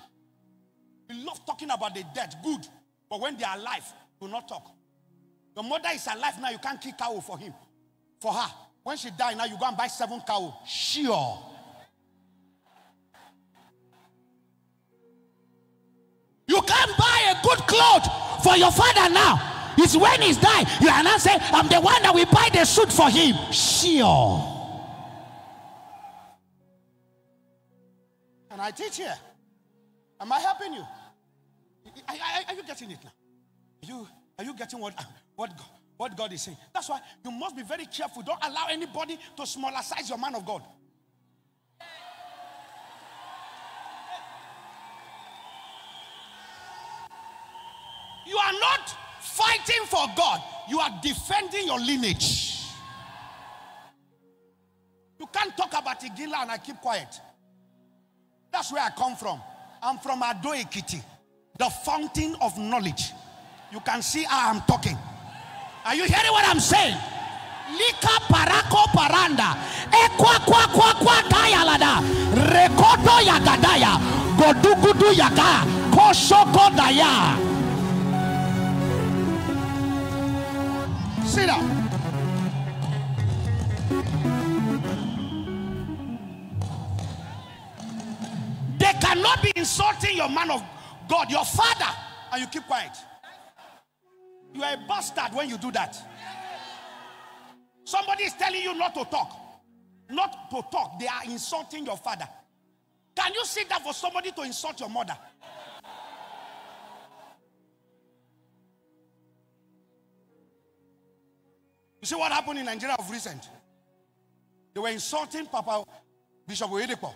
Speaker 18: Love talking about the dead, good. But when they are alive, do not talk. Your mother is alive now, you can't kill cow for him. For her. When she die now, you go and buy seven cow. Sure. You can't buy a good cloth for your father now. It's when he's died. You are not saying, I'm the one that will buy the suit for him. Sure. And I teach here. Am I helping you? Are, are- are you getting it now? Are you, are you getting what, what, God, what God is saying? That's why you must be very careful. Don't allow anybody to smaller size your man of God. You are not fighting for God, you are defending your lineage. You can't talk about Iginla and I keep quiet. That's where I come from. I'm from Ado Ekiti, the fountain of knowledge. You can see how I'm talking. Are you hearing what I'm saying? Lika parako paranda. Ekwa kwa kwa kwa tayalada. Rekoto yagadaya. Godugudu yaga. Koshoko daya.
Speaker 19: Sit down. They cannot be insulting your man of God, your father, and you keep quiet. You are a bastard when you do that. Somebody is telling you not to talk. Not to talk. They are insulting your father. Can you sit down for somebody to insult your mother? You see what happened in Nigeria of recent? They were insulting Papa Bishop Oyedepo.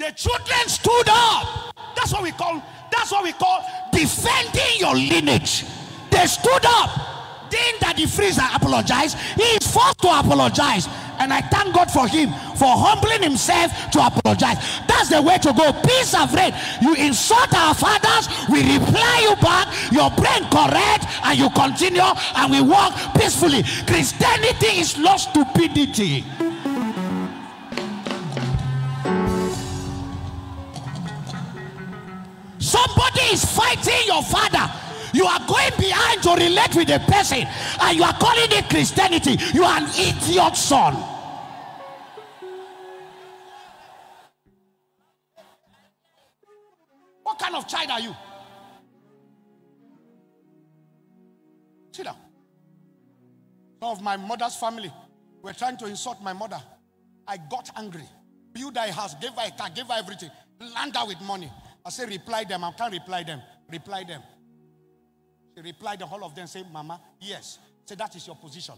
Speaker 19: The children stood up. That's what we call. That's what we call defending your lineage. They stood up. Then that the freezer apologized. He is forced to apologize. And I thank God for him for humbling himself to apologize. That's the way to go. Peace of reign. You insult our fathers, we reply you back, your brain correct, and you continue, and we walk peacefully. Christianity is not stupidity. Somebody is fighting your father. You are going behind to relate with a person and you are calling it Christianity. You are an idiot son. What kind of child are you? Sit down. Some of my mother's family were trying to insult my mother. I got angry. Build her a house, gave her a car, gave her everything, land her with money. I say, reply them. I can't reply them. Reply them. She replied, the whole of them say, Mama, yes. Say, that is your position.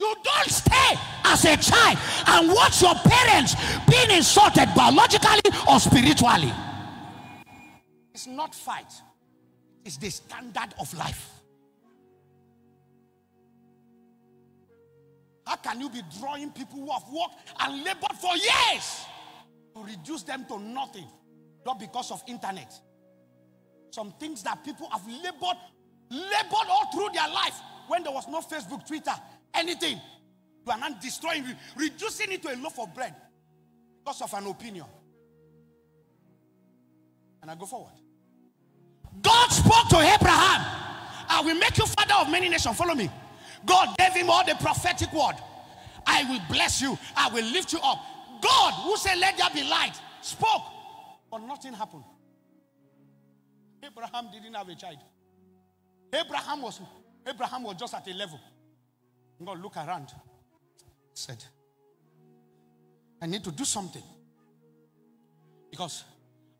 Speaker 19: You don't stay as a child and watch your parents being insulted biologically or spiritually. It's not fight, it's the standard of life. How can you be drawing people who have worked and labored for years to reduce them to nothing? Not because of internet. Some things that people have labored, labored all through their life when there was no Facebook, Twitter, anything. You are not destroying, reducing it to a loaf of bread because of an opinion. And I go forward. God spoke to Abraham. I will make you father of many nations. Follow me. God gave him all the prophetic word. I will bless you. I will lift you up. God, who said, Let there be light, spoke, but nothing happened. Abraham didn't have a child. Abraham was Abraham was just at a level. God look around. Said, I need to do something. Because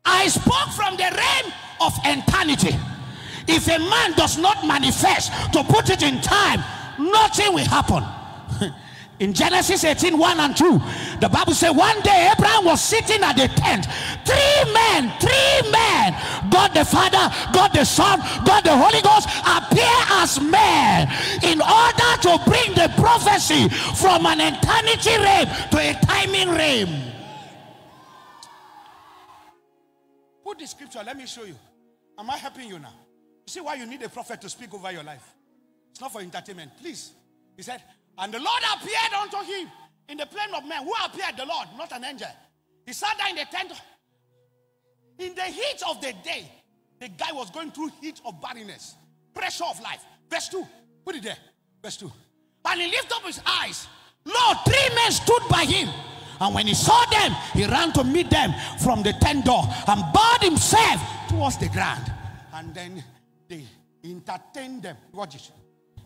Speaker 19: I spoke from the realm of eternity. If a man does not manifest to put it in time, nothing will happen. In Genesis 18, 1 and 2, the Bible says one day Abraham was sitting at the tent. Three men, three men, God the Father, God the Son, God the Holy Ghost appear as men in order to bring the prophecy from an eternity realm to a timing realm. Put the scripture, let me show you. Am I helping you now? You see why you need a prophet to speak over your life? It's not for entertainment. Please. He said, And the Lord appeared unto him in the plain of men. Who appeared? The Lord, not an angel. He sat there in the tent. In the heat of the day, the guy was going through heat of barrenness, pressure of life. Verse 2. Put it there. Verse 2. And he lifted up his eyes. Lord, three men stood by him. And when he saw them, he ran to meet them from the tent door and bowed himself towards the ground. And then they entertained them. Watch it.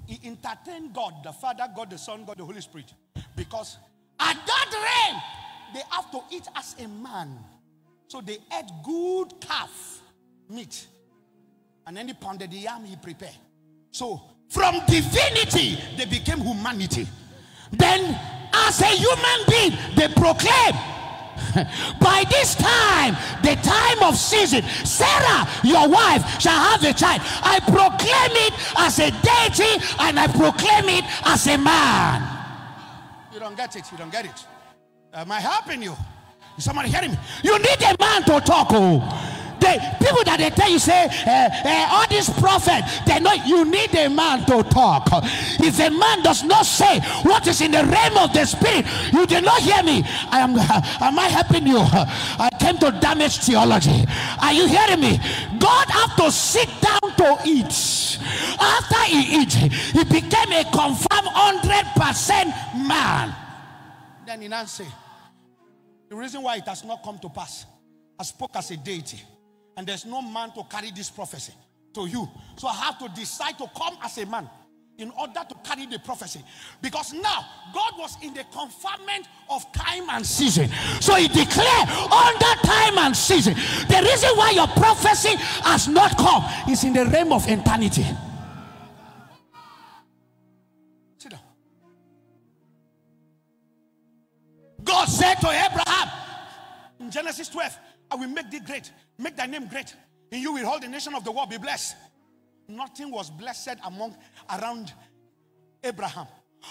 Speaker 19: He entertained God, the Father, God, the Son, God, the Holy Spirit. Because at that realm, they have to eat as a man. So they ate good calf meat. And then he pounded the yam he prepared. So from divinity, they became humanity. Then, as a human being, they proclaim. By this time, the time of season, Sarah, your wife, shall have a child. I proclaim it as a deity and I proclaim it as a man. You don't get it. You don't get it. Am I helping you? Is somebody hearing me? You need a man to talk. Oh.
Speaker 18: They people that they tell you say eh, eh, all these prophets they know you need a man to talk. If a man does not say what is in the realm of the spirit you did not hear me. I am am i helping you? I came to damage theology. Are you hearing me? God have to sit down to eat. After he eat he became a confirmed 100% man. Then he now the reason why it has not come to pass I spoke as a deity, and there's no man to carry this prophecy to you. So I have to decide to come as a man in order to carry the prophecy. Because now God was in the confinement of time and season. So he declared under time and season. The reason why your prophecy has not come is in the realm of eternity. Sit down. God said to Abraham in Genesis 12, I will make thee great, make thy name great. In you will hold the nation of the world be blessed. Nothing was blessed among around Abraham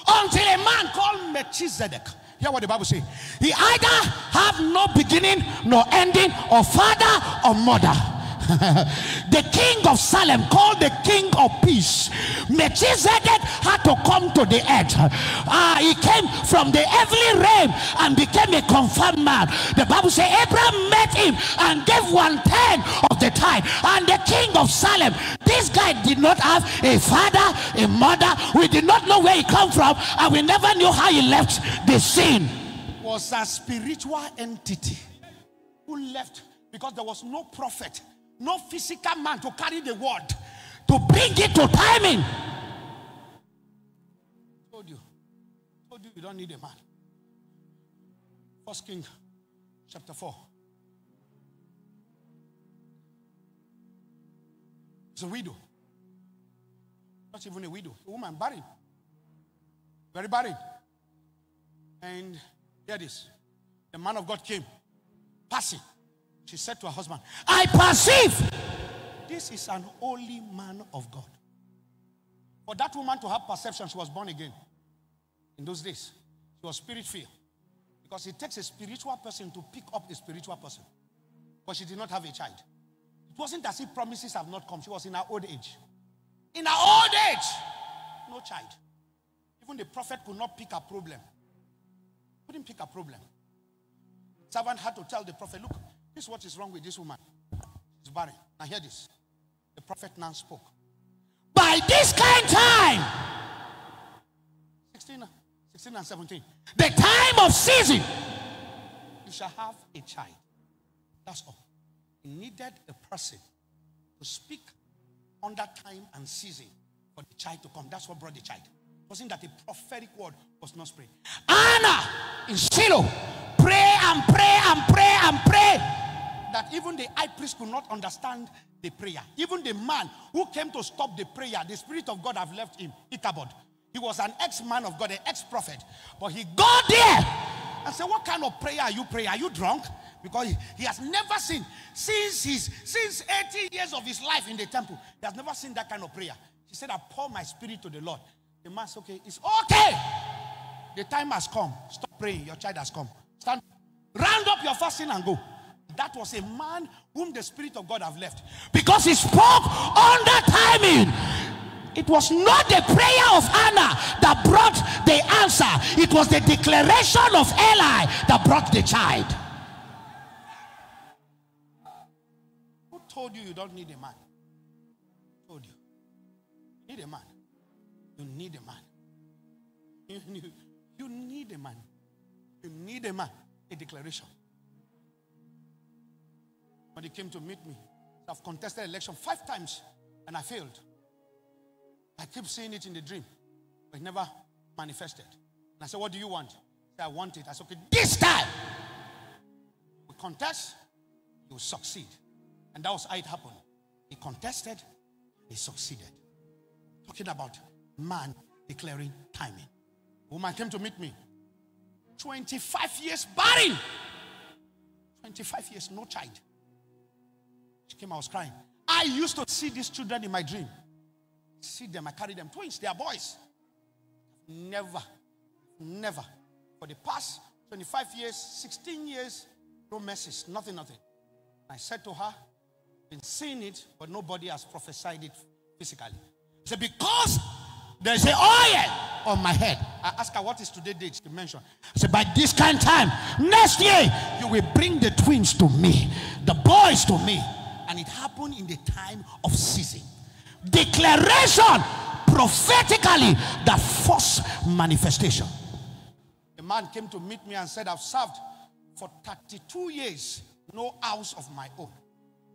Speaker 18: until a man called Melchizedek. Hear what the Bible says. He either have no beginning nor ending, or father or mother. the king of Salem, called the king of peace, Melchizedek had to come to the earth. Ah, he came from the heavenly realm and became a confirmed man. The Bible says Abraham met him and gave one tenth of the time. And the king of Salem, this guy did not have a father, a mother. We did not know where he come from, and we never knew how he left the scene. Was a spiritual entity who left because there was no prophet no physical man to carry the word to bring it to timing. I Told you, told you, you don't need a man. First King, chapter four. It's a widow. Not even a widow, a woman barren. Very barren. And here it is. The man of God came, passing. She said to her husband, I perceive this is an holy man of God. For that woman to have perception, she was born again. In those days, she was spirit filled. Because it takes a spiritual person to pick up a spiritual person. But she did not have a child. It wasn't as if promises have not come. She was in her old age. In her old age, no child. Even the prophet could not pick a problem. Couldn't pick a problem. Servant had to tell the prophet, look, this is what is wrong with this woman. She's barren. Now hear this. The prophet now spoke. By this kind time, 16, 16 and 17, the time of season, you shall have a child. That's all. He needed a person to speak on that time and season for the child to come. That's what brought the child. Wasn't that a prophetic word was not spread. Anna in Shiloh, pray and pray and pray and pray that even the high priest could not understand the prayer. Even the man who came to stop the prayer, the Spirit of God have left him, Ichabod. He was an ex-man of God, an ex-prophet. But he got there and said, what kind of prayer are you praying? Are you drunk? Because he, he has never seen, since his since 80 years of his life in the temple, he has never seen that kind of prayer. He said, I pour my spirit to the Lord. The man okay, it's okay. The time has come. Stop praying. Your child has come. Stand. Round up your fasting and go. That was a man whom the Spirit of God have left. Because he spoke under timing. It was not the prayer of Anna that brought the answer. It was the declaration of Eli that brought the child. Who told you you don't need a man? Who told you. You need a man. You need a man. You, you, you need a man. You need a man. A declaration. When he came to meet me, I've contested election five times and I failed. I keep seeing it in the dream, but it never manifested. And I said, What do you want? Said, I want it. I said, Okay, this time we contest, you will succeed. And that was how it happened. He contested, he succeeded. Talking about man declaring timing. woman came to meet me. 25 years barren. 25 years, no child. She came, I was crying. I used to see these children in my dream. See them, I carry them. Twins, they are boys. Never, never. For the past 25 years, 16 years, no messages, nothing, nothing. I said to her,
Speaker 19: been seeing it, but nobody has prophesied it physically. He said, Because there's an oil on my head. I asked her, What is today date? She mentioned. I said, By this kind of time, next year, you will bring the twins to me, the boys to me. And it happened in the time of season. Declaration prophetically, the first manifestation. A man came to meet me and said, I've served for 32 years, no house of my own.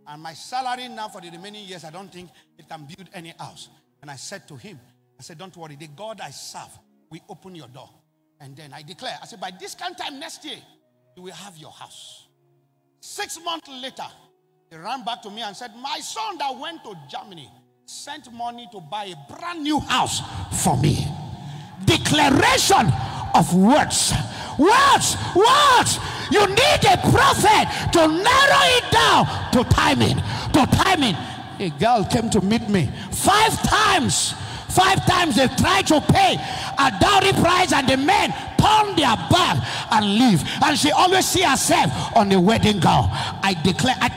Speaker 19: And my salary now for the remaining years, I don't think it can build any house. And I said to him, I said, Don't worry, the God I serve will open your door. And then I declare, I said, By this kind of time next year, you will have your house. Six months later, he ran back to me and said, My son that went to Germany sent money to buy a brand new house for me. Declaration of words. Words, words. You need a prophet to narrow it down to timing. To timing. A girl came to meet me five times. Five times they tried to pay a dowry price, and the men turn their back and leave. And she always see herself on the wedding gown. I declare, I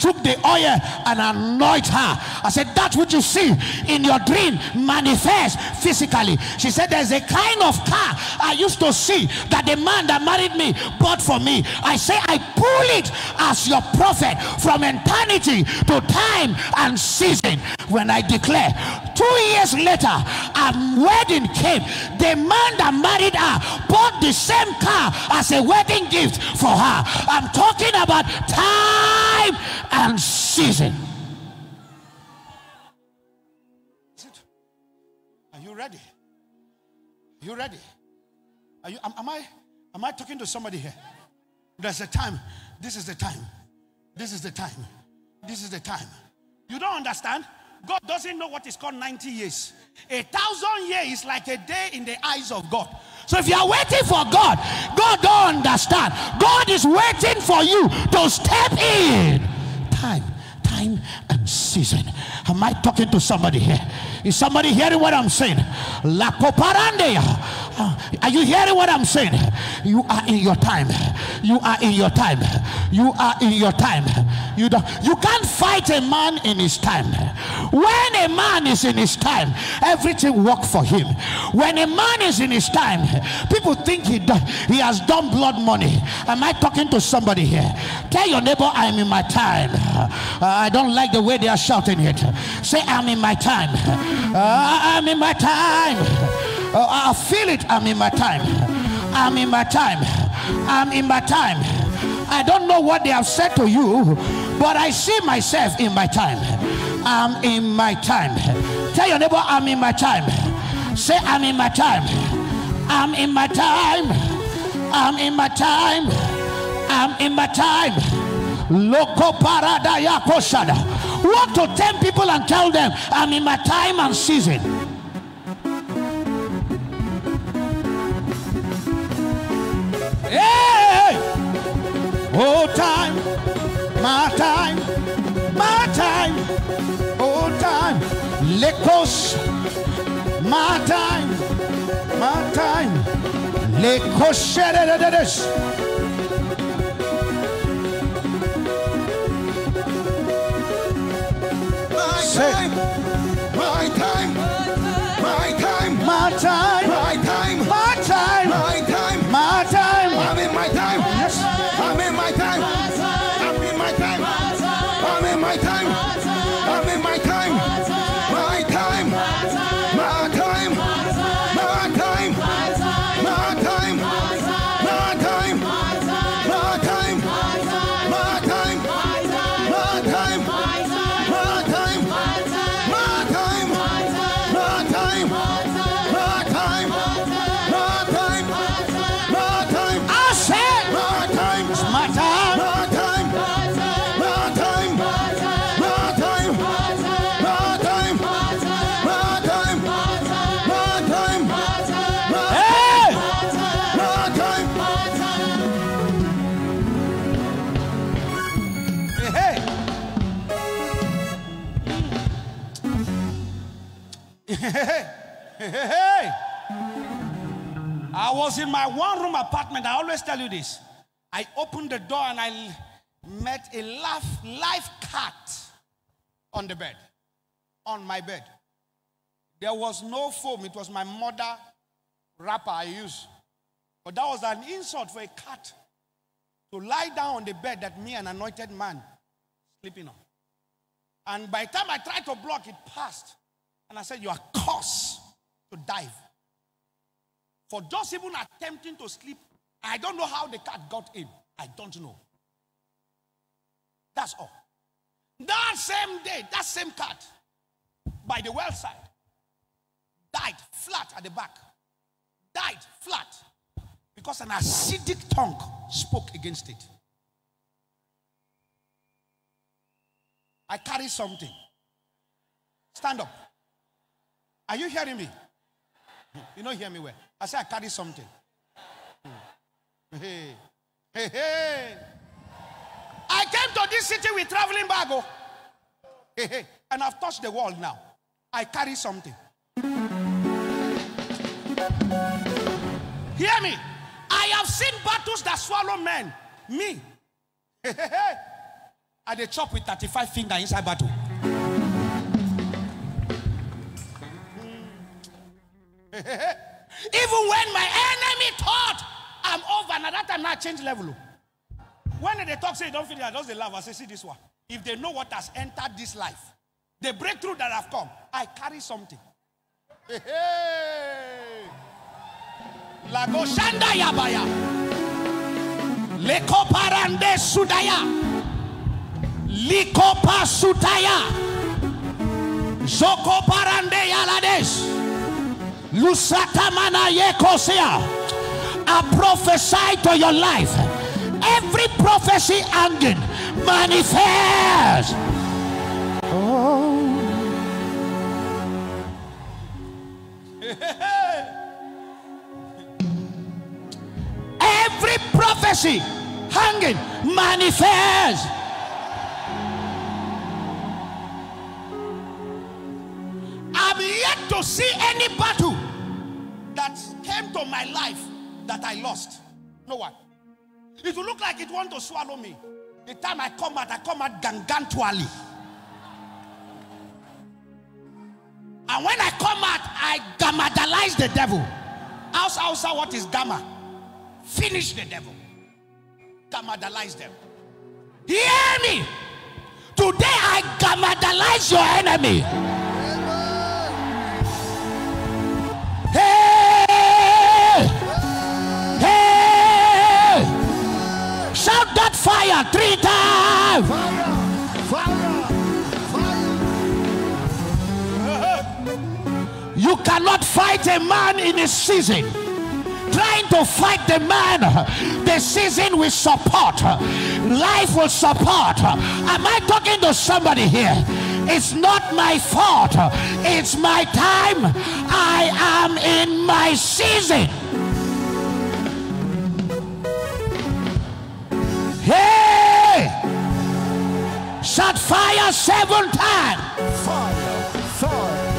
Speaker 19: took the oil and anoint her. I said, That which you see in your dream manifest physically. She said, There's a kind of car I used to see that the man that married me bought for me. I say, I pull it as your prophet from eternity to time and season. When I declare, two years later, a wedding came. The man that married her bought the same car as a wedding gift for her. I'm talking about time and season. Are you ready? Are you ready? Are you am, am I am I talking to somebody here? There's a time. This is the time. This is the time. This is the time. You don't understand? God doesn't know what is called 90 years. A thousand years is like a day in the eyes of God. So if you are waiting for God, God don't understand. God is waiting for you to step in. Time, time season. Am I talking to somebody here? Is somebody hearing what I'm saying? La coparandea. Are you hearing what I'm saying? You are in your time. You are in your time. You are in your time. You don't, you can't fight a man in his time. When a man is in his time, everything works for him. When a man is in his time, people think he do, he has done blood money. Am I talking to somebody here? Tell your neighbor I'm in my time. Uh, I don't like the way they are shouting it. Say I'm in my time. Uh, I'm in my time. Uh, I feel it. I'm in my time. I'm in my time. I'm in my time. I don't know what they have said to you, but I see myself in my time. I'm in my time. Tell your neighbor, I'm in my time. Say, I'm in my time. I'm in my time. I'm in my time. I'm in my time. Walk to 10 people and tell them, I'm in my time and season. Hey! Oh, time, my time, my time, oh, time, Lekos, my time, my time, Lekos,
Speaker 17: My time,
Speaker 19: my time,
Speaker 17: my time,
Speaker 19: my time,
Speaker 17: my time, my time, my time,
Speaker 19: I was in my one room apartment. I always tell you this. I opened the door and I met a life cat on the bed. On my bed. There was no foam. It was my mother wrapper I used. But that was an insult for a cat to lie down on the bed that me, an anointed man, sleeping on. And by the time I tried to block, it passed. And I said, You are cursed to dive. For just even attempting to sleep, I don't know how the cat got in. I don't know. That's all. That same day, that same cat, by the well side, died flat at the back. Died flat because an acidic tongue spoke against it. I carry something. Stand up. Are you hearing me? You don't hear me well. I say I carry something. Hmm. Hey, hey, hey. I came to this city with traveling bag. Oh. Hey, hey. And I've touched the wall now. I carry something. Hear me. I have seen battles that swallow men. Me. Hey, hey, hey. I dey chop with 35 finger inside battle. Hmm. Hey, hey, hey. Even when my enemy thought I'm over, now that time now change level. Oh. When they talk, say, don't feel I just they laugh. I say, see this one. If they know what has entered this life, the breakthrough that I've come, I carry something. Hey. Lago shanda yabaya. Leko parande sudaya. Likopa sutaya. Zoko parande yalades. I prophesy to your life. Every prophecy hanging manifest. Oh. Every prophecy hanging manifest. I'm yet to see any battle that came to my life that I lost. No one. It will look like it want to swallow me. The time I come out, I come out gangantually. And when I come out, I gamadalize the devil. House, house, what is gamma? Finish the devil. Gamadalize them. Hear me. Today I gamadalize your enemy. Hey! Fire three times. You cannot fight a man in a season. Trying to fight the man, the season will support, life will support. Am I talking to somebody here? It's not my fault, it's my time. I am in my season. Hey! Shot fire seven times.
Speaker 17: Fire, fire.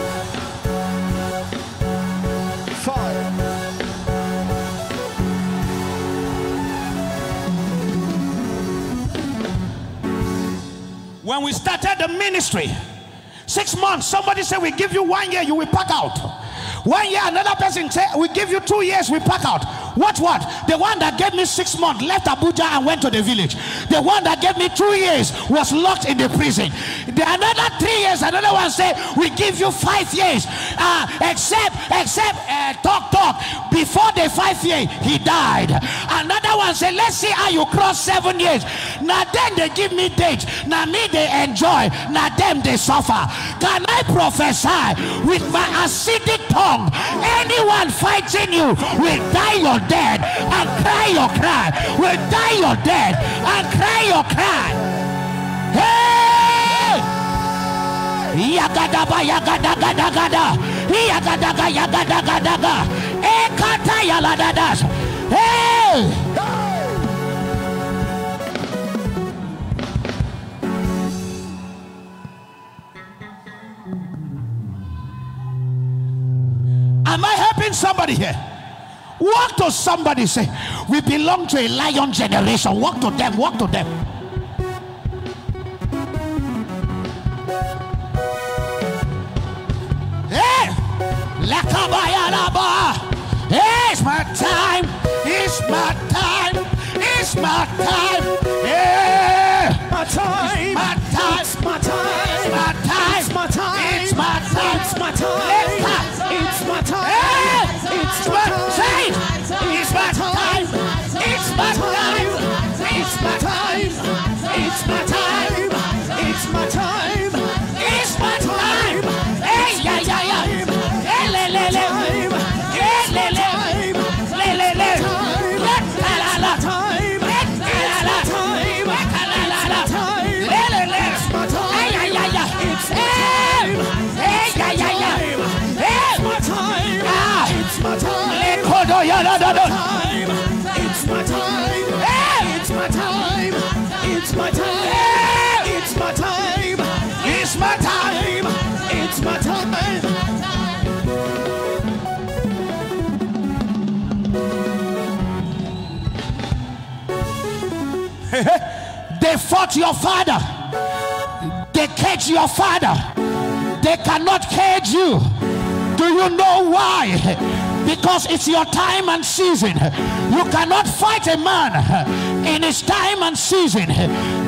Speaker 19: When we started the ministry, six months, somebody said, We give you one year, you will pack out. One year, another person say, We give you two years, we pack out. What, what? The one that gave me six months left Abuja and went to the village. The one that gave me two years was locked in the prison. The another three years, another one say, We give you five years. Uh, except, except, uh, talk, talk. Before the five years, he died. Another one say, Let's see how you cross seven years. Now then they give me date. Now me they enjoy. Now them they suffer. Can I prophesy with my acidic tongue? Anyone fighting you will die your dead and cry your cry. Will die your dead and cry your cry. Hey! Yagadaba yagadagadaga. Yagadaga yagadagadaga. Ekata yaladadas. Hey! Am I helping somebody here? Walk to somebody, say, We belong to a lion generation. Walk to them, walk to them. Hey,
Speaker 17: it's my time,
Speaker 19: it's my time, it's my time.
Speaker 17: It's my time. It's my time. It's my time.
Speaker 19: Hey, yeah, yeah, yeah. Hey, le, le, le. Hey, le, le. Le, le, le. La, la, la. Let, la, la, la. Let, la, la, la. Le, le, le. Hey, yeah, yeah, yeah. Hey. Hey, yeah, yeah, yeah. Hey. Ah. Le, kodo, ya, da, da, da. They fought your father. They caged your father. They cannot cage you. Do you know why? Because it's your time and season. You cannot fight a man in his time and season.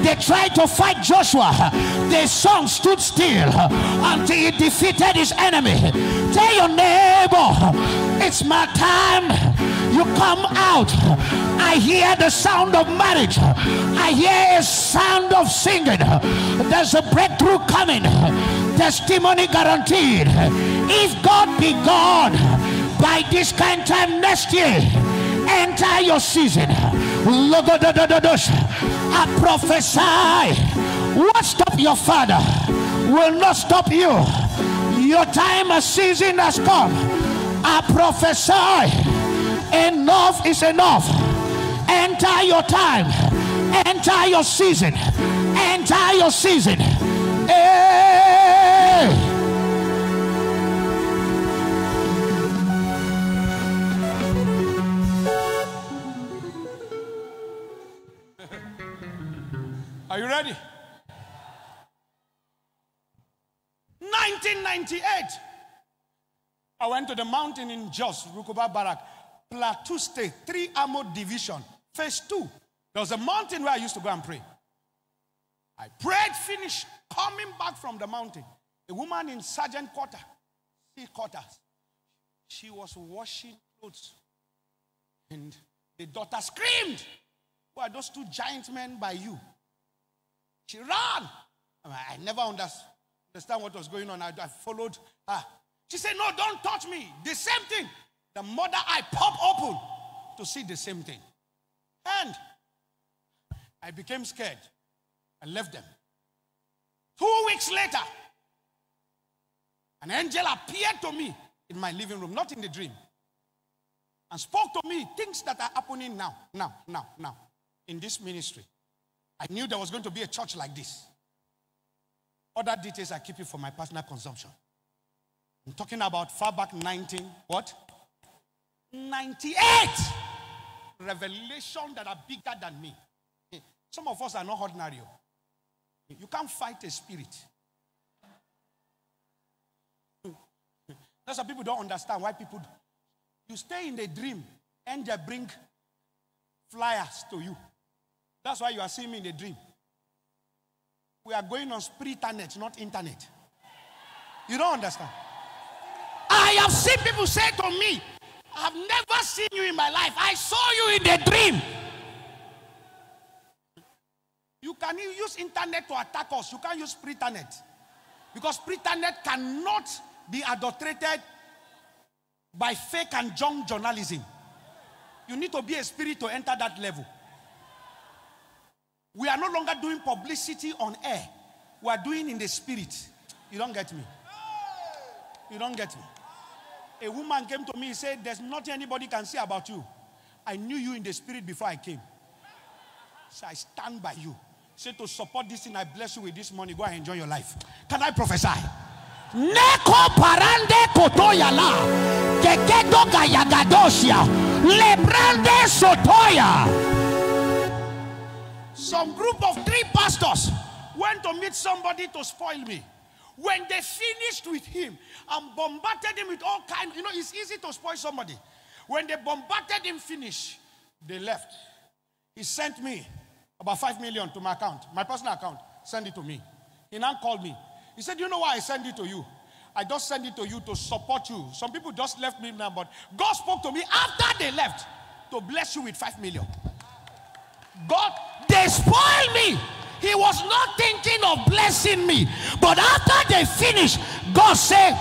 Speaker 19: They tried to fight Joshua. The song stood still until he defeated his enemy. Tell your neighbor, it's my time you come out. I hear the sound of marriage. I hear a sound of singing. There's a breakthrough coming. Testimony guaranteed. If God be God, by this kind time next year, enter your season. I prophesy. What stop your father will not stop you. Your time and season has come. I prophesy. Enough is enough. Enter your time. Enter your season. Enter your season. Hey! Are you ready? 1998. I went to the mountain in Jos, Rukuba Barrack, Plateau State, 3 Armored Division, phase 2. There was a mountain where I used to go and pray. I prayed, finished, coming back from the mountain. A woman in sergeant quarter, C quarters, she was washing clothes. And the daughter screamed, Who are those two giant men by you? She ran. I never understand what was going on. I, I followed her. She said, No, don't touch me. The same thing. The mother eye pop open to see the same thing. And I became scared. I left them. Two weeks later, an angel appeared to me in my living room, not in the dream, and spoke to me things that are happening now, now, now, now, in this ministry. I knew there was going to be a church like this. Other details I keep it for my personal consumption. I'm talking about far back 19, what? 98 revelation that are bigger than me. Some of us are not ordinary. You can't fight a spirit. That's why people don't understand why people. You stay in the dream and they bring flyers to you. That's why you are seeing me in the dream. We are going on spiritanet, not internet. You don't understand. I have seen people say to me, I've never seen you in my life. I saw you in the dream. You can use internet to attack us. You can't use spiritanet. Because spiritanet cannot be adulterated by fake and junk journalism. You need to be a spirit to enter that level. We are no longer doing publicity on air. We are doing in the spirit. You don't get me. You don't get me. A woman came to me and said, There's nothing anybody can say about you. I knew you in the spirit before I came. So I stand by you. Say to support this thing, I bless you with this money. Go and enjoy your life. Can I prophesy? Neko parande kotoyala. Keketo gayagadosia. Lebrande sotoya. Some group of three pastors went to meet somebody to spoil me. When they finished with him and bombarded him with all kinds, you know, it's easy to spoil somebody. When they bombarded him, finish, they left. He sent me about five million to my account, my personal account. Send it to me. He now called me. He said, You know why I send it to you? I just send it to you to support you. Some people just left me now, but God spoke to me after they left to bless you with five million. God, they spoiled me. He was not thinking of blessing me. But after they finished, God said,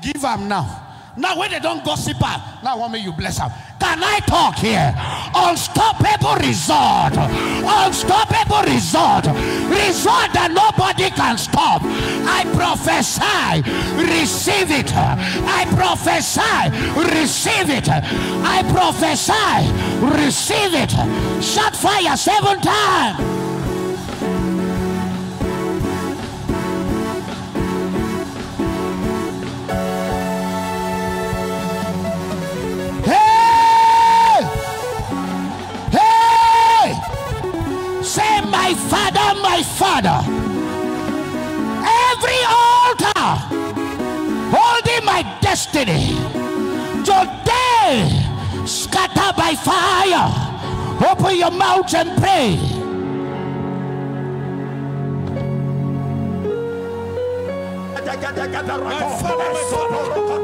Speaker 19: Give them now. Now, when they don't gossip, her, now want me you bless them. Can I talk here? Unstoppable resort. Unstoppable resort. Resort that nobody can stop. I prophesy. Receive it. I prophesy. Receive it. I prophesy. Receive it. Shut fire seven times. my father, my father. Every altar holding my destiny today scattered by fire. Open your mouth and pray.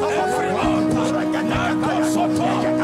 Speaker 19: Every altar,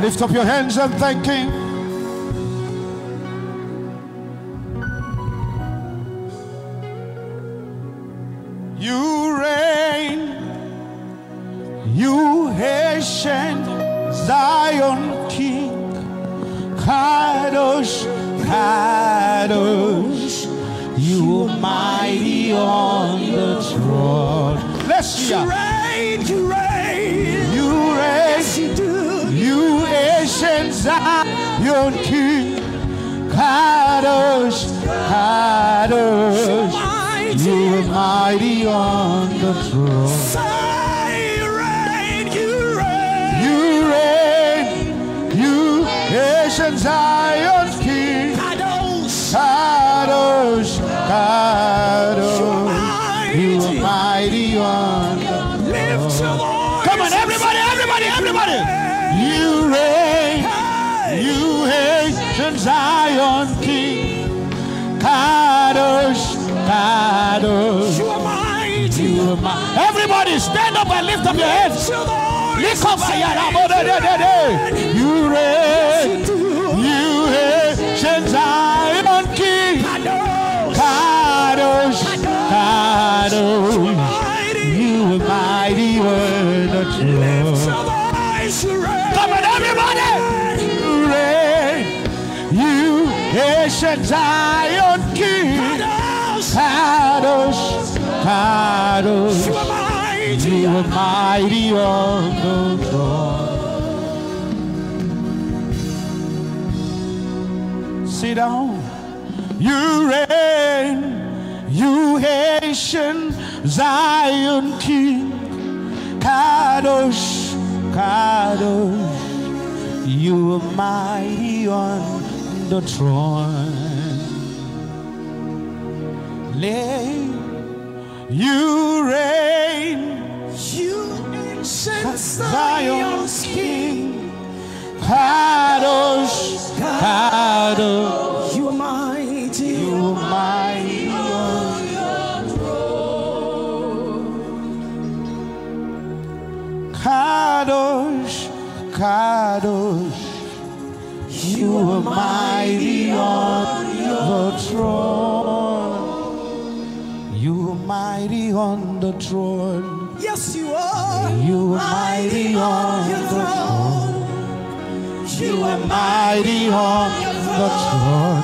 Speaker 19: Lift up your hands and thank Him. Everybody, stand up and lift up your hands. Lift up, You reign, you ancient Zion King, Kadosh, Kadosh. You are mighty on the throne. Come on, everybody! You reign, you ancient Zion King, Kadosh, Kadosh. You are mighty on the throne. Sit down. You reign, you ancient Zion King, Kadosh, Kadosh, you are mighty on the throne. Lay, you Zion's King, Kadosh, Kadosh.
Speaker 13: You are mighty.
Speaker 19: You are mighty on Kadosh, Kadosh, you are mighty on the throne. You are mighty on the throne.
Speaker 13: You are
Speaker 19: mighty on the throne. You are mighty on the throne.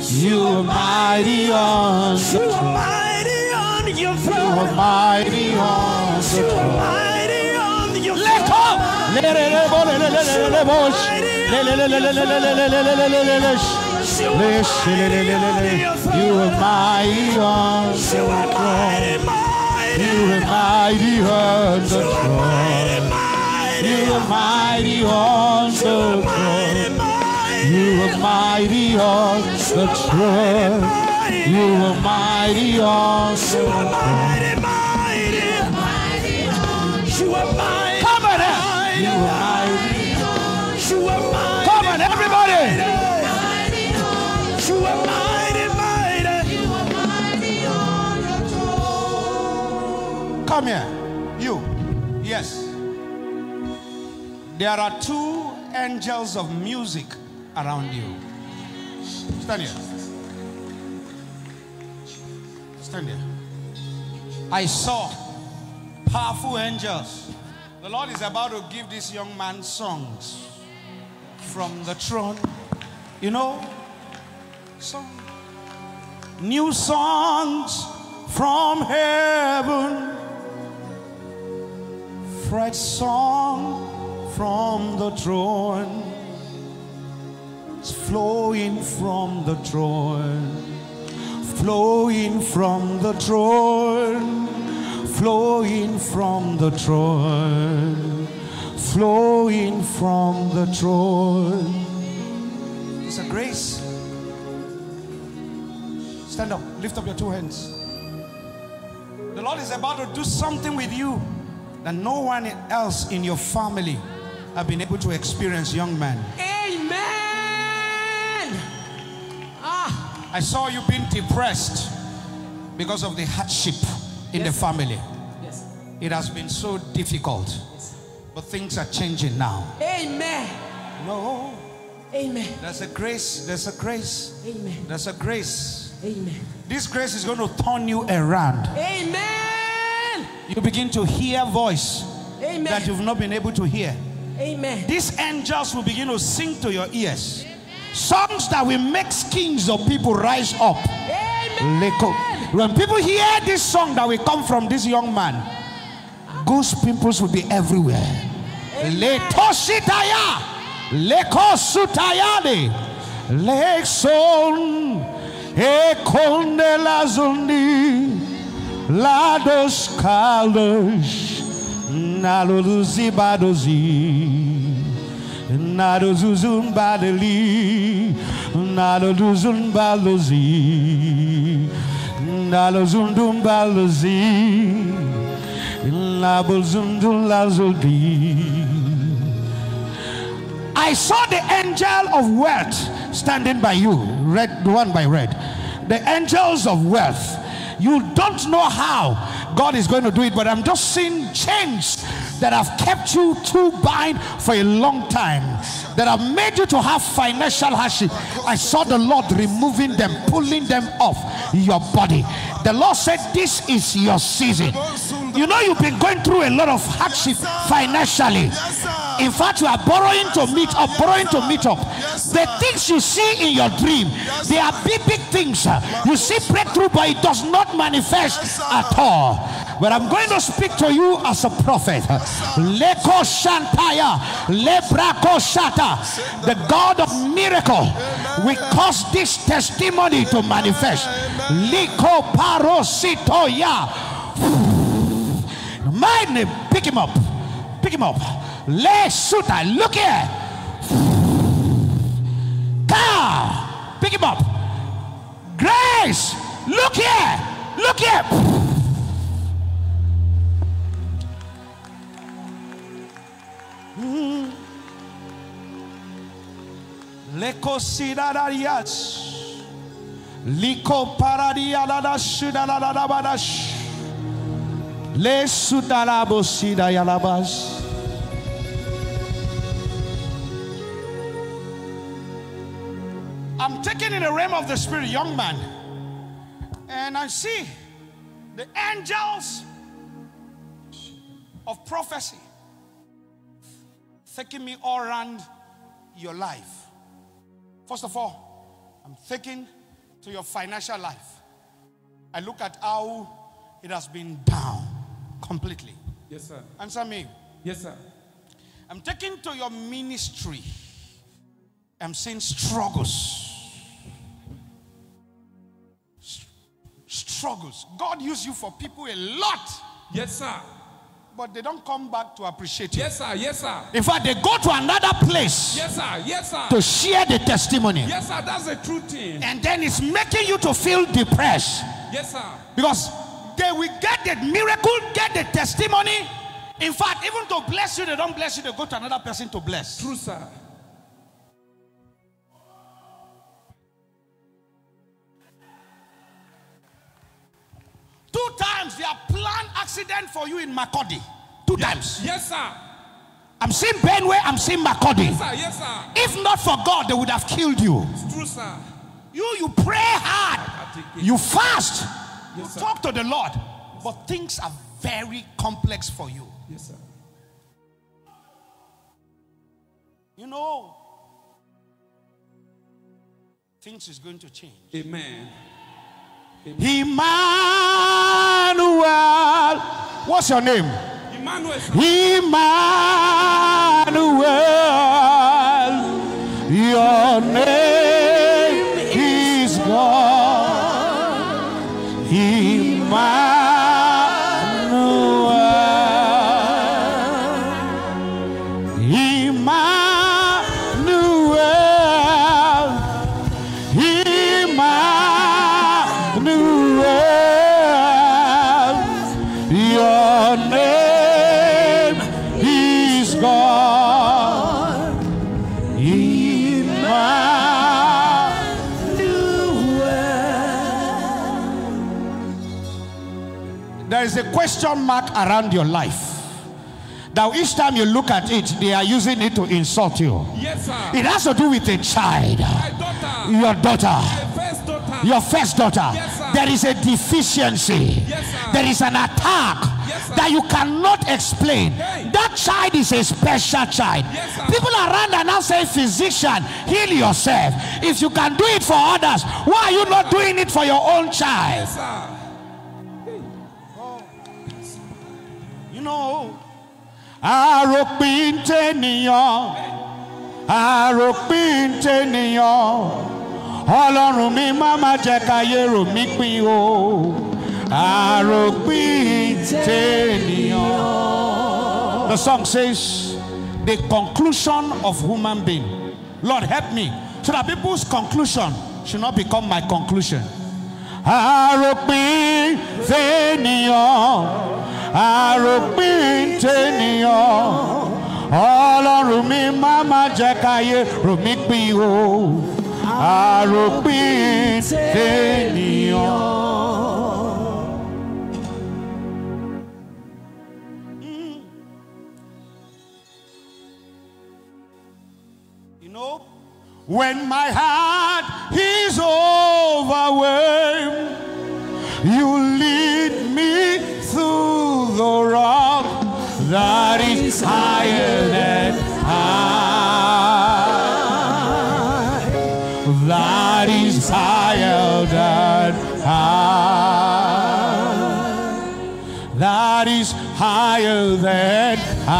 Speaker 19: You are mighty on the throne.
Speaker 13: You are mighty on your throne.
Speaker 19: You are mighty on the throne. Let up. Let it go. Let it go. Let it go. Let it go. You are mighty on the throne. You are mighty on the throne. You are mighty on the throne. You are mighty on the throne. You are mighty on the throne. Come here. You. Yes. There are two angels of music around you. Stand here. Stand here. I saw powerful angels. The Lord is about to give this young man songs from the throne. You know. New songs from heaven. Fresh song from the throne. It's flowing from the throne. Flowing from the throne. Flowing from the throne. Flowing from the throne. It's a grace. Stand up. Lift up your two hands. The Lord is about to do something with you that no one else in your family have been able to experience, young man.
Speaker 3: Amen. Ah,
Speaker 19: I saw you being depressed because of the hardship in the family.
Speaker 3: Yes.
Speaker 19: It has been so difficult, but things are changing now.
Speaker 3: Amen.
Speaker 19: No.
Speaker 3: Amen.
Speaker 19: There's a grace. There's a grace.
Speaker 3: Amen.
Speaker 19: There's a grace.
Speaker 3: Amen.
Speaker 19: This grace is going to turn you around.
Speaker 3: Amen.
Speaker 19: You begin to hear voice
Speaker 3: Amen.
Speaker 19: that you've not been able to hear.
Speaker 3: Amen.
Speaker 19: These angels will begin to sing to your ears. Songs that will make skins of people rise up. Leko. When people hear this song that will come from this young man, ghost pimples will be everywhere. Letoshitaya. Lekosutayade. Lekson. Ekonde lazundi. Lados caldos. Naloduzi badozi. Nadozuzun badeli. Nadozuzun balozi. Nalozundum balozi. Nabozundum lazodi. I saw the angel of wealth standing by you, red, one by red. The angels of wealth. You don't know how God is going to do it, but I'm just seeing chains that have kept you too bind for a long time, that have made you to have financial hardship. I saw the Lord removing them, pulling them off your body. The Lord said, This is your season. You know, you've been going through a lot of hardship financially. In fact, you are borrowing to meet up, borrowing to meet up. The things you see in your dream, they are big, big things. You see breakthrough, but it does not manifest at all. But I'm going to speak to you as a prophet. Leko Shantaya, the God of miracle, will cause this testimony to manifest. Liko Parositoya. My name, pick him up, pick him up. Le Suta, look here. Car, pick him up. Grace, look here, look here. Mm-hmm. Leko sidadarias. Liko paradia da da shida da da da badash. Le. I'm taken in the realm of the spirit, young man, and I see the angels of prophecy taking me all around your life. First of all, I'm taking to your financial life. I look at how it has been down completely.
Speaker 15: Yes, sir.
Speaker 19: Answer me.
Speaker 15: Yes, sir.
Speaker 19: I'm taking to your ministry. I'm seeing struggles. Struggles. God used you for people a lot.
Speaker 15: Yes, sir.
Speaker 19: But they don't come back to appreciate you.
Speaker 15: Yes, sir. Yes, sir.
Speaker 19: In fact, they go to another place
Speaker 15: Yes, sir. Yes, sir.
Speaker 19: to share the testimony.
Speaker 15: Yes, sir. That's the true thing.
Speaker 19: And then it's making you to feel depressed.
Speaker 15: Yes, sir.
Speaker 19: Because they will get the miracle, get the testimony. In fact, even to bless you, they don't bless you, they go to another person to bless.
Speaker 15: True, sir.
Speaker 19: Two times they have planned accident for you in Makurdi. Two times.
Speaker 15: Yes, sir.
Speaker 19: I'm seeing Benue, I'm seeing Makurdi.
Speaker 15: Yes, sir. Yes, sir.
Speaker 19: If not for God, they would have killed you.
Speaker 15: It's true, sir.
Speaker 19: You, you pray hard. You fast. You
Speaker 15: Yes, sir.
Speaker 19: talk to the Lord. But things are very complex for you.
Speaker 15: Yes, sir.
Speaker 19: You know, things is going to change.
Speaker 15: Amen.
Speaker 19: Emmanuel. What's your name?
Speaker 15: Emmanuel.
Speaker 19: Emmanuel. Your name is God. Emmanuel. There is a question mark around your life. Now, each time you look at it, they are using it to insult you.
Speaker 15: Yes, sir.
Speaker 19: It has to do with a child, your daughter,
Speaker 15: First daughter.
Speaker 19: your first daughter.
Speaker 15: Yes, sir.
Speaker 19: There is a deficiency,
Speaker 15: Yes, sir.
Speaker 19: there is an attack that you cannot explain.
Speaker 15: Hey.
Speaker 19: That child is a special child.
Speaker 15: Yes, sir.
Speaker 19: People around are now saying, Physician, heal yourself. If you can do it for others, why are you not doing it for your own child?
Speaker 15: Yes,
Speaker 19: know, àròpin tènìyàn àròpin tènìyàn ọlọ́run mi má má jẹ́ káyé rò mí pin o àròpin tènìyàn. The song says, the conclusion of human being. Lord, help me so that people's conclusion should not become my conclusion. àròpin tènìyàn àròpin tènìyàn ọlọ́run mi má má jẹ́ káyé rò mí pin o àròpin. You know, when my heart is overwhelmed, you lead me through the rock that is higher than I. That is higher than I. That is higher than I.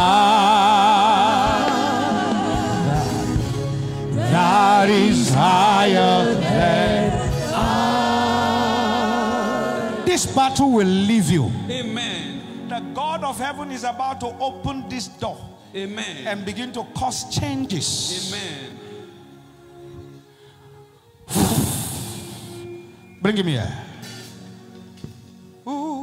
Speaker 19: That is higher than I. This battle will leave you.
Speaker 15: Amen.
Speaker 19: God of heaven is about to open this door
Speaker 15: Amen.
Speaker 19: and begin to cause changes.
Speaker 15: Amen.
Speaker 19: Bring him here. Ooh.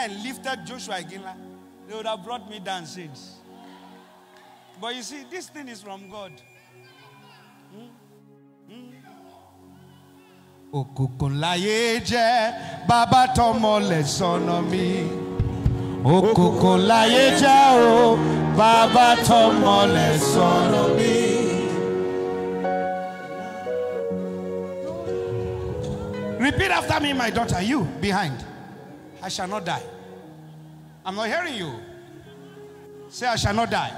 Speaker 19: Men lifted Joshua Iginla, they would have brought me down since. But you see, this thing is from God. Láyé jẹ́ bàbá tọmọ lẹ̀ mi. Láyé jẹ́ o bàbá tọmọ lẹ̀ mi. Repeat after me, my daughter. You behind. I shall not die. I'm not hearing you. Say, I shall not die.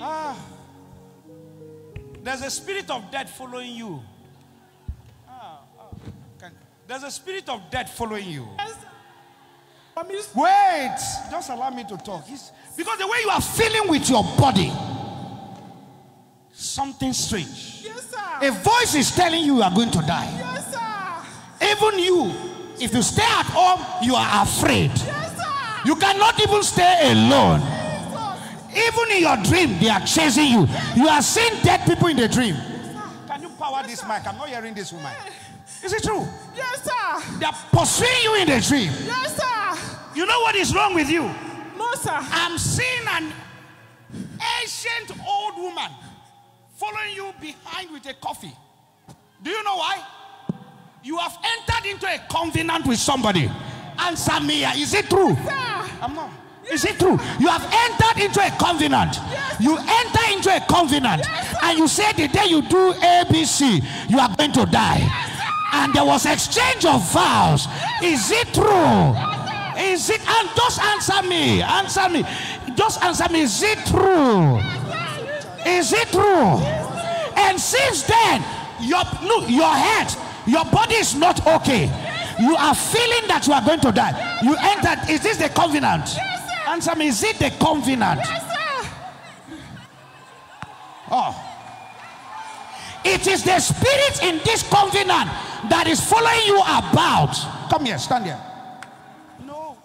Speaker 19: Ah. There's a spirit of death following you. Ah, ah. Can- There's a spirit of death following you. Wait, just allow me to talk. It's- because the way you are feeling with your body, something strange.
Speaker 10: Yes, sir.
Speaker 19: A voice is telling you you are going to die.
Speaker 10: Yes.
Speaker 19: Even you, if you stay at home, you are afraid.
Speaker 10: Yes.
Speaker 19: You cannot even stay alone. Even in your dream, they are chasing you. You are seeing dead people in the dream. Can you power this mic? I'm not hearing this woman. Is it true?
Speaker 10: Yes, sir.
Speaker 19: They are pursuing you in the dream.
Speaker 10: Yes, sir.
Speaker 19: You know what is wrong with you?
Speaker 10: No, sir.
Speaker 19: I'm seeing an ancient old woman following you behind with a coffee. Do you know why? You have entered into a covenant with somebody. Answer me. Is it true? I'm not. Is it true? You have entered into a covenant. You enter into a covenant and you say the day you do ABC, you are going to die. And there was exchange of vows. Is it true? Is it? And just answer me. Answer me. Just answer me. Is it true? Is it true? And since then, your look, your head, your body is not okay. You are feeling that you are going to die. You entered. Is this the covenant? Answer me. Is it the covenant? Oh. It is the spirit in this covenant that is following you about. Come here, stand here. No.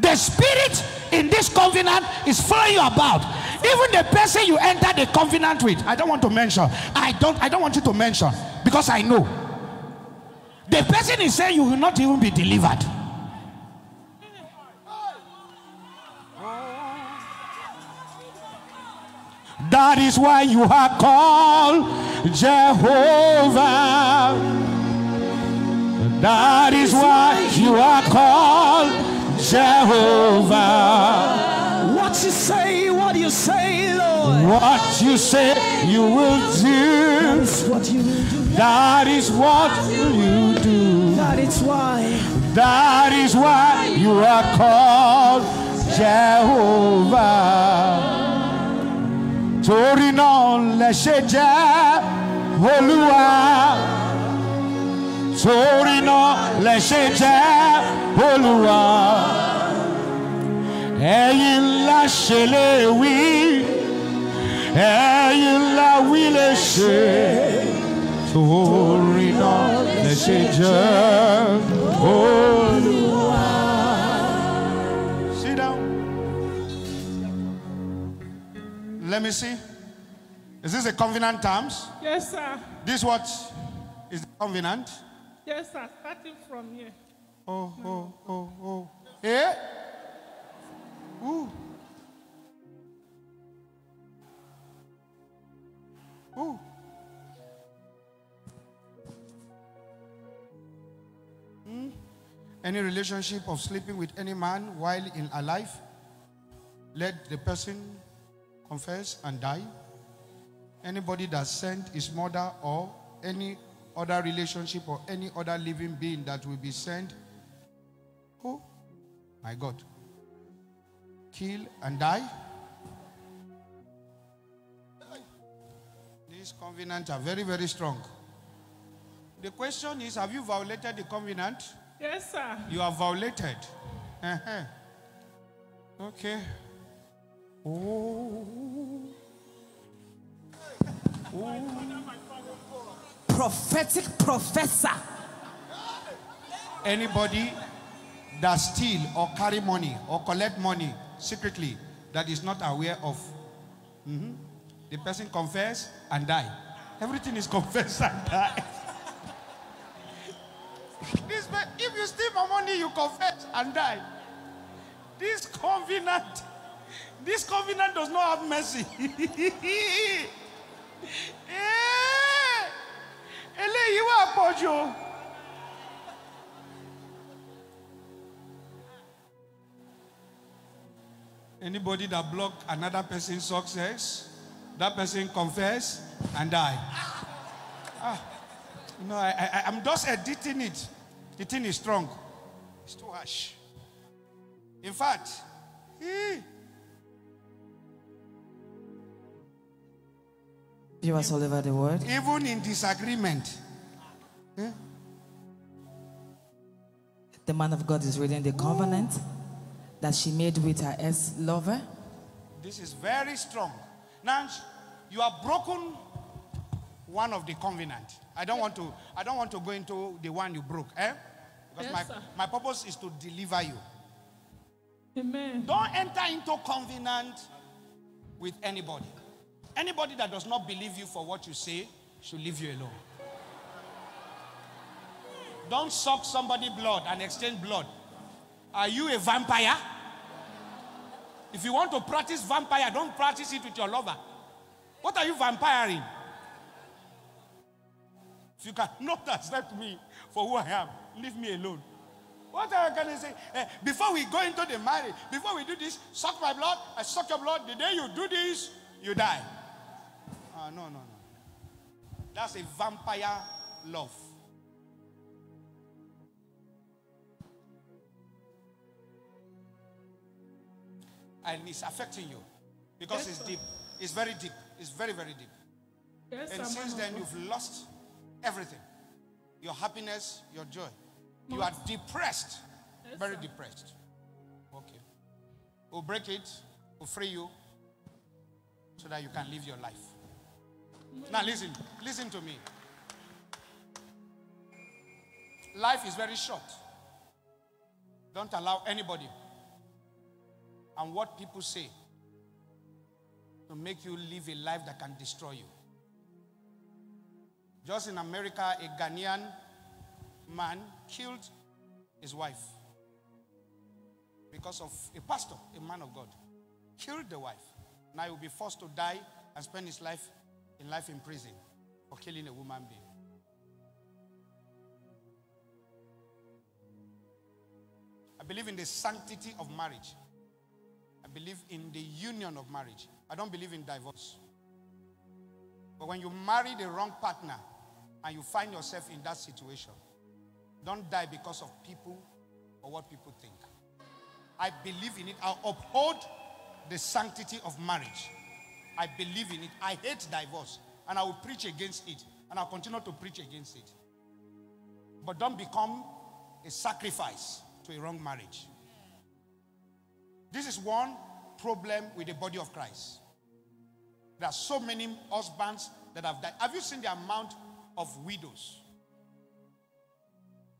Speaker 18: The spirit in this covenant is following you about. Even the person you enter the covenant with, I don't want to mention. I don't I don't want you to mention because I know. The person is saying you will not even be delivered. That is why you are called Jehovah. That is why you are called Jehovah.
Speaker 20: What you say, what you say, Lord.
Speaker 18: What you say you will do.
Speaker 20: That is what you will do.
Speaker 18: That is what you do.
Speaker 20: That is why.
Speaker 18: That is why you are called Jehovah. Torí náà ṣe jẹ́ Olúwa. Torí náà lẹ ṣe jẹ́ Olúwa. Ẹ̀yin ńlá ṣe lè wí. Ẹ̀yin ńlá wí lè ṣe. Torí náà lẹ ṣe jẹ́ Olúwa. Sit down. Let me see. Is this a covenant terms?
Speaker 21: Yes, sir.
Speaker 18: This what is the covenant?
Speaker 21: Yes, sir. Starting from here.
Speaker 18: Oh, oh, oh, oh. Eh? Ooh. Ooh. Hmm? Any relationship of sleeping with any man while in alive, let the person confess and die. Anybody that sent his mother or any other relationship or any other living being that will be sent, oh my God, kill and die. These covenants are very, very strong. The question is have you violated the covenant?
Speaker 21: Yes, sir.
Speaker 18: You have violated. Uh-huh. Okay. Oh. Oh.
Speaker 20: Prophetic professor.
Speaker 18: Anybody that steal or carry money or collect money secretly that is not aware of, mhm, the person confess and die. Everything is confess and die. this, man, if you steal my money, you confess and die. This covenant, this covenant does not have mercy. Eh. Anybody that block another person's success, that person confess and die. Ah, you know, I, I, I'm just editing it. The thing is strong. It's too harsh. In fact, eh,
Speaker 20: Viewers all over the world.
Speaker 18: even in disagreement, eh,
Speaker 20: The man of God is reading the covenant that she made with her ex lover.
Speaker 18: this is very strong. Now, you have broken one of the covenant. I don't want to. I don't want to go into the one you broke, eh? Because
Speaker 21: Yes,
Speaker 18: my,
Speaker 21: sir.
Speaker 18: my purpose is to deliver you.
Speaker 21: Amen.
Speaker 18: Don't enter into covenant with anybody. Anybody that does not believe you for what you say should leave you alone. Don't suck somebody blood and exchange blood. Are you a vampire? If you want to practice vampire, don't practice it with your lover. What are you vampiring? If you cannot accept me for who I am, leave me alone. What going to say? Eh, before we go into the marriage, before we do this, suck my blood, I suck your blood. The day you do this, you die. Ah, no, no, no. That's a vampire love. And it's affecting you because
Speaker 21: Yes,
Speaker 18: it's
Speaker 21: sir.
Speaker 18: deep. It's very deep. It's very, very deep.
Speaker 21: Yes,
Speaker 18: and
Speaker 21: sir,
Speaker 18: since then, you've lost everything your happiness, your joy. You are depressed.
Speaker 21: Yes,
Speaker 18: very
Speaker 21: sir.
Speaker 18: depressed. Okay. We'll break it, we'll free you so that you can live your life. Now, listen, listen to me. Life is very short. Don't allow anybody and what people say to make you live a life that can destroy you. Just in America, a Ghanaian man killed his wife because of a pastor, a man of God. Killed the wife. Now he will be forced to die and spend his life in life in prison for killing a woman being. I believe in the sanctity of marriage. Believe in the union of marriage. I don't believe in divorce. But when you marry the wrong partner and you find yourself in that situation, don't die because of people or what people think. I believe in it. I uphold the sanctity of marriage. I believe in it. I hate divorce and I will preach against it and I'll continue to preach against it. But don't become a sacrifice to a wrong marriage. This is one problem with the body of Christ. There are so many husbands that have died. Have you seen the amount of widows?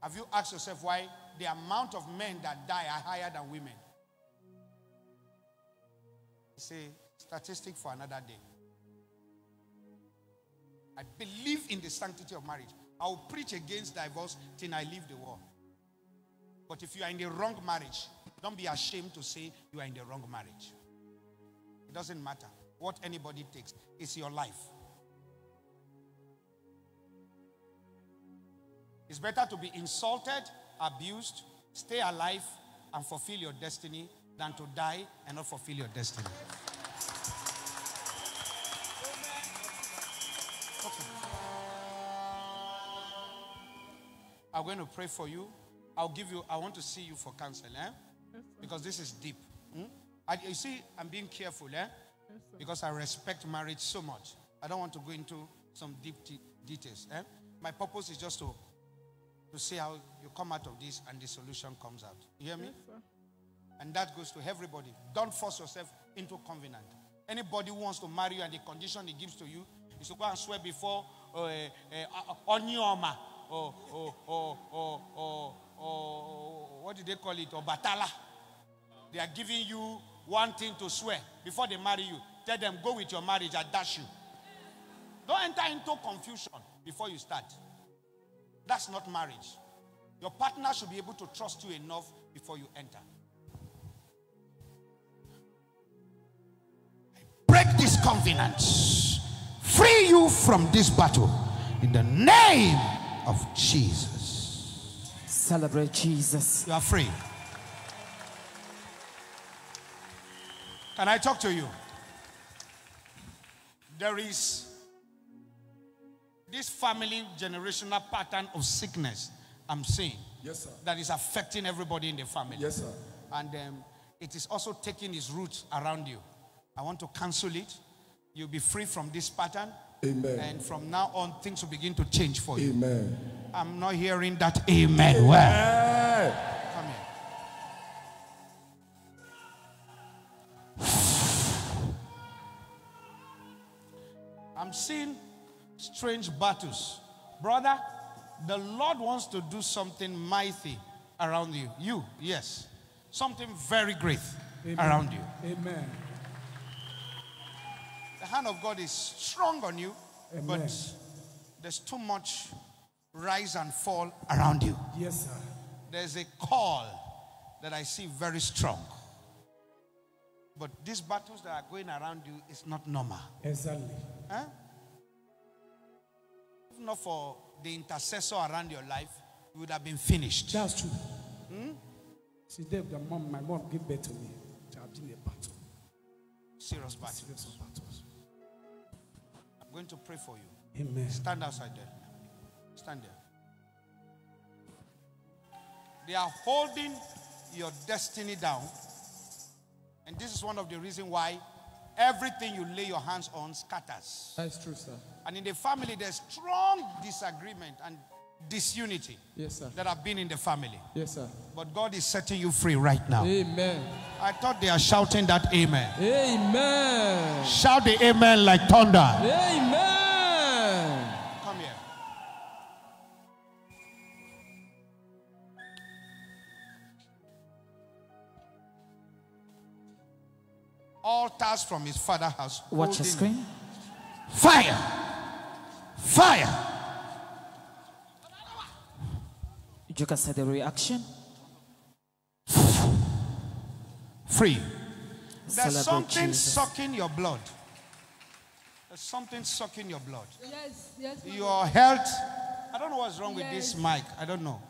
Speaker 18: Have you asked yourself why the amount of men that die are higher than women? It's a statistic for another day. I believe in the sanctity of marriage. I will preach against divorce till I leave the world. But if you are in the wrong marriage, don't be ashamed to say you are in the wrong marriage. It doesn't matter what anybody takes, it's your life. It's better to be insulted, abused, stay alive, and fulfill your destiny than to die and not fulfill your destiny. Okay. I'm going to pray for you. I'll give you, I want to see you for counsel, eh? Because this is deep. Hmm? I, you see, I'm being careful, eh? Because I respect marriage so much. I don't want to go into some deep t- details. Eh? My purpose is just to, to see how you come out of this and the solution comes out. You hear me? And that goes to everybody. Don't force yourself into covenant. Anybody who wants to marry you and the condition he gives to you is to go and swear before uh, uh, Onyoma or, or, or, or, or, or what do they call it? Or Batala. They are giving you one thing to swear before they marry you. Tell them, go with your marriage, I dash you. Don't enter into confusion before you start. That's not marriage. Your partner should be able to trust you enough before you enter. Break this covenant, Free you from this battle in the name of Jesus.
Speaker 20: Celebrate Jesus.
Speaker 18: You are free. Can I talk to you? There is this family generational pattern of sickness I'm seeing.
Speaker 5: Yes, sir.
Speaker 18: That is affecting everybody in the family.
Speaker 5: Yes, sir.
Speaker 18: And um, it is also taking its roots around you. I want to cancel it. You'll be free from this pattern.
Speaker 5: Amen.
Speaker 18: And from now on, things will begin to change for you.
Speaker 5: Amen.
Speaker 18: I'm not hearing that amen. Well, come here. I'm seeing strange battles. Brother, the Lord wants to do something mighty around you. You, yes. Something very great around you.
Speaker 22: Amen.
Speaker 18: The hand of God is strong on you,
Speaker 22: Amen.
Speaker 18: but there's too much rise and fall around you.
Speaker 22: Yes, sir.
Speaker 18: There's a call that I see very strong. But these battles that are going around you is not normal.
Speaker 22: Exactly.
Speaker 18: Huh? If not for the intercessor around your life, you would have been finished.
Speaker 22: That's true.
Speaker 18: Hmm?
Speaker 22: See, Dave, the mom, my mom gave birth to me. I've been a battle.
Speaker 18: Serious battle.
Speaker 22: Serious battles.
Speaker 18: I'm going to pray for you.
Speaker 22: Amen.
Speaker 18: Stand outside there. Stand there. They are holding your destiny down. And this is one of the reasons why everything you lay your hands on scatters.
Speaker 22: That's true, sir.
Speaker 18: And in the family, there's strong disagreement and disunity
Speaker 22: Yes, sir.
Speaker 18: that have been in the family.
Speaker 22: Yes, sir.
Speaker 18: But God is setting you free right now.
Speaker 22: Amen.
Speaker 18: I thought they are shouting that amen.
Speaker 22: Amen.
Speaker 18: Shout the amen like thunder.
Speaker 22: Amen.
Speaker 18: Come here.
Speaker 19: altars from his father house.
Speaker 3: Watch
Speaker 19: the
Speaker 3: screen.
Speaker 19: Fire! Fire!
Speaker 3: You can see the reaction.
Speaker 19: Free. There's
Speaker 3: Celebrate
Speaker 19: something
Speaker 3: Jesus.
Speaker 19: sucking your blood. There's something sucking your blood.
Speaker 11: Yes, yes. man.
Speaker 19: Your health, I don't know what's wrong with this mic. I don't know.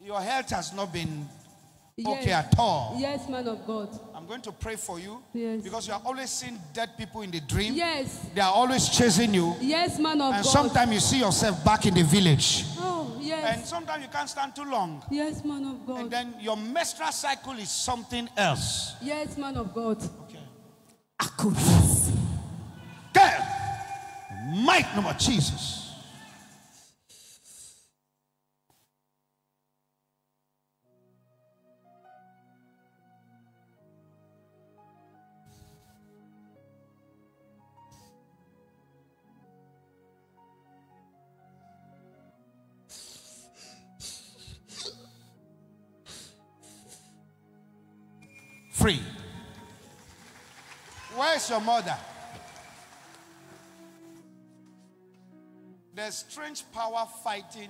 Speaker 19: Your health has not been okay
Speaker 11: Yes.
Speaker 19: at all.
Speaker 11: Yes, man of God.
Speaker 19: Going to pray for you
Speaker 11: Yes.
Speaker 19: because you are always seeing dead people in the dream.
Speaker 11: Yes.
Speaker 19: They are always chasing you.
Speaker 11: Yes, man of
Speaker 19: And
Speaker 11: God.
Speaker 19: And sometimes you see yourself back in the village.
Speaker 11: Oh, yes.
Speaker 19: And sometimes you can't stand too long.
Speaker 11: yes, man of God.
Speaker 19: And then your menstrual cycle is something else.
Speaker 11: yes, man of God. Okay.
Speaker 19: Girl, mighty name of Jesus. Your mother? There's strange power fighting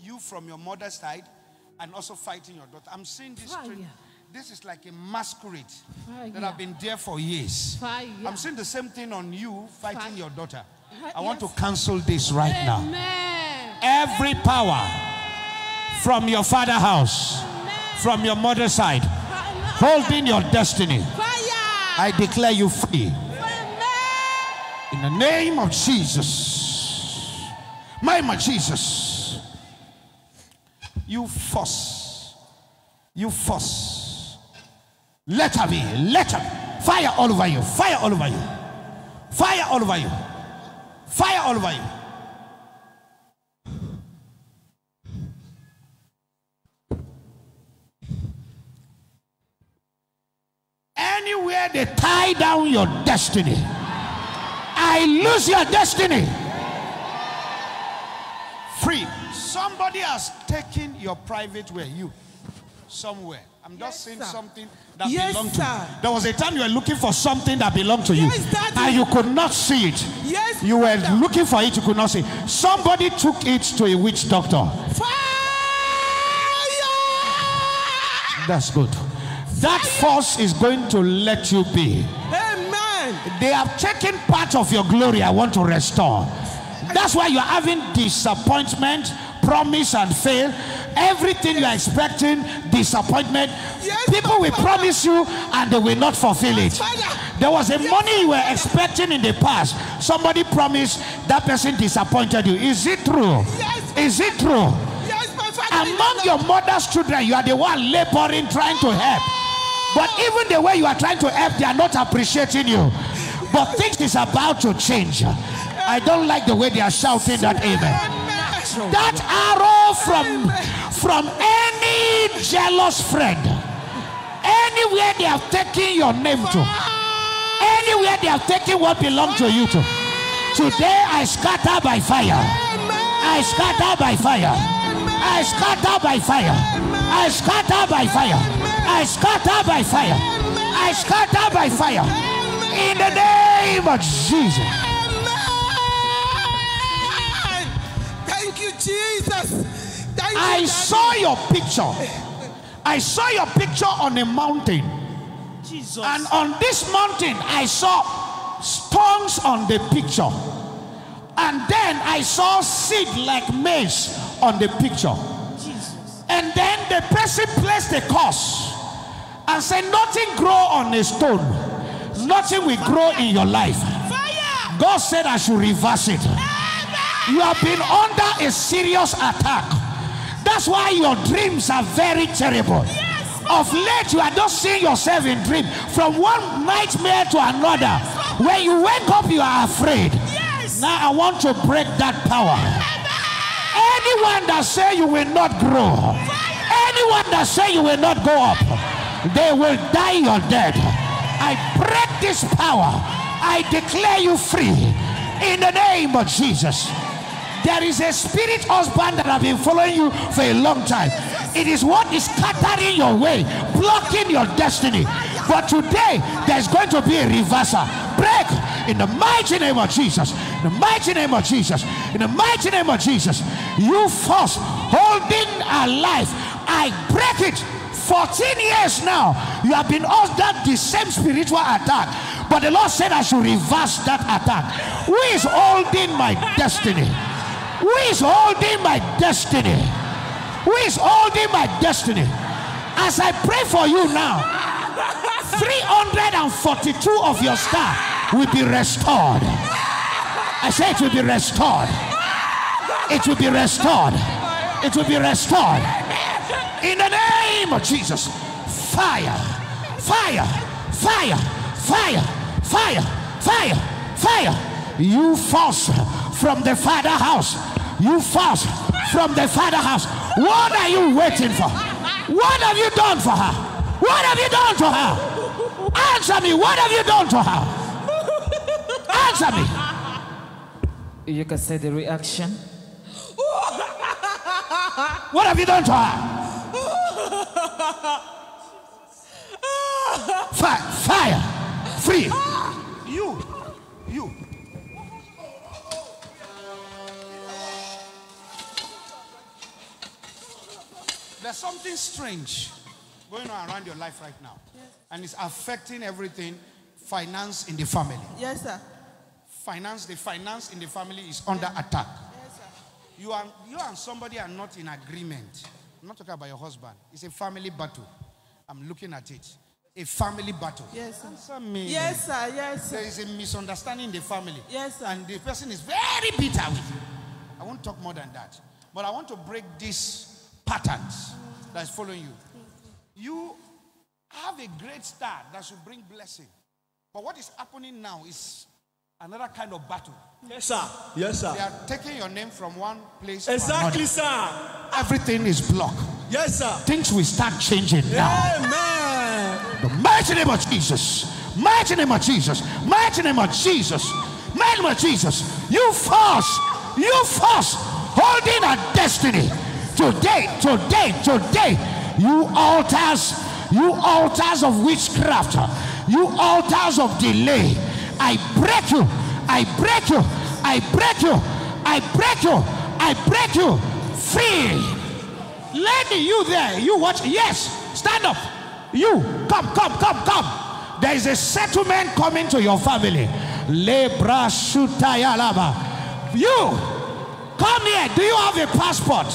Speaker 19: you from your mother's side and also fighting your daughter. I'm seeing this strange. This is like a masquerade that
Speaker 20: Fire.
Speaker 19: have been there for years.
Speaker 20: Fire.
Speaker 19: I'm seeing the same thing on you fighting
Speaker 20: Fire.
Speaker 19: your daughter. I want to cancel this right now.
Speaker 20: Amen.
Speaker 19: Every power from your father house, from your mother's side, holding your destiny, I declare you free. In the name of Jesus. My my Jesus. You force. You force. Let her be. Let her. Fire all over you. Fire all over you. Fire all over you. Fire all over you. Anywhere they tie down your destiny, I lose your destiny. Free. Somebody has taken your private way, you, somewhere. I'm just saying something that
Speaker 10: Yes,
Speaker 19: belonged to
Speaker 10: sir.
Speaker 19: you. There was a time you were looking for something that belonged to you,
Speaker 10: Daddy.
Speaker 19: and you could not see it.
Speaker 10: Yes,
Speaker 19: You were looking for it, you could not see. it. Somebody took it to a witch doctor. Fire! That's good. That force is going to let you be.
Speaker 10: Amen.
Speaker 19: They have taken part of your glory. I want to restore. That's why you're having disappointment, promise, and fail. Everything you're expecting, disappointment. People will promise you and they will not fulfill it. There was a money you were expecting in the past. Somebody promised that person disappointed you. Is it true? Is it true? Among your mother's children, you are the one laboring, trying to help. But even the way you are trying to help, they are not appreciating you. But things is about to change. I don't like the way they are shouting that amen. That arrow from from any jealous friend, anywhere they have taken your name to, anywhere they have taken what belongs to you to, today I scatter by fire. I scatter by fire. I scatter by fire. I scatter by fire. I scatter by fire. I scatter by fire. In the name of Jesus.
Speaker 10: Thank you, Jesus. Thank you,
Speaker 19: I saw your picture. I saw your picture on a mountain.
Speaker 10: Jesus.
Speaker 19: And on this mountain, I saw stones on the picture. And then I saw seed like maize on the picture. Jesus. And then the person placed a curse and said, Nothing grow on a stone, nothing will grow in your life. God said, I should reverse it. You have been under a serious attack. That's why your dreams are very terrible. Of late, you are just seeing yourself in dream from one nightmare to another. When you wake up, you are afraid. Now I want to break that power. Anyone that say you will not grow, anyone that say you will not go up, they will die your dead. I break this power. I declare you free in the name of Jesus. There is a spirit husband that have been following you for a long time. It is what is scattering your way, blocking your destiny.
Speaker 23: But today, there's going to be a reversal. Break in the mighty name of Jesus. In the mighty name of Jesus. In the mighty name of Jesus. You force holding life. I break it. 14 years now, you have been under the same spiritual attack. But the Lord said I should reverse that attack. Who is holding my destiny? Who is holding my destiny? Who is holding my destiny? As I pray for you now, 342 of your star will be restored. I say it will be restored. It will be restored. It will be restored. In the name of Jesus. Fire, fire, fire, fire, fire, fire, fire. You force from the father house. You force from the father house. What are you waiting for? What have you done for her? What have you done to her? Answer me. What have you done to her? Answer me.
Speaker 20: You can say the reaction.
Speaker 23: What have you done to her? Fire, fire, free.
Speaker 19: You, you. There's something strange going on around your life right now. And it's affecting everything finance in the family.
Speaker 18: Yes, sir.
Speaker 19: Finance, the finance in the family is under attack. Yes, sir. You are you and somebody are not in agreement. I'm not talking about your husband. It's a family battle. I'm looking at it. A family battle.
Speaker 18: Yes, sir.
Speaker 19: Answer me.
Speaker 18: Yes, sir. Yes, sir.
Speaker 19: There is a misunderstanding in the family.
Speaker 18: Yes, sir.
Speaker 19: And the person is very bitter with you. I won't talk more than that. But I want to break these patterns that is following you. You have a great star that should bring blessing. But what is happening now is another kind of battle.
Speaker 5: Yes, sir. Yes, sir.
Speaker 19: They are taking your name from one place to
Speaker 5: Exactly,
Speaker 19: another.
Speaker 5: sir.
Speaker 19: Everything is blocked.
Speaker 5: Yes, sir.
Speaker 19: Things will start changing now.
Speaker 5: Amen.
Speaker 19: The mighty name of Jesus. Mighty name of Jesus. Mighty name of Jesus. Mighty name of Jesus. You force. You force. Holding a destiny. Today, today, today. You altars. You altars of witchcraft. You altars of delay. I break you. I break you. I break you. I break you. I break you. Free. Lady, you there, you watch. Yes, stand up. You, come, come, come, come. There is a settlement coming to your family. Lebra Shutayalaba. You, come here. Do you have a passport?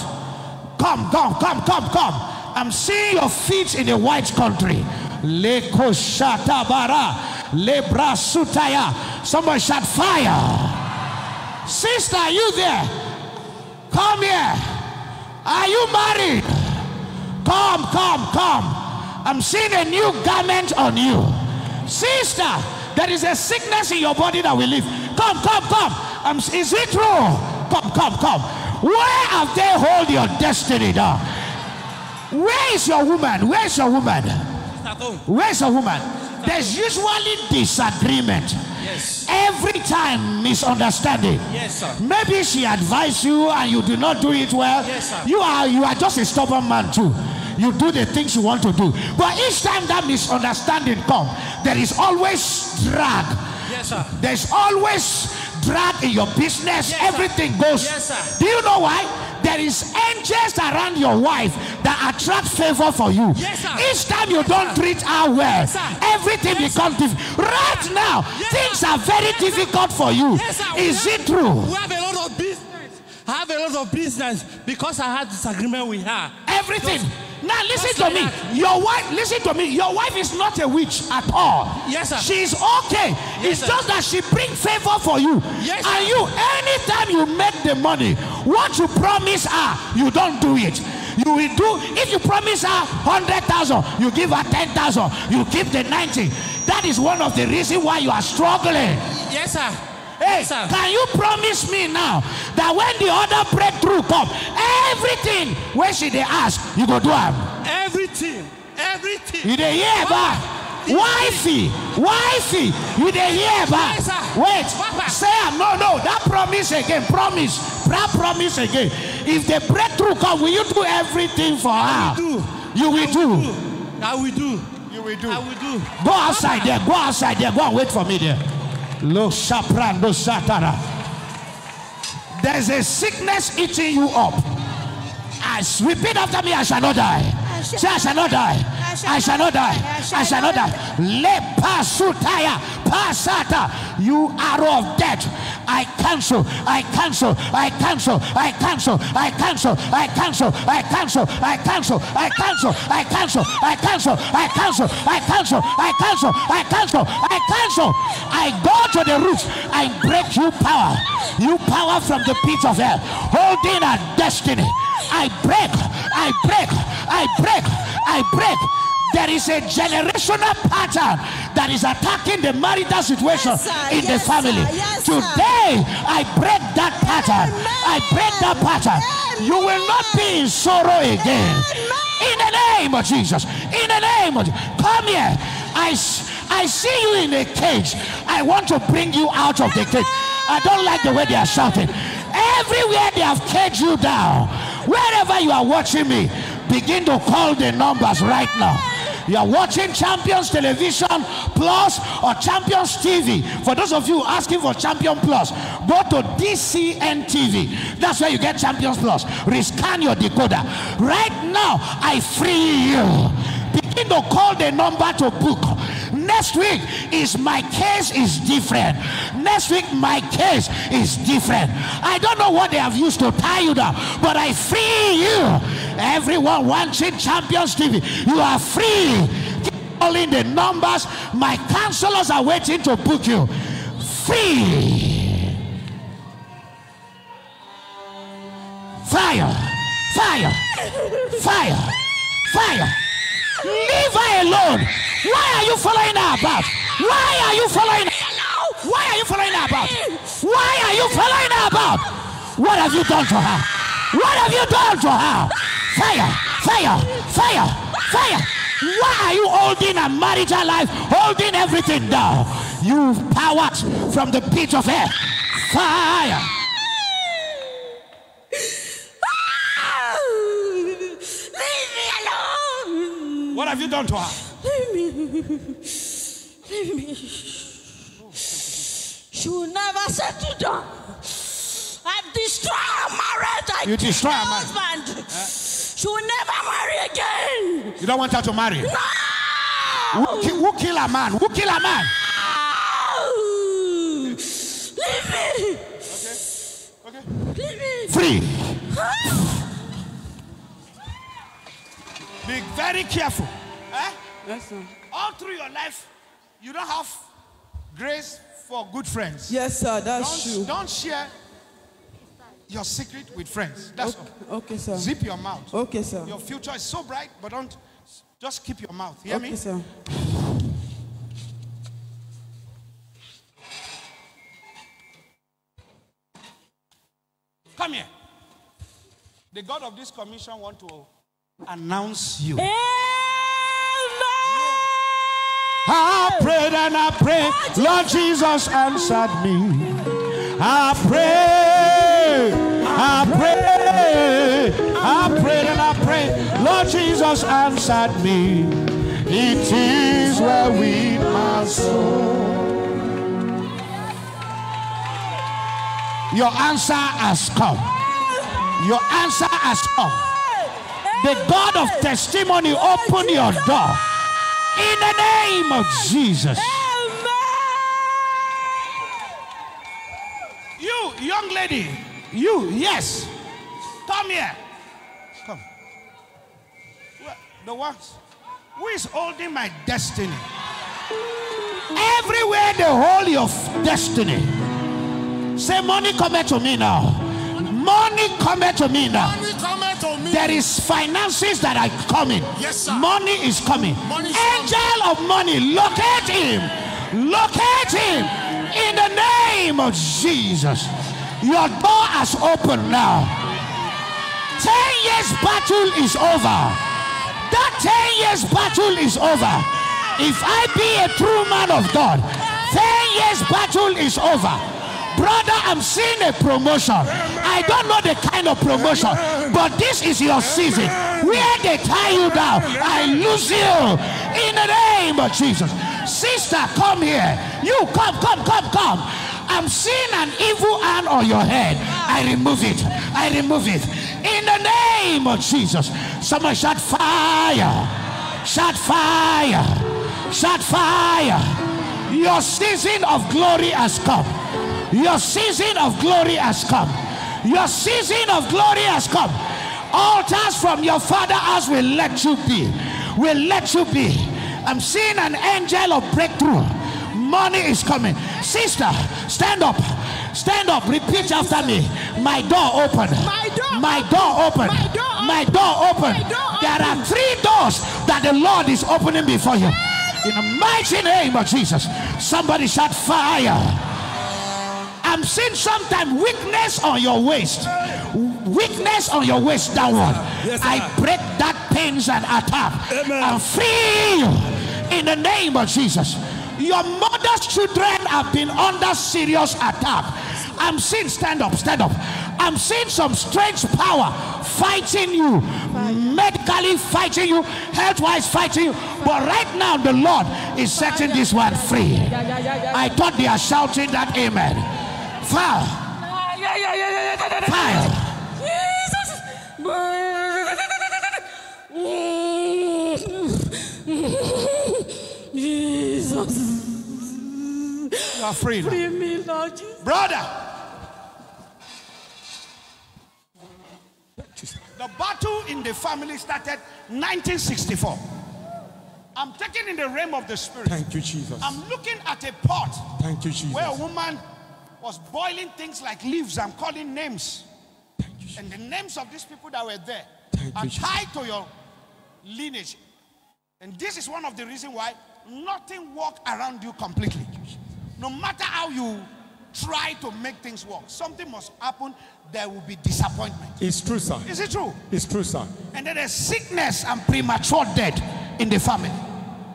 Speaker 19: Come, come, come, come, come. I'm seeing your feet in a white country. Leko Shatabara. Lebra Sutaya. Somebody shout fire. Sister, are you there? Come here. Are you married? Come, come, come. I'm seeing a new garment on you. Sister, there is a sickness in your body that will leave. Come, come, come. Is it true? Come, come, come. Where have they hold your destiny down? Where is your woman? Where is your woman? Where is a woman? There's usually disagreement.
Speaker 24: Yes.
Speaker 19: Every time misunderstanding.
Speaker 24: Yes, sir.
Speaker 19: Maybe she advised you and you do not do it well.
Speaker 24: Yes, sir.
Speaker 19: You are you are just a stubborn man too. You do the things you want to do. But each time that misunderstanding comes, there is always drag.
Speaker 24: Yes, sir.
Speaker 19: There's always drag in your business.
Speaker 24: Yes, sir.
Speaker 19: Everything goes.
Speaker 24: Yes, sir.
Speaker 19: Do you know why? There is angels around your wife that attract favor for you.
Speaker 24: Yes, sir.
Speaker 19: Each time you don't treat her well,
Speaker 24: sir.
Speaker 19: everything becomes difficult. Right now, things are very difficult for you.
Speaker 24: Yes, sir.
Speaker 19: Is it true?
Speaker 24: I have a lot of business because I had disagreement with her.
Speaker 19: Everything. Now listen to
Speaker 24: like
Speaker 19: me.
Speaker 24: that.
Speaker 19: Your wife, listen to me. Your wife is not a witch at all.
Speaker 24: Yes, sir.
Speaker 19: She's okay.
Speaker 24: Yes,
Speaker 19: it's
Speaker 24: sir.
Speaker 19: just that she bring favor for you.
Speaker 24: Yes,
Speaker 19: and
Speaker 24: sir.
Speaker 19: you, anytime you make the money, what you promise her, you don't do it. You will do if you promise her hundred thousand, you give her ten thousand. You keep the ninety. That is one of the reasons why you are struggling.
Speaker 24: Yes, sir.
Speaker 19: Hey,
Speaker 24: Yes, sir.
Speaker 19: can you promise me now that when the other breakthrough come, everything where she they ask, you go do am?
Speaker 24: Everything. Everything.
Speaker 19: You dey hear ba? Wifey, wifey, you dey hear ba?
Speaker 24: Yes, sir.
Speaker 19: Wait,
Speaker 24: Papa.
Speaker 19: say no, no. That promise again, promise, that promise again. If the breakthrough come, will you do everything for her?
Speaker 24: do.
Speaker 19: You will do.
Speaker 24: I will do.
Speaker 19: You will do.
Speaker 18: I will do.
Speaker 19: Go outside there. Go outside there. Go and wait for me there. Lo shaprando satara. There's a sickness eating you up. I s- repeat after me. I shall not die. Say I shall not die. I shall not die. I shall not die. Le pasutaya pasata. You arrow of death. I cancel. I cancel. I cancel. I cancel. I cancel. I cancel. I cancel. I cancel. I cancel. I cancel. I cancel. I cancel. I cancel. I cancel. I cancel. I cancel. I go to the roots. I break you power. You power from the pit of hell. Holding a destiny. I break. I break. I break. I break. There is a generational pattern that is attacking the marital situation in the family. Today, I break that pattern. I break that pattern. You will not be in sorrow again. In the name of Jesus. In the name of Jesus. Come here. I, I see you in a cage. I want to bring you out of the cage. I don't like the way they are shouting. Everywhere they have caged you down. Wherever you are watching me, begin to call the numbers right now. You are watching Champions Television Plus or Champions TV. For those of you asking for Champion Plus, go to DCN TV. That's where you get Champions Plus. Rescan your decoder. Right now, I free you. Begin to call the number to book. Next week is my case is different. Next week my case is different. I don't know what they have used to tie you down, but I free you. Everyone watching Champions TV, you are free. Keep calling the numbers. My counselors are waiting to book you. Free. Fire. Fire. Fire. Fire. Leave her alone. Why are you following her about? Why are you following her? Why are you following her about? Why are you following her about? What have you done to her? What have you done to her? Fire, fire, fire, fire. Why are you holding a marital life, holding everything down? You've powers from the pit of hell. Fire. What have you done to her?
Speaker 13: Leave me. Leave me. She will never settle down. I've destroyed her marriage. I
Speaker 19: You destroy her marriage.
Speaker 13: husband. She will never marry again.
Speaker 19: You don't want her to marry?
Speaker 13: No.
Speaker 19: Who, ki- who kill a man? Who kill a man?
Speaker 13: Leave me. Leave me.
Speaker 19: Free. Be very careful. Eh?
Speaker 10: Yes, sir.
Speaker 19: All through your life, you don't have grace for good friends.
Speaker 10: Yes, sir. That's
Speaker 19: don't,
Speaker 10: true.
Speaker 19: Don't share your secret with friends. That's all.
Speaker 10: Okay, sir.
Speaker 19: Zip your mouth.
Speaker 10: Okay, sir.
Speaker 19: Your future is so bright, but don't just keep your mouth. Hear
Speaker 10: okay,
Speaker 19: me?
Speaker 10: sir.
Speaker 19: Come here. The God of this commission want to announce you. I prayed and I prayed. Lord Jesus answered me. I pray. I pray. I prayed and I prayed. Lord Jesus answered me. It is well with my soul. Your answer has come. Your answer has come. The God of testimony open your door. In the name of Jesus. You, young lady, you, yes. Come here. Come. The ones who is holding my destiny. Everywhere they hold your destiny. Say, money come to me now. Money come to me now. There is finances that are coming.
Speaker 6: Yes, sir.
Speaker 19: Money is coming.
Speaker 6: Money is
Speaker 19: Angel of money, locate him. Locate him in the name of Jesus. Your door has opened now. Ten years battle is over. That ten years battle is over. If I be a true man of God, ten years battle is over. Brother, I'm seeing a promotion. I don't know the kind of promotion, but this is your season. Where they tie you down, I lose you In the name of Jesus. Sister, come here. You come, come, come, come. I'm seeing an evil hand on your head. I remove it. I remove it. In the name of Jesus. Someone shout fire. Shout fire. Shout fire. Your season of glory has come. Your season of glory has come. Your season of glory has come. Altars from your father house will let you be. Will let you be. I'm seeing an angel of breakthrough. Money is coming. Sister, stand up. Stand up. Repeat after me. My door open. My door. My door open. My door open. There are three doors that the Lord is opening before you. In the mighty name of Jesus. Somebody shout fire. I'm seeing sometimes weakness on your waist. Weakness on your waist downward. I break that pains and attack. And free you in the name of Jesus. Your mother's children have been under serious attack. I'm seeing stand up, stand up. I'm seeing some strange power fighting you, medically fighting you, health wise fighting you. But right now, the Lord is setting this one free. I thought they are shouting that amen. Fire. Fire.
Speaker 4: Jesus.
Speaker 19: You are free now.
Speaker 4: Free me, Lord Jesus.
Speaker 19: Brother. The battle in the family started 1964. I'm taking in the realm of the spirit.
Speaker 5: Thank you, Jesus.
Speaker 19: I'm looking at a pot
Speaker 5: Thank you, Jesus.
Speaker 19: where a woman was boiling things like leaves. I'm calling names. and the names of these people that were there are tied to your lineage. And this is one of the reasons why nothing works around you completely. No matter how you try to make things work, something must happen. There will be disappointment.
Speaker 5: It's true, sir.
Speaker 19: Is it true?
Speaker 5: It's true, sir.
Speaker 19: And then there's sickness and premature death in the family.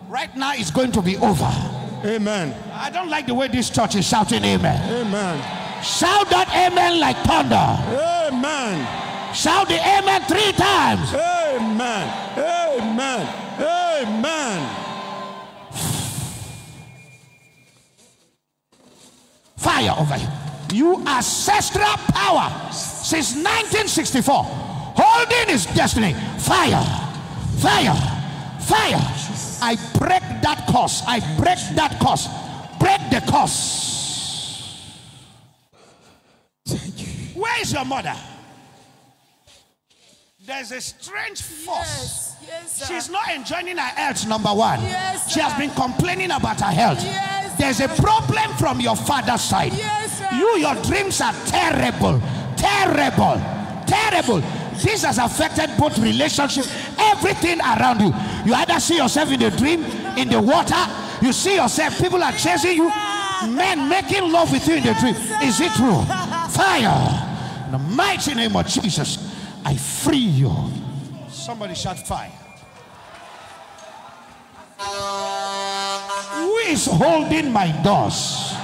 Speaker 19: Right now, it's going to be over.
Speaker 5: Amen.
Speaker 19: I don't like the way this church is shouting amen.
Speaker 5: Amen.
Speaker 19: Shout that amen like thunder.
Speaker 5: Amen.
Speaker 19: Shout the amen three times.
Speaker 5: Amen. Amen. Amen.
Speaker 19: Fire over here. you. You ancestral power since 1964 holding his destiny. Fire. Fire. Fire. I break that curse. I break that curse. Break the curse. Where is your mother? There's a strange force.
Speaker 4: Yes, sir.
Speaker 19: She's not enjoying her health, number one.
Speaker 4: Yes,
Speaker 19: she has been complaining about her health.
Speaker 4: Yes,
Speaker 19: There's a problem from your father's side.
Speaker 4: Yes, sir.
Speaker 19: You, your dreams are terrible, terrible, terrible. This has affected both relationships, everything around you. You either see yourself in the dream, in the water, you see yourself, people are chasing you, men making love with you in the dream. Is it true? Fire. In the mighty name of Jesus, I free you. Somebody shout fire. Who is holding my doors?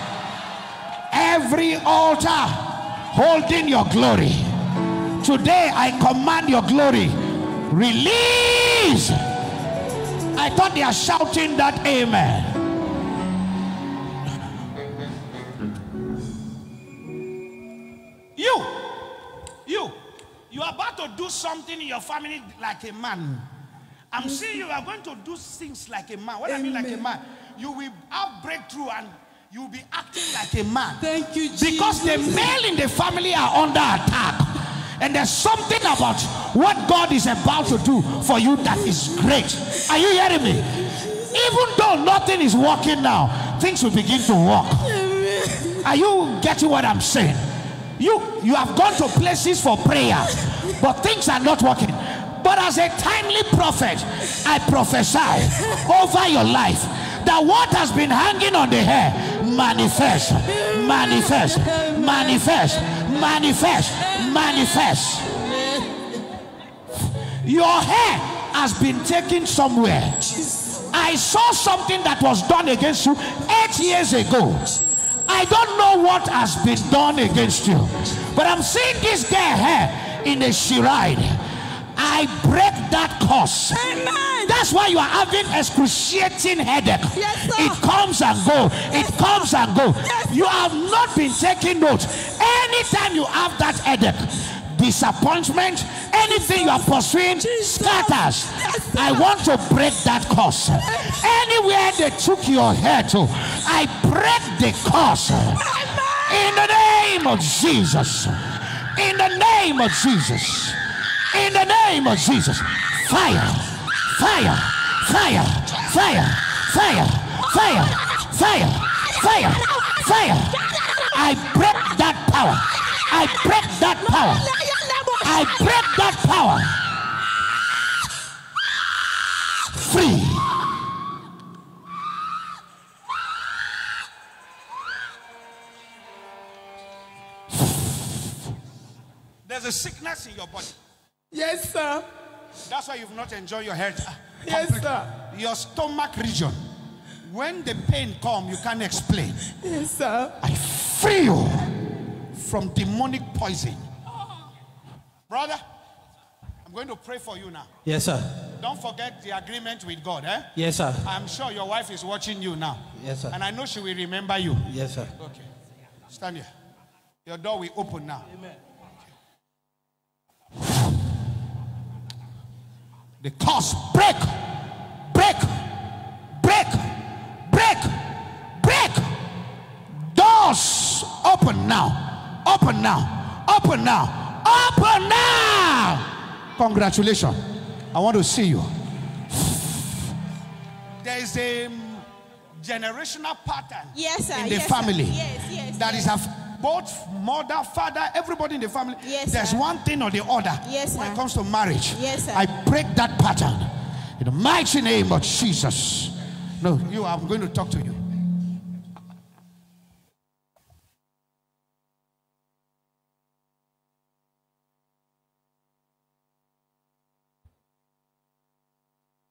Speaker 19: Every altar holding your glory. Today I command your glory. Release. I thought they are shouting that amen. You, you, you are about to do something in your family like a man. I'm seeing you are going to do things like a man. What I mean like a man? You will have breakthrough and you will be acting like a man.
Speaker 4: Thank you, Jesus.
Speaker 19: Because the male in the family are under attack. And there's something about what God is about to do for you that is great. Are you hearing me? Even though nothing is working now, things will begin to work. Are you getting what I'm saying? You you have gone to places for prayer, but things are not working. But as a timely prophet, I prophesy over your life that what has been hanging on the hair manifest, manifest, manifest, manifest, manifest. Your hair has been taken somewhere. I saw something that was done against you eight years ago. I don't know what has been done against you, but I'm seeing this girl hair in a shrine. I break that curse. That's why you are having excruciating headache.
Speaker 10: Yes.
Speaker 19: It comes and go. It comes and go. You have not been taking note. Anytime you have that headache, disappointment, anything you are pursuing scatters. I want to break that curse. Anywhere they took your hair to, I break the curse. In the name of Jesus. In the name of Jesus. In the name of Jesus. Fire. Fire. Fire. Fire. Fire. Fire. Fire. Fire. Fire. I break that power. I break that power. I break that power. Free.
Speaker 18: There's a sickness in your body.
Speaker 10: Yes, sir.
Speaker 18: That's why you've not enjoyed your health.
Speaker 10: Yes,
Speaker 18: completely.
Speaker 10: sir.
Speaker 18: Your stomach region. When the pain come, you can't explain.
Speaker 10: Yes, sir.
Speaker 18: I free you from demonic poison. Brother, I'm going to pray for you now.
Speaker 15: Yes, sir.
Speaker 18: Don't forget the agreement with God, eh?
Speaker 15: Yes, sir.
Speaker 18: I'm sure your wife is watching you now.
Speaker 15: Yes, sir.
Speaker 18: And I know she will remember you.
Speaker 15: Yes, sir.
Speaker 18: Okay. Stand here. Your door will open now. Amen. The curse break, break, break, break, break. Doors open now, open now, open now, open now. Congratulations. I want to see you. There is a generational pattern
Speaker 10: Yes, sir.
Speaker 18: in the
Speaker 10: yes, sir.
Speaker 18: family
Speaker 10: Yes, yes.
Speaker 18: that is of both mother, father, everybody in the family.
Speaker 10: Yes,
Speaker 18: There's
Speaker 10: sir.
Speaker 18: one thing or the other
Speaker 10: Yes,
Speaker 18: when
Speaker 10: sir.
Speaker 18: it comes to marriage.
Speaker 10: Yes, sir.
Speaker 18: I break that pattern in the mighty name of Jesus. No, you, I'm going to talk to you.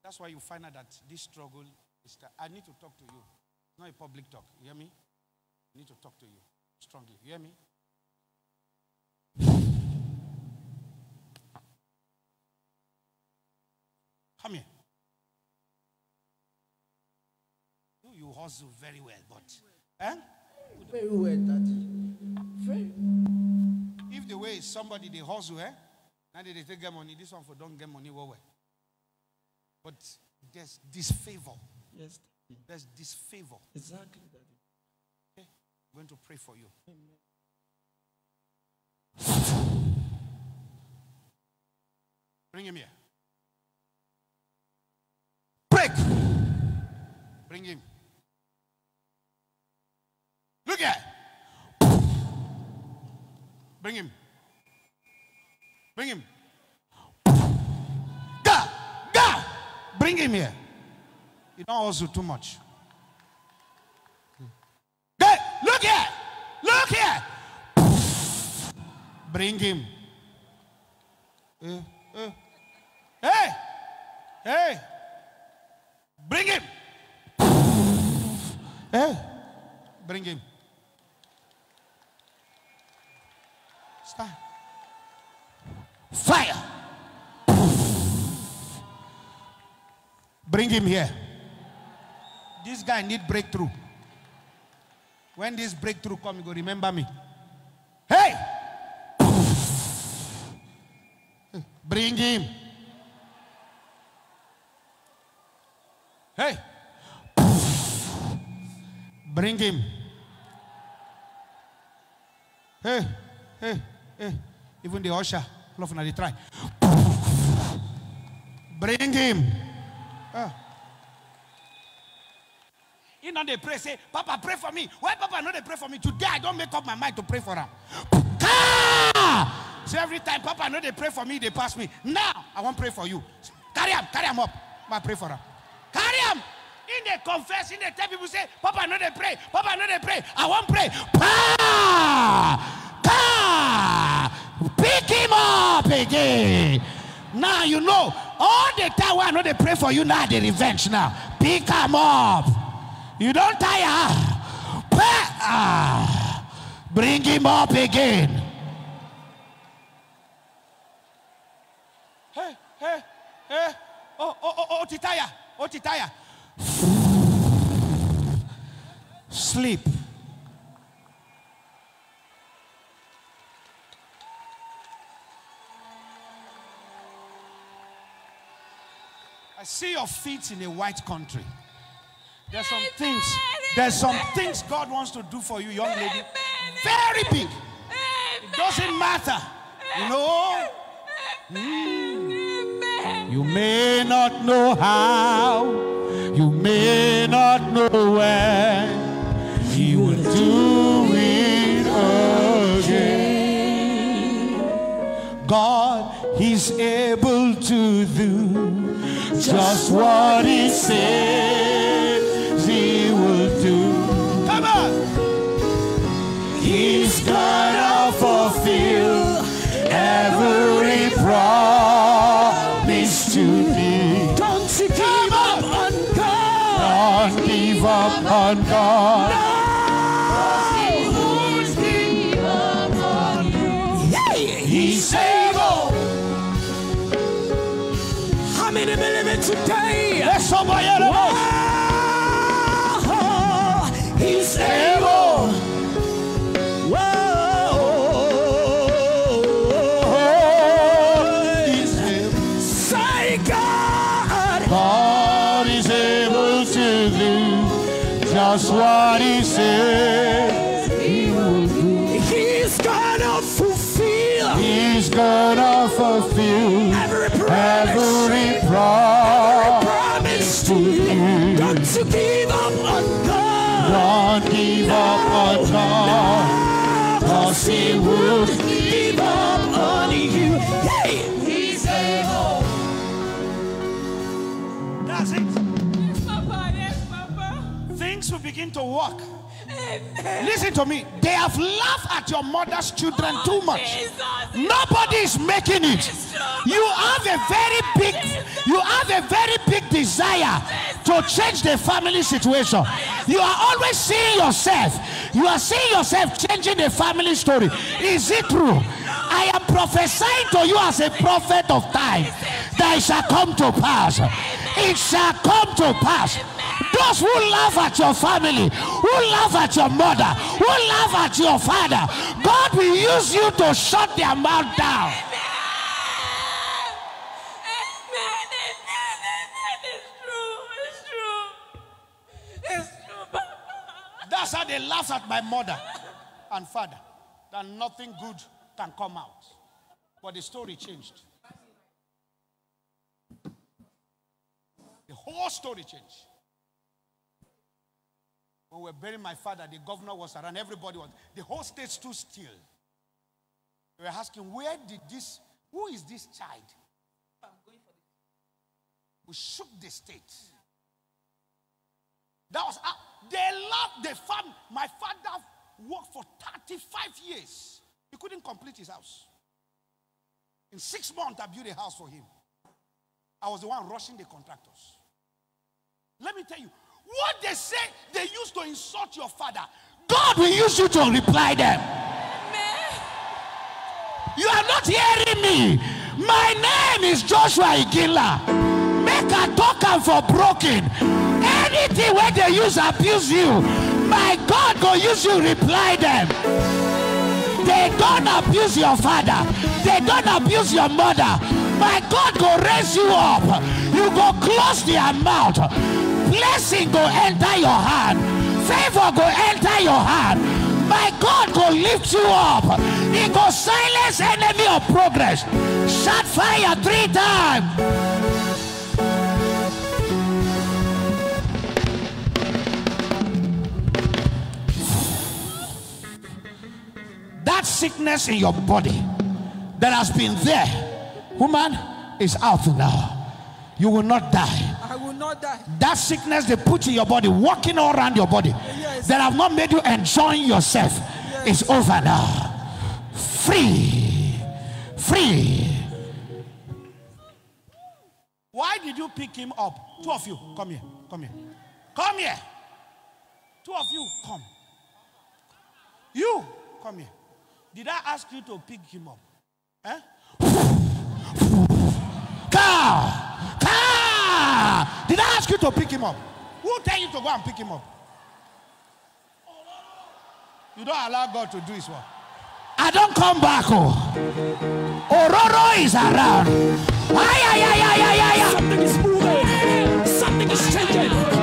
Speaker 18: That's why you find out that this struggle is. I need to talk to you. It's not a public talk. You hear me? I need to talk to you strongly. You hear me? Come here. You, you hustle very well, but. Eh?
Speaker 10: Very well, Daddy. Very.
Speaker 18: If the way is somebody they hustle, eh? Now they, they take get money, this one for don't get money, well, well. But there's disfavor.
Speaker 10: Yes.
Speaker 18: There's disfavor.
Speaker 10: Exactly?
Speaker 18: I'm going to pray for you. Bring him here. Break. Bring him. Look here. Bring him. Bring him. Go. Go. Bring him here. You don't hustle too much. Hey, look here. Look here. Bring him. Eh, eh. Hey. Hey. Bring him. Hey. Bring him. Start. Fire. Bring him here. This guy need breakthrough. When this breakthrough come, you go remember me. Hey! Bring him. Hey! Bring him. Hey, hey, hey. Even the usher, of them, they try. Bring him. Ah. You know they pray, say, Papa, pray for me. Why Papa no they pray for me? Today I don't make up my mind to pray for him. So every time Papa no they pray for me, they pass me. Now I want to pray for you. Carry him, carry him up. I pray for him. Carry him. In they confess, in they tell people say, Papa no they pray, Papa no they pray. I want to pray. Pick him up again. Now you know all the time when I know they pray for you now, the revenge now. Pick him up. You don't tire. Ah. Bring him up again. Hey, hey, hey.
Speaker 19: oh, oh, oh, oh, Titaya, oh, Titaya. Sleep. I see your feet in a white country. There's some things, there's some things God wants to do for you, young lady. Very big. It doesn't matter. You know? Mm. You may not know how, you may not know when, He will do it again. God, He's able to do just what He says on
Speaker 3: God.
Speaker 19: You.
Speaker 3: Don't give up on God.
Speaker 19: Don't give up on God, cause He will
Speaker 3: give up on you. Hey, He's able.
Speaker 19: That's it.
Speaker 4: Papa, yes, Papa.
Speaker 19: Things will begin to work. Listen to me. They have laughed at your mother's children too much. Nobody is making it. You have a very big, you have a very big desire to change the family situation. You are always seeing yourself. You are seeing yourself changing the family story. Is it true? I am prophesying to you as a prophet of time that it shall come to pass. It shall come to pass. Those who laugh at your family, who laugh at your mother, who laugh at your father, God will use you to shut their mouth down. That's how they laugh at my mother and father. That nothing good can come out. But the story changed. The whole story changed. When we were burying my father, the governor was around, everybody was, the whole state stood still. They were asking, where did this, who is this child? I'm going for this. We shook the state. That was, uh, they loved the family. My father worked for 35 years. He couldn't complete his house. In six months, I built a house for him. I was the one rushing the contractors. Let me tell you, what they say they used to insult your father, God will use you to reply them. You are not hearing me. My name is Joshua Iginla. Make a token for broken. Anything where they use abuse you, my God will use you reply them. They don't abuse your father. They don't abuse your mother. My God go raise you up. You go close their mouth. Blessing go enter your hand. Favor go enter your hand. My God go lift you up. He go silence enemy of progress. Shut fire three times. That sickness in your body that has been there, woman, is out now. You will not die.
Speaker 3: I will not die.
Speaker 19: That sickness they put in your body, walking all around your body,
Speaker 3: Yes.
Speaker 19: that have not made you enjoying yourself, is over now. Free. Free. Why did you pick him up? Two of you, come here. Come here. Come here. Two of you, come. You, come here. Did I ask you to pick him up? Eh? Cow! Cow!
Speaker 18: Did I ask you to pick him up? Who tell you to go and pick him up? You don't allow God to do his work. I don't come back. Oh. Ororo is around. Ay, ay, ay, ay, ay, ay, ay.
Speaker 3: Something is moving. Something is changing.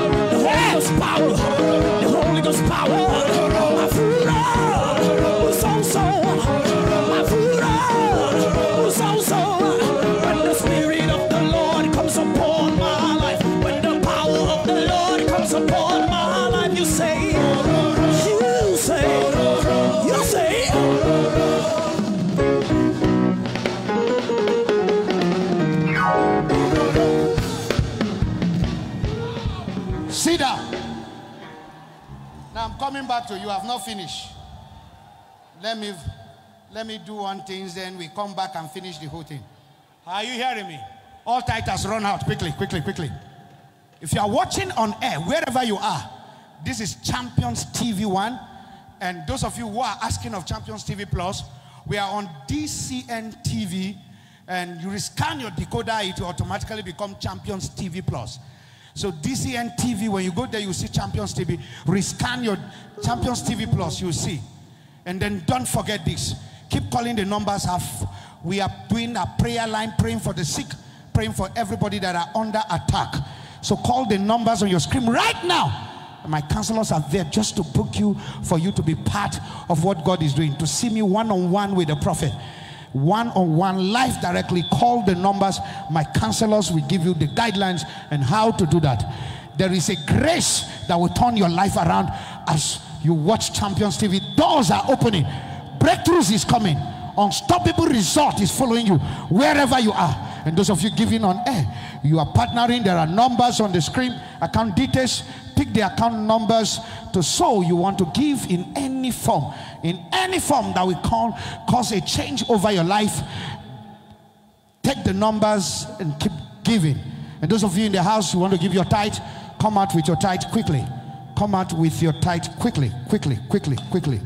Speaker 18: Coming back to you. I've not finished. Let me let me do one thing, then we come back and finish the whole thing. Are you hearing me? All tight run out. Quickly, quickly, quickly. If you are watching on air, wherever you are, this is Champions TV One. And those of you who are asking of Champions TV Plus, we are on DCN TV. And you scan your decoder, it will automatically become Champions TV Plus. So DCN TV, when you go there, you see Champions TV. Rescan your Champions TV Plus, you see. And then don't forget this. Keep calling the numbers. We are doing a prayer line, praying for the sick, praying for everybody that are under attack. So call the numbers on your screen right now. My counselors are there just to book you for you to be part of what God is doing. To see me one on one with the prophet one on one, live directly. Call the numbers. My counselors will give you the guidelines and how to do that. There is a grace that will turn your life around as you watch Champions TV. Doors are opening, breakthroughs is coming, unstoppable result is following you wherever you are. And those of you giving on air, you are partnering. There are numbers on the screen, account details. Pick the account numbers to sow you want to give in any form, in any form that will call, cause a change over your life. Take the numbers and keep giving. And those of you in the house who want to give your tithe, come out with your tithe quickly. Come out with your tithe quickly, quickly, quickly, quickly.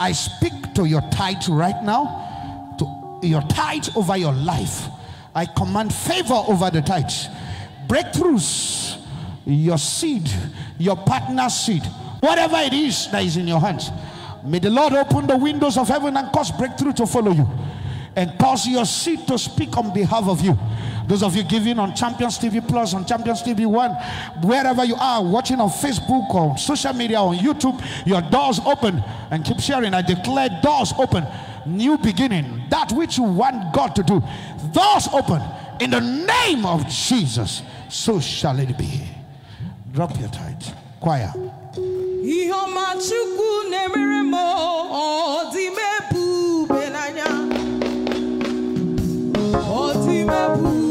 Speaker 18: I speak to your tithe right now, to your tithe over your life. I command favor over the tithe, breakthroughs, your seed, your partner's seed, whatever it is that is in your hands. May the Lord open the windows of heaven and cause breakthrough to follow you and cause your seed to speak on behalf of you. Those of you giving on Champions TV Plus, on Champions TV One, wherever you are, watching on Facebook or social media, on YouTube, your doors open and keep sharing. I declare doors open, new beginning, that which you want God to do. Doors open in the name of Jesus. So shall it be. Drop your tithe. Choir.
Speaker 10: Ihe ọma chukwu na-emere m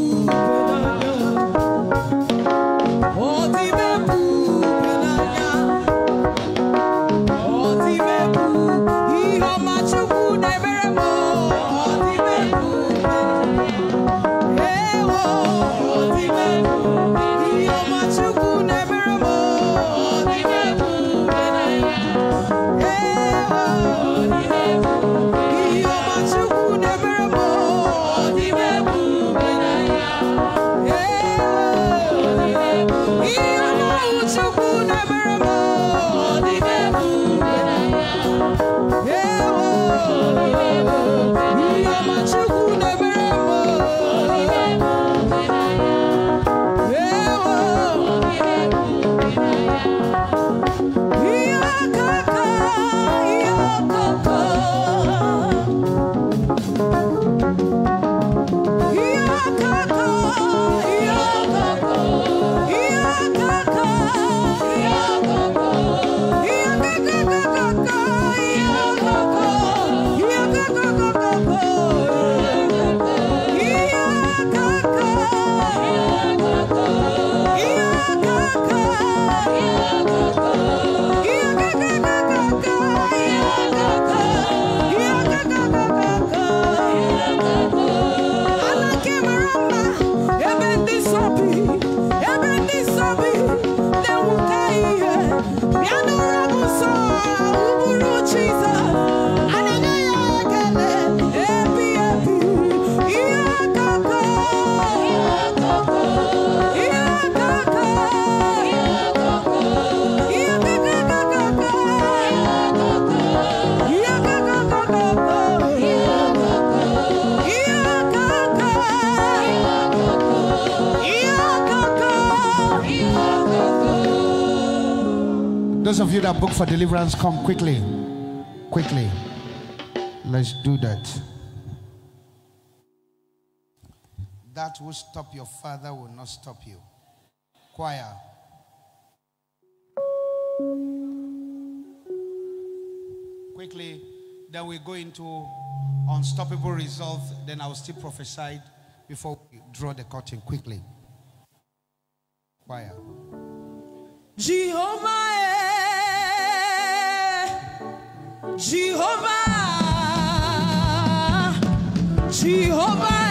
Speaker 10: that book for deliverance, come quickly. Quickly. Let's do that. That will stop your father will not stop you. Choir. Quickly, then we go into unstoppable resolve. Then I will still prophesy before we draw the curtain quickly. Choir.
Speaker 19: Jehovah, eh, Jehovah, Jehovah,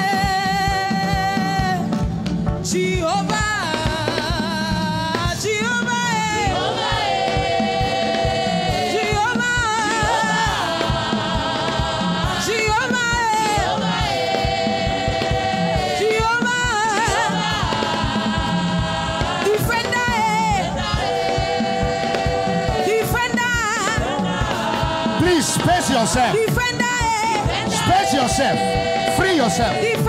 Speaker 10: yourself.
Speaker 19: Defender.
Speaker 10: Space yourself. Free yourself.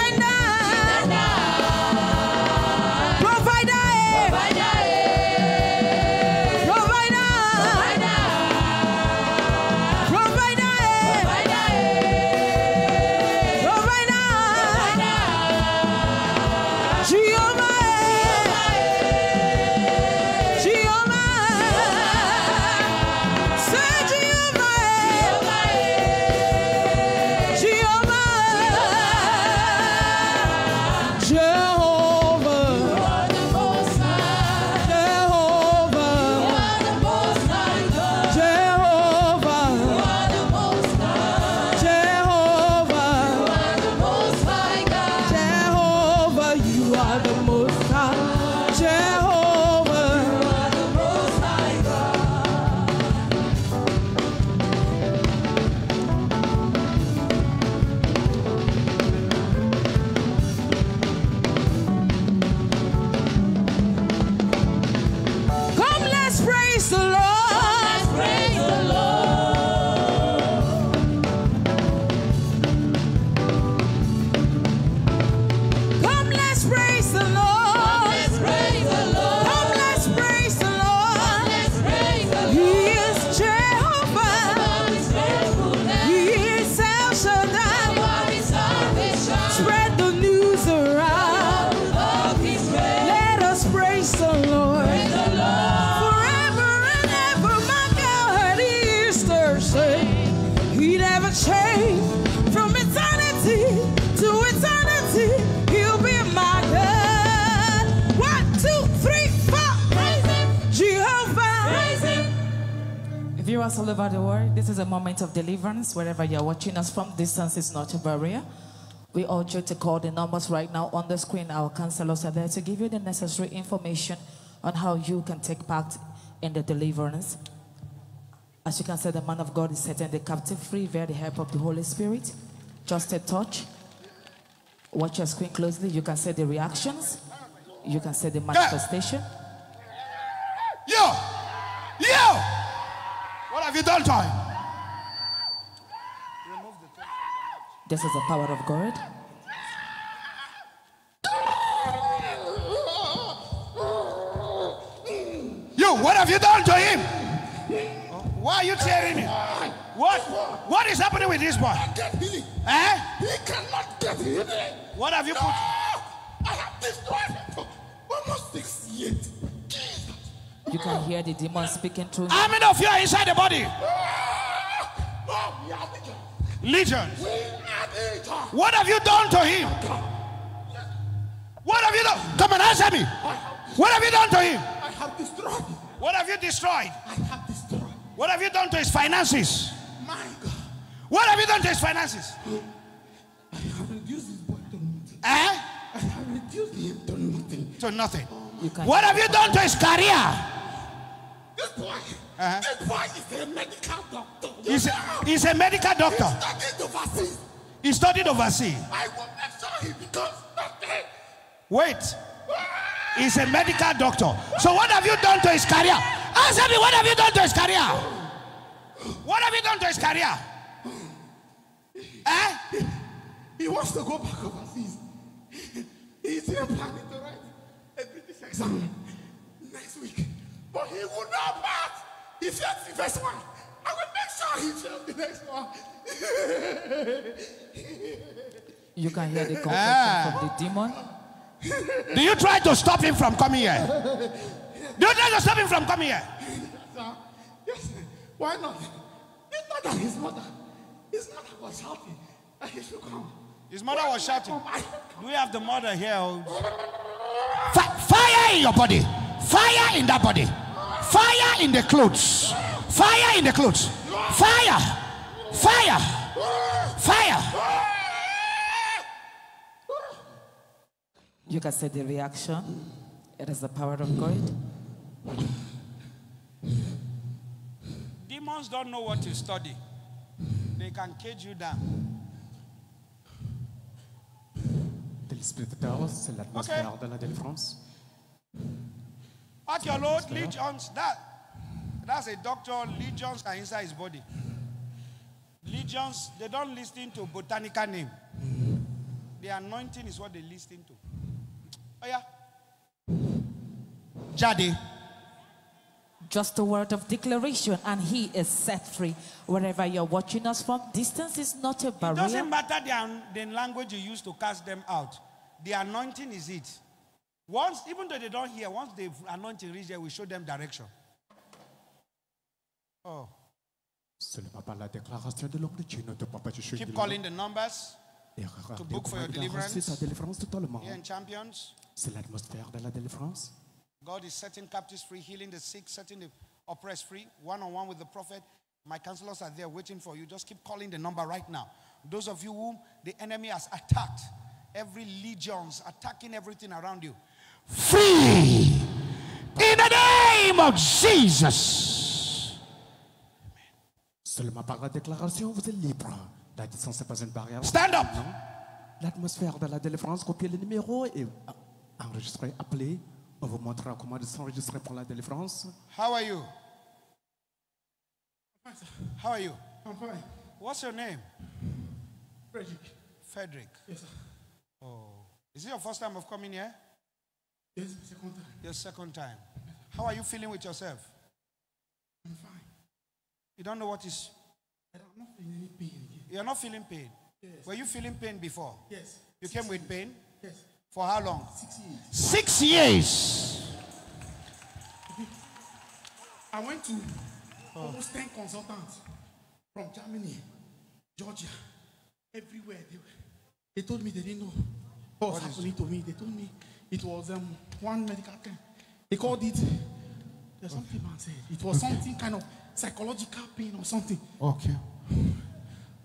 Speaker 20: All over the world, this is a moment of deliverance. Wherever you're watching us from, distance is not a barrier. We urge you to call the numbers right now on the screen. Our counselors are there to give you the necessary information on how you can take part in the deliverance. As you can see, the man of God is setting the captive free via the help of the Holy Spirit. Just a touch. Watch your screen closely. You can see the reactions. You can see the manifestation.
Speaker 18: Yo! Yo! What have you done to him?
Speaker 20: This is the power of God.
Speaker 18: You, what have you done to him? Why are you tearing him? What? What is happening with this boy?
Speaker 25: Get healing.
Speaker 18: Eh?
Speaker 25: He cannot get healing.
Speaker 18: What have you put?
Speaker 25: I have destroyed him for almost six years.
Speaker 20: You can hear the demon speaking through
Speaker 18: How many of you are inside the body?
Speaker 25: We are legion.
Speaker 18: Legions.
Speaker 25: Legion.
Speaker 18: What have you done to him? What have you done? Come and answer me. What have you done to him?
Speaker 25: I have destroyed.
Speaker 18: What have you destroyed?
Speaker 25: I have destroyed.
Speaker 18: What have you done to his finances?
Speaker 25: My God.
Speaker 18: What have you done to his finances?
Speaker 25: I have reduced his boy to nothing.
Speaker 18: Eh?
Speaker 25: I have reduced him to nothing.
Speaker 18: To nothing.
Speaker 20: can
Speaker 18: What have you done to his career?
Speaker 25: This boy,
Speaker 18: Uh-huh.
Speaker 25: this boy is a medical doctor.
Speaker 18: He's a, he's a medical doctor.
Speaker 25: He studied overseas.
Speaker 18: He studied overseas.
Speaker 25: I will make sure he becomes doctor.
Speaker 18: Wait. He's a medical doctor. So what have you done to his career? Answer me, what have you done to his career? What have you done to his career? Eh?
Speaker 25: He wants to go back overseas. He's even planning to write a British exam next week. But he will not pass. he failed the first one. I will make sure he failed the next one.
Speaker 20: You can hear the confession
Speaker 18: Ah.
Speaker 20: from the demon.
Speaker 18: Do you try to stop him from coming here? Do you try to stop him from coming here?
Speaker 25: Sir, yes, why not? It's not that his mother, his mother was shouting that he should come.
Speaker 18: His mother was shouting. Do we have the mother here? Fi- fire in your body. Fire in that body. Fire in the clothes. Fire in the clothes. Fire. Fire. Fire.
Speaker 20: You can see the reaction. It is the power of God.
Speaker 18: Demons don't know what to study. They can cage you down.
Speaker 7: Téléspectateurs,
Speaker 18: At your Lord, legions. That that's a doctor. Legions are inside his body. Legions, they don't listen to botanical name. The anointing is what they listen to. Oh yeah. Jade.
Speaker 20: Just a word of declaration, and he is set free. Wherever you're watching us from, distance is not a
Speaker 18: It
Speaker 20: barrier.
Speaker 18: doesn't matter the, the language you use to cast them out. The anointing is it. Once, even though they don't hear, once the anointing reaches there, we show them direction. Oh. Keep calling the numbers to book for your deliverance. Here in Champions. God is setting captives free, healing the sick, setting the oppressed free. One on one with the prophet. My counselors are there waiting for you. Just keep calling the number right now. Those of you whom the enemy has attacked, every legions attacking everything around you. Free in the name of Jesus.
Speaker 7: Seulement par la déclaration, vous êtes libre. La distance n'est pas une barrière.
Speaker 18: Stand up.
Speaker 7: L'atmosphère de la délivrance, copiez le numéro et enregistrez, appelez. On vous montrera comment s'enregistrer pour la délivrance.
Speaker 18: How are you? How are you?
Speaker 25: I'm fine.
Speaker 18: What's your name?
Speaker 25: Frederick.
Speaker 18: Frederick.
Speaker 25: Yes, sir.
Speaker 18: Oh. Is it your first time of coming here?
Speaker 25: Yes, second time.
Speaker 18: Second time. How are you feeling with yourself?
Speaker 25: I'm fine.
Speaker 18: You don't know what is.
Speaker 25: I'm not feeling any pain again.
Speaker 18: You're not feeling pain.
Speaker 25: Yes.
Speaker 18: Were you feeling pain before?
Speaker 25: Yes.
Speaker 18: You came with pain?
Speaker 25: Yes.
Speaker 18: For how long?
Speaker 25: Six years.
Speaker 18: Six years.
Speaker 25: I went to almost 10 consultants from Germany, Georgia, everywhere. They, they told me they didn't know what was happening to me. They told me it was um, one medical thing. They called it, there's something man said. It was something kind of psychological pain or something.
Speaker 18: Okay.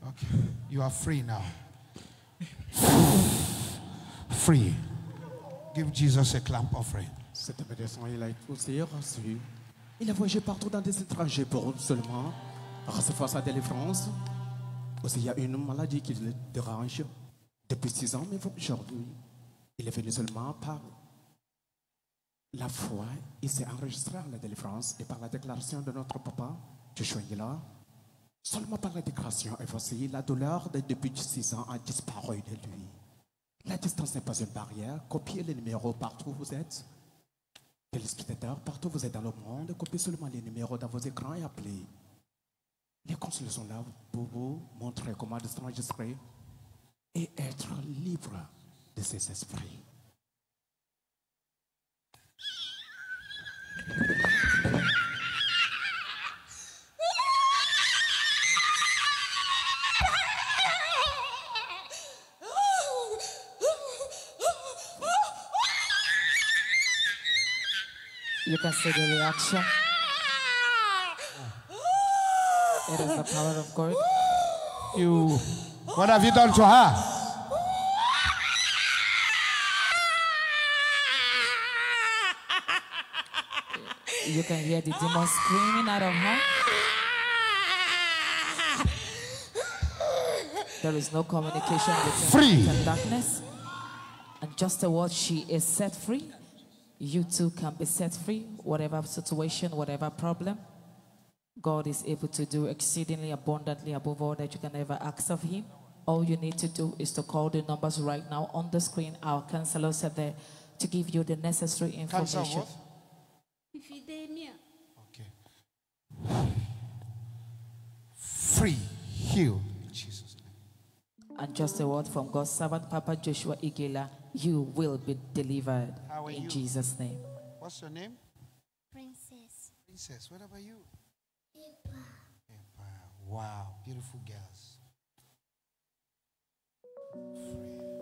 Speaker 18: Okay. You are free now. Free. Give Jesus a clamp offering.
Speaker 7: Cette médecin, il a aussi reçu. Il a voyagé partout dans des étrangers pour seulement recevoir sa délivrance. Aussi, il y a une maladie qui le dérange depuis six ans, mais aujourd'hui, il est venu seulement par la foi. Il s'est enregistré à la délivrance et par la déclaration de notre papa, Joshua là. Seulement par la déclaration, et voici, la douleur de depuis six ans a disparu de lui. La distance n'est pas une barrière. Copiez les numéros partout où vous êtes. Téléspectateurs, partout où vous êtes dans le monde, copiez seulement les numéros dans vos écrans et appelez. Les conseillers sont là pour vous montrer comment s'enregistrer et être libre de ces esprits.
Speaker 20: You can see the reaction. It is the power of God.
Speaker 18: You. What have you done to her?
Speaker 20: You can hear the demon screaming out of her. There is no communication between
Speaker 18: Free.
Speaker 20: light and darkness. And just a word, she is set free. You too can be set free, whatever situation, whatever problem. God is able to do exceedingly abundantly above all that you can ever ask of Him. All you need to do is to call the numbers right now on the screen. Our counselors are there to give you the necessary
Speaker 18: Cancer
Speaker 20: information.
Speaker 18: what?
Speaker 21: Ifidemia.
Speaker 18: Okay. Healed.
Speaker 20: And just a word from God's servant, Papa Joshua Iginla, you will be delivered
Speaker 18: How are
Speaker 20: in
Speaker 18: you?
Speaker 20: Jesus' name.
Speaker 18: What's your name?
Speaker 26: Princess.
Speaker 18: Princess. What about you? Epa. Epa. Wow, beautiful girls.
Speaker 10: Forever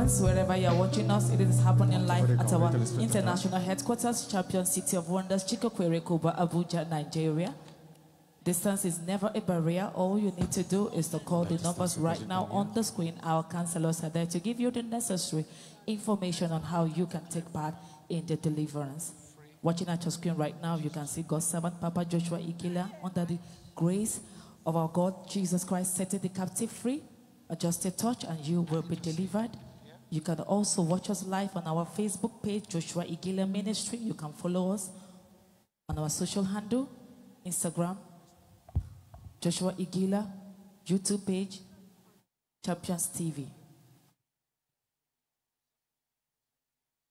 Speaker 20: Wherever you are watching us, it is happening live at our international headquarters, Champion City of Wonders, Chikakore, Kubwa, Abuja, Nigeria. Distance is never a barrier. All you need to do is to call the numbers right now on the screen. Our counselors are there to give you the necessary information on how you can take part in the deliverance. Watching at your screen right now, you can see God's servant Papa Joshua Iginla under the grace of our God Jesus Christ setting the captive free. Just a touch and you will be delivered. You can also watch us live on our Facebook page, Joshua Iginla Ministry. You can follow us on our social handle, Instagram, Joshua Iginla, YouTube page, Champions TV.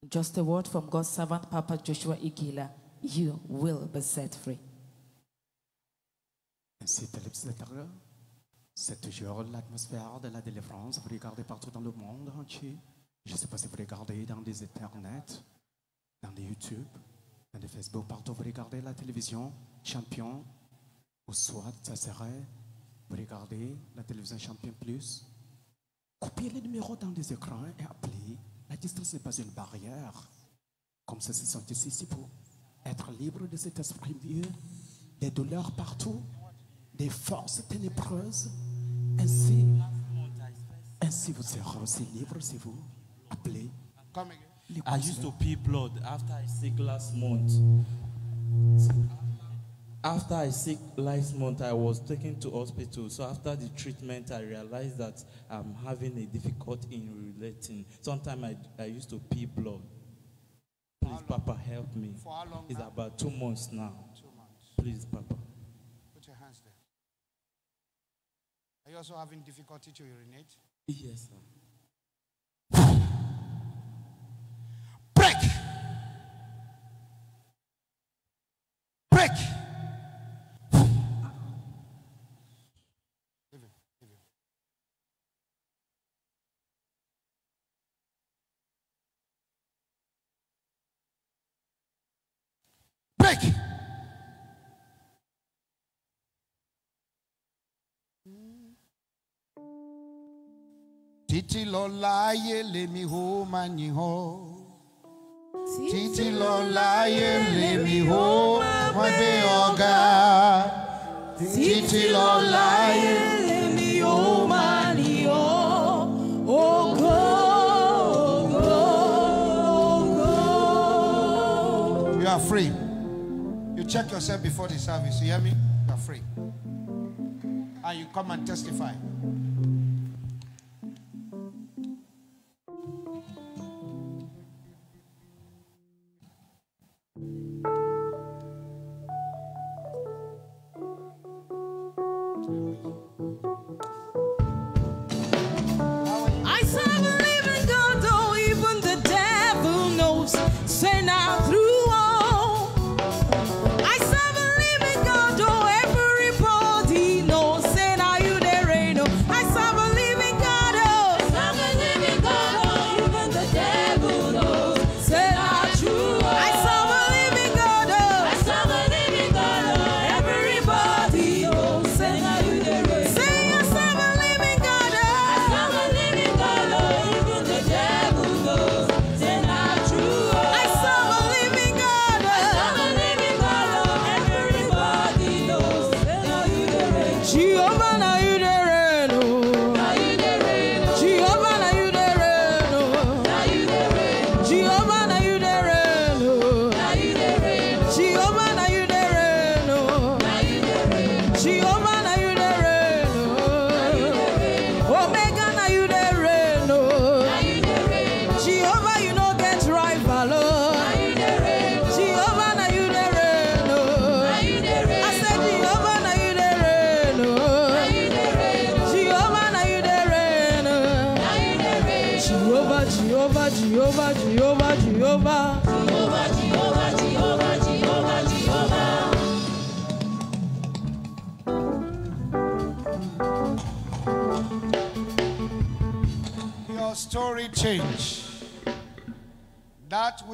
Speaker 20: Just a word from God's servant, Papa Joshua Iginla. You will be set free.
Speaker 7: C'est toujours l'atmosphère de la délivrance. Vous regardez partout dans le monde entier. Je ne sais pas si vous regardez dans des internets, dans des YouTube, dans des Facebook, partout vous regardez la télévision, champion, ou soit ça serait, vous regardez la télévision Champion Plus. Copiez les numéros dans des écrans et appelez. La distance n'est pas une barrière. Comme ça se sont ici, c'est pour être libre de cet esprit vieux, des douleurs partout, des forces ténébreuses. Ainsi, ainsi vous serez aussi libre si vous appelez.
Speaker 18: Come again.
Speaker 7: les
Speaker 27: I used to pee blood after I sick last month. After I sick last month, I was taken to hospital. So after the treatment, I realized that I'm having a difficulty in relating. Sometimes I, I used to pee blood. Please, Papa, help me.
Speaker 18: For how long
Speaker 27: It's
Speaker 18: now?
Speaker 27: about two months now.
Speaker 18: Two months.
Speaker 27: Please, Papa.
Speaker 18: Put your hands there. Are you also having difficulty to urinate?
Speaker 27: Yes, sir.
Speaker 18: Break! Break! Leave him. Leave him. Break! Títí lọ láyé lèmi ó máa yìn ọ́. Títí lọ láyé lèmi ó máa gbé ọ̀gá.
Speaker 10: títí lọ láyé lèmi yóò máa ní ọ ògo.
Speaker 18: You are free. You check yourself before the service. You hear me? You are free. And you come and testify.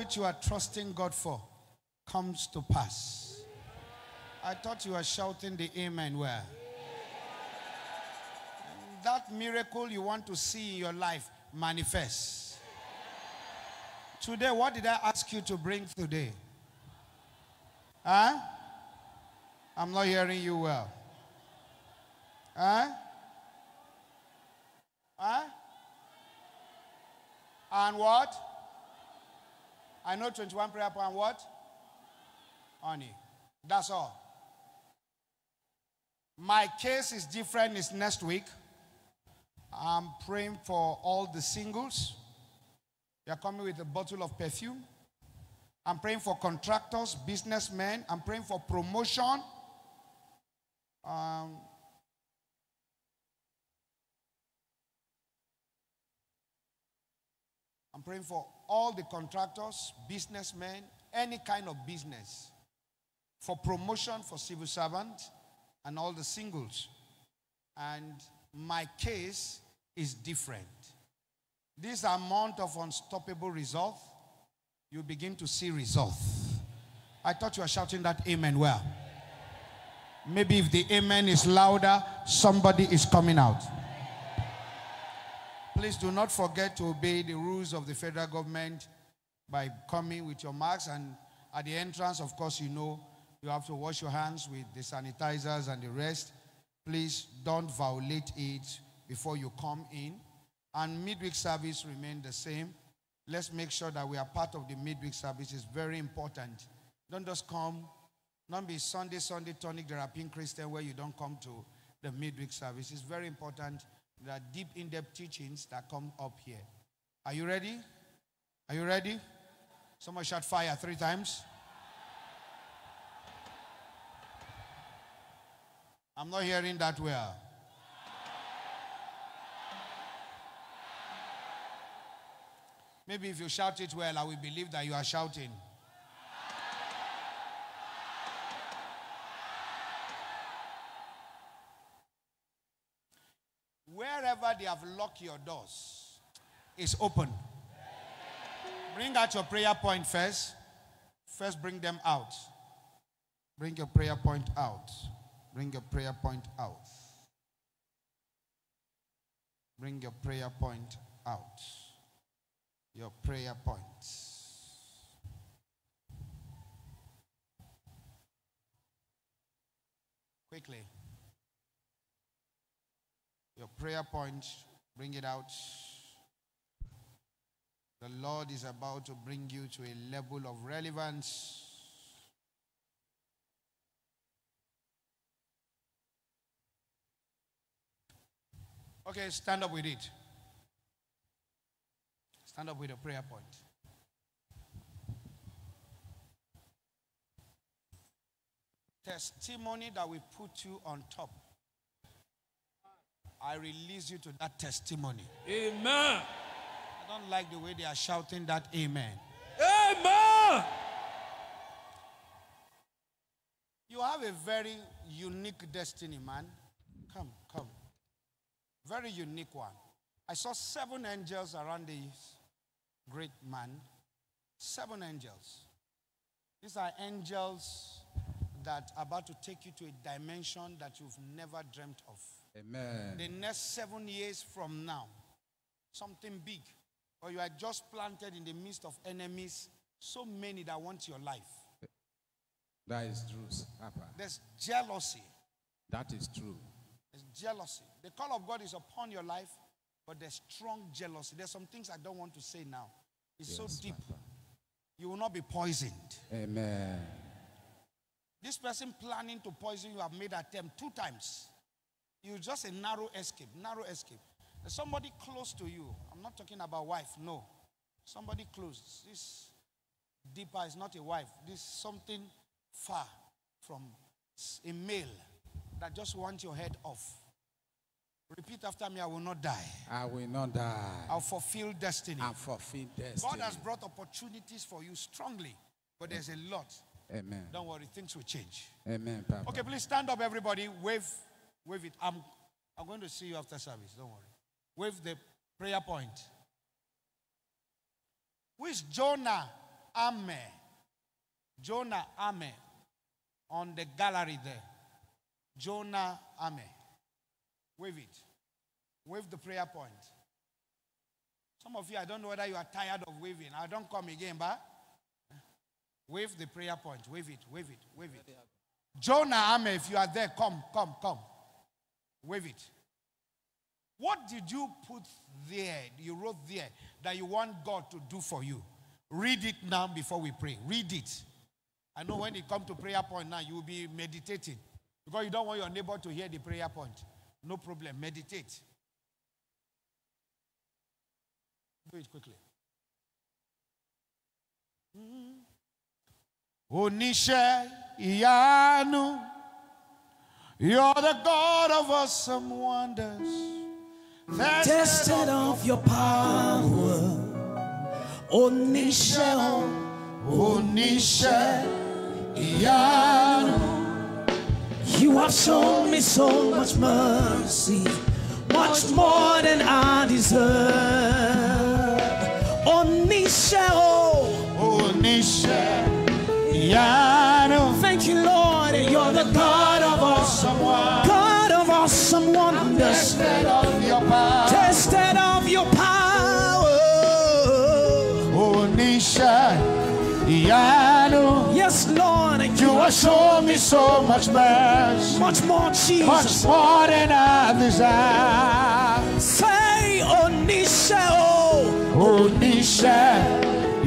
Speaker 18: Which you are trusting God for comes to pass. I thought you were shouting the amen where? That miracle you want to see in your life manifests. Today, what did I ask you to bring today? Huh? I'm not hearing you well. Huh? Huh? And what? I know 21 prayer point. What? Honey. That's all. My case is different. It's next week. I'm praying for all the singles. You're coming with a bottle of perfume. I'm praying for contractors, businessmen. I'm praying for promotion. Um, I'm praying for all the contractors, businessmen, any kind of business, for promotion for civil servants and all the singles. And my case is different. This amount of unstoppable resolve, you begin to see resolve. I thought you were shouting that amen well. Maybe if the amen is louder, somebody is coming out. Please do not forget to obey the rules of the federal government by coming with your masks. And at the entrance, of course, you know you have to wash your hands with the sanitizers and the rest. Please don't violate it before you come in. And midweek service remain the same. Let's make sure that we are part of the midweek service. It's very important. Don't just come. Don't be Sunday, Sunday tonic therapy Christian where you don't come to the midweek service. It's very important. There are deep, in-depth teachings that come up here. Are you ready? Are you ready? Someone shout fire three times. I'm not hearing that well. Maybe if you shout it well, I will believe that you are shouting. Wherever they have locked your doors, is open. Bring out your prayer point first. First, bring them out. Bring your prayer point out. Bring your prayer point out. Bring your prayer point out. Your prayer points. Quickly. Your prayer point, bring it out. The Lord is about to bring you to a level of relevance. Okay, stand up with it. Stand up with a prayer point. Testimony that will put you on top. I release you to that testimony.
Speaker 15: Amen.
Speaker 18: I don't like the way they are shouting that amen.
Speaker 15: Amen.
Speaker 18: You have a very unique destiny, man. Come, come. Very unique one. I saw seven angels around this great man. Seven angels. These are angels that are about to take you to a dimension that you've never dreamt of.
Speaker 12: Amen.
Speaker 18: The next seven years from now, something big. Or you are just planted in the midst of enemies, so many that want your life.
Speaker 12: That is true, Papa.
Speaker 18: There's jealousy.
Speaker 12: That is true.
Speaker 18: There's jealousy. The call of God is upon your life, but there's strong jealousy. There's some things I don't want to say now. It's
Speaker 12: Yes,
Speaker 18: so deep.
Speaker 12: Papa.
Speaker 18: You will not be poisoned.
Speaker 12: Amen.
Speaker 18: This person planning to poison you have made attempt two times. You just a narrow escape, narrow escape. There's somebody close to you. I'm not talking about wife, no. Somebody close. This deeper is not a wife. This is something far from a male that just wants your head off. Repeat after me, I will not die.
Speaker 12: I will not die.
Speaker 18: I'll fulfill destiny.
Speaker 12: I'll fulfill destiny.
Speaker 18: God has brought opportunities for you strongly, but there's a lot.
Speaker 12: Amen.
Speaker 18: Don't worry, things will change.
Speaker 12: Amen, Papa.
Speaker 18: Okay, please stand up, everybody. Wave, wave it. I'm, I'm going to see you after service. Don't worry. Wave the prayer point. Is Jonah Ame? Jonah Ame on the gallery there. Jonah Ame. Wave it. Wave the prayer point. Some of you, I don't know whether you are tired of waving. I don't come again, but wave the prayer point. Wave it, wave it, wave it. Jonah Ame, if you are there, come, come, come. Wave it. What did you put there? You wrote there that you want God to do for you. Read it now before we pray. Read it. I know when you come to prayer point now, you will be meditating because you don't want your neighbor to hear the prayer point. No problem. Meditate. Do it quickly. Mm-hmm. Oníṣẹ́ ìyanu, you're the God of awesome wonders.
Speaker 3: Tested of your power, oníṣẹ́
Speaker 18: oníṣẹ́ ìyanu.
Speaker 3: You have shown me so much mercy, much more than I deserve. Oníṣẹ́
Speaker 18: Tested of your power.
Speaker 3: Tested of your power.
Speaker 18: Oh, oníṣẹ́ ìyanu.
Speaker 3: Yes, Lord,
Speaker 18: You have shown me so much mercy.
Speaker 3: much more Jesus.
Speaker 18: Much more than I desire.
Speaker 3: Say oh, oníṣẹ́ o. Oh.
Speaker 18: Oníṣẹ́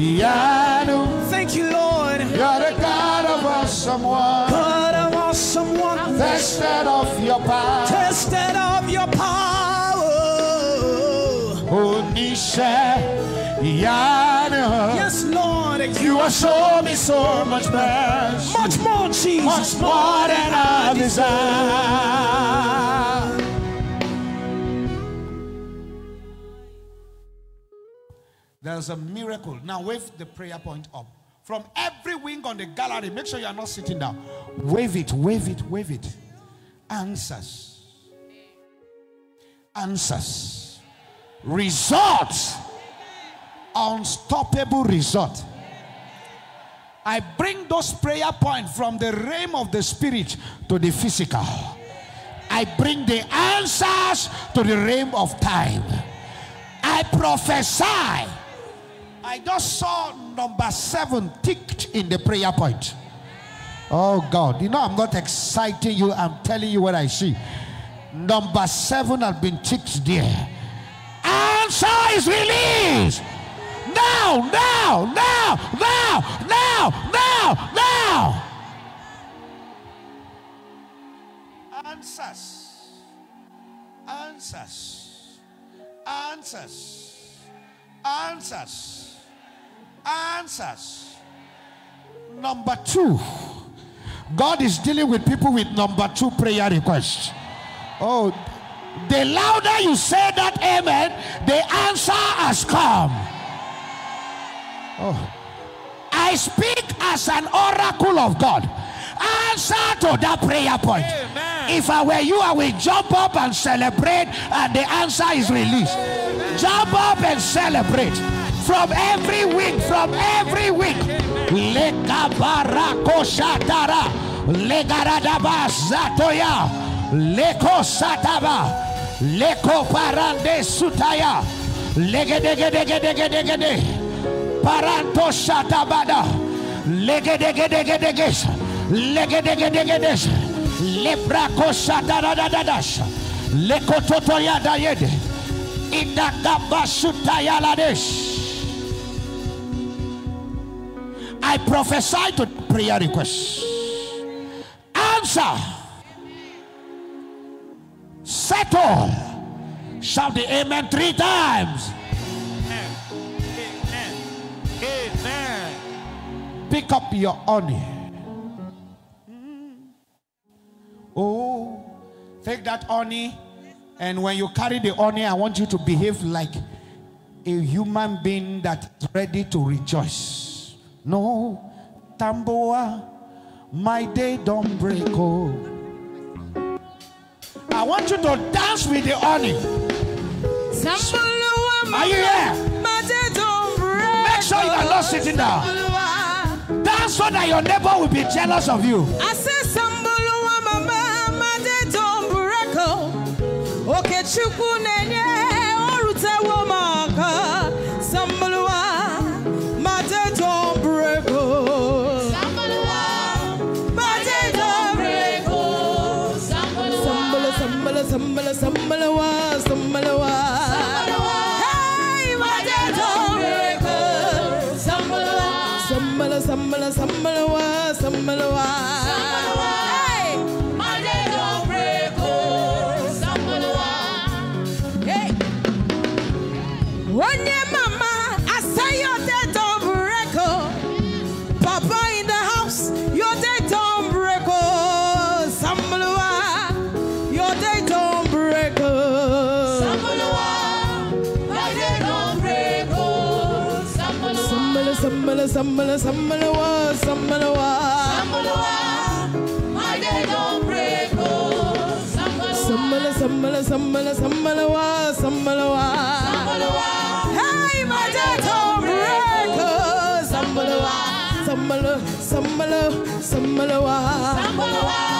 Speaker 18: ìyanu.
Speaker 3: Thank you, Lord.
Speaker 18: You're the God of awesome wonders.
Speaker 3: God of awesome wonders.
Speaker 18: Tested of your power.
Speaker 3: Tested of your power.
Speaker 18: Ìyanu.
Speaker 3: Yes, Lord.
Speaker 18: You have shown me so much mercy.
Speaker 3: Much more Jesus.
Speaker 18: Much more than I desire. There's a miracle. Now wave the prayer point up. From every wing on the gallery, make sure you are not sitting down. Wave it, wave it, wave it. Answers. Answers. Results. Unstoppable result. I bring those prayer points from the realm of the spirit to the physical. I bring the answers to the realm of time. I prophesy. I just saw number seven ticked in the prayer point.
Speaker 19: Oh God, you know I'm not exciting you. I'm telling you what I see. Number seven has been ticked there. Answer is released. Now, now, now, now, now, now, now. Answers. Answers. Answers. Answers. Answers. Number two. God is dealing with people with number two prayer requests. Oh, the louder you say that amen, the answer has come. Oh, I speak as an oracle of God. Answer to that prayer point. If I were you, I will jump up and celebrate, and the answer is released. Jump up and celebrate from every week, from every week. Lekabarako shatara, legaradaba zatoya, leko sataba, leko parande sutaya, legedegedegedegede, paranto shatabada, legedegedegedeges, legedegedegedes, lebrako sataradadadas, leko totoya dayede, indagaba sutaya lades. I prophesy to prayer requests. Answer. Settle. Shout the amen three times.
Speaker 28: Amen. Amen. Amen.
Speaker 19: Pick up your honey. Oh, take that honey, and when you carry the honey, I want you to behave like a human being that's ready to rejoice. No, Tamboa, my day don't break. Oh, I want you to dance with the honey. Are you here? Make sure you are not sitting down. Dance so that your neighbor will be jealous of you.
Speaker 10: I sambala, sambala, sambalawa, sambalawa. my dead don't break. oh. Sambala, sambala, sambala, sambalawa, sambalawa. Hey, my dead don't break. oh. Sambalawa, sambala, sambala, sambalawa. My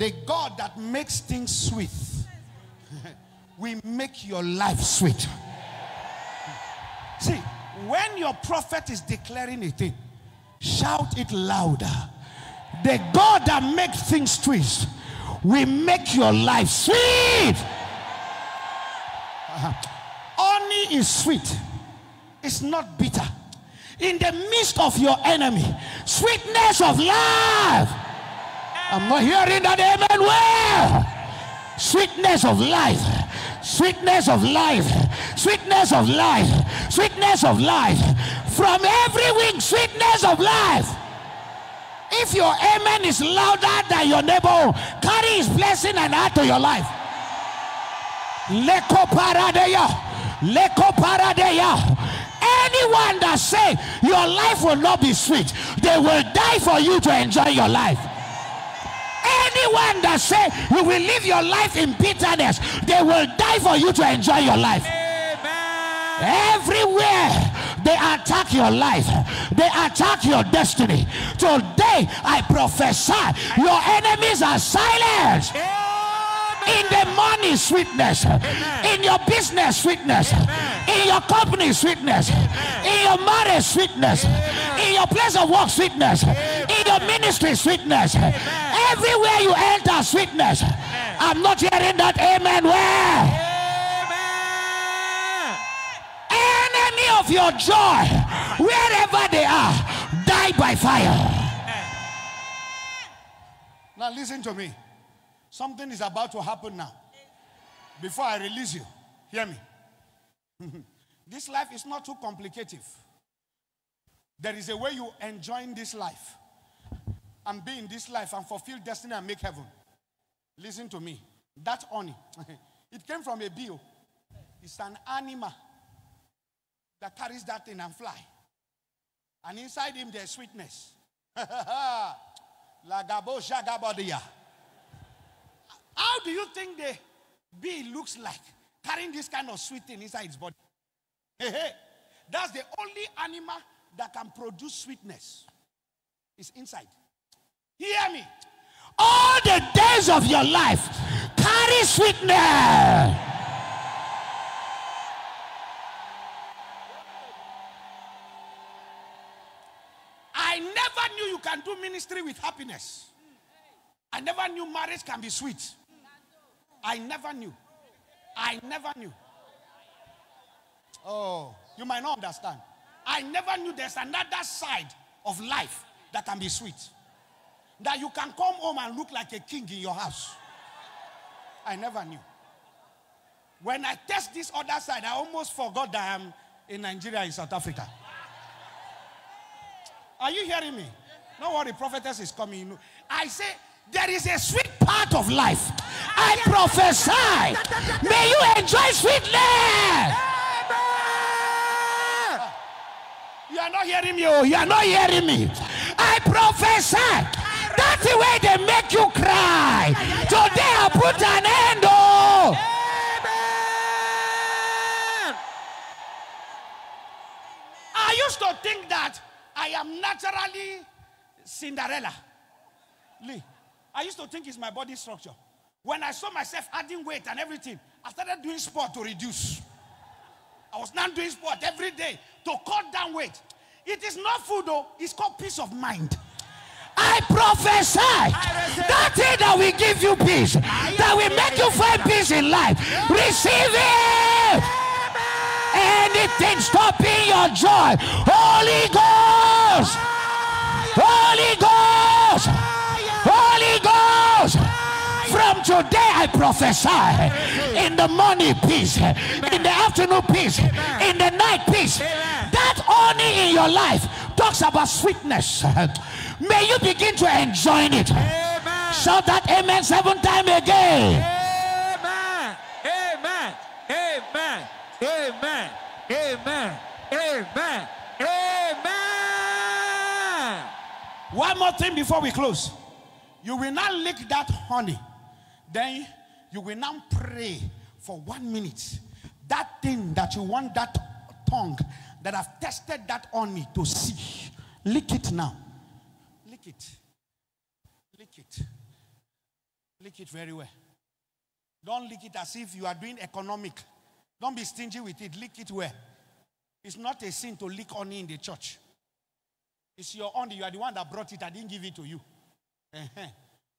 Speaker 10: The
Speaker 19: God that makes things sweet will make your life sweet. See, when your prophet is declaring a thing, shout it louder. The God that makes things sweet will make your life sweet. Honey is sweet, it's not bitter. in the midst of your enemy. Sweetness of life. I'm not hearing that amen well. Sweetness of life. Sweetness of life. Sweetness of life. Sweetness of life. From every wing, sweetness of life. If your amen is louder than your neighbor, carry his blessing and add to your life. Leko paradeya. Leko paradeya. Anyone that say your life will not be sweet, they will die for you to enjoy your life. Anyone that say you will live your life in bitterness, they will die for you to enjoy your life. Everywhere they attack your life, they attack your destiny. Today I prophesy your enemies are silenced. In the money, sweetness. In your business, sweetness. In your company, sweetness. In your marriage, sweetness. In your place of work, sweetness. In your ministry, sweetness. Everywhere you enter, sweetness. I'm not hearing that amen. Where? Enemy of your joy, wherever they are, die by fire.
Speaker 18: Now listen to me. Something is about to happen now. Before I release you, hear me. this life is not too complicated. There is a way you enjoy this life and be in this life and fulfill destiny and make heaven. Listen to me. That honey, it came from a bee. oh. It's an animal that carries that thing and fly. And inside him there's sweetness. Lagabo shagabadia. How do you think the bee looks like carrying this kind of sweet thing inside its body? Hey. That's the only animal that can produce sweetness. It's inside. Hear me.
Speaker 19: All the days of your life, carry sweetness. I never knew you can do ministry with happiness. I never knew marriage can be sweet. I never knew. I never knew. Oh, you might not understand. I never knew there's another side of life that can be sweet. That you can come home and look like a king in your house. I never knew. When I test this other side, I almost forgot that I'm in Nigeria, in South Africa. Are you hearing me? No worry, prophetess is coming. I say there is a sweet part of life. I prophesy. May you enjoy sweetness. You are not hearing me. Oh, you are not hearing me. I prophesy. That's the way they make you cry. Today I put an end. Oh. I used to think that I am naturally Cinderella. Lee, I used to think it's my body structure. When I saw myself adding weight and everything, I started doing sport to reduce. I was now doing sport every day to cut down weight. It is not food though, it's called peace of mind. I prophesy that thing that will give you peace, that will make you find peace in life. Receive it. Anything stopping your joy, Holy Ghost, Holy Ghost, today, I prophesy in the morning peace, in the afternoon peace, in the night peace. That honey in your life talks about sweetness. May you begin to enjoy it. Shout that amen seven times again.
Speaker 28: Amen. Amen. Amen. Amen. Amen. Amen. Amen.
Speaker 19: One more thing before we close. You will not lick that honey. Then you will now pray for one minute. That thing that you want that tongue that I've tested that on me to see. Lick it now. Lick it. Lick it. Lick it very well. Don't lick it as if you are doing economic. Don't be stingy with it. Lick it well. It's not a sin to lick honey in the church. It's your honey. You are the one that brought it. I didn't give it to you. Uh-huh.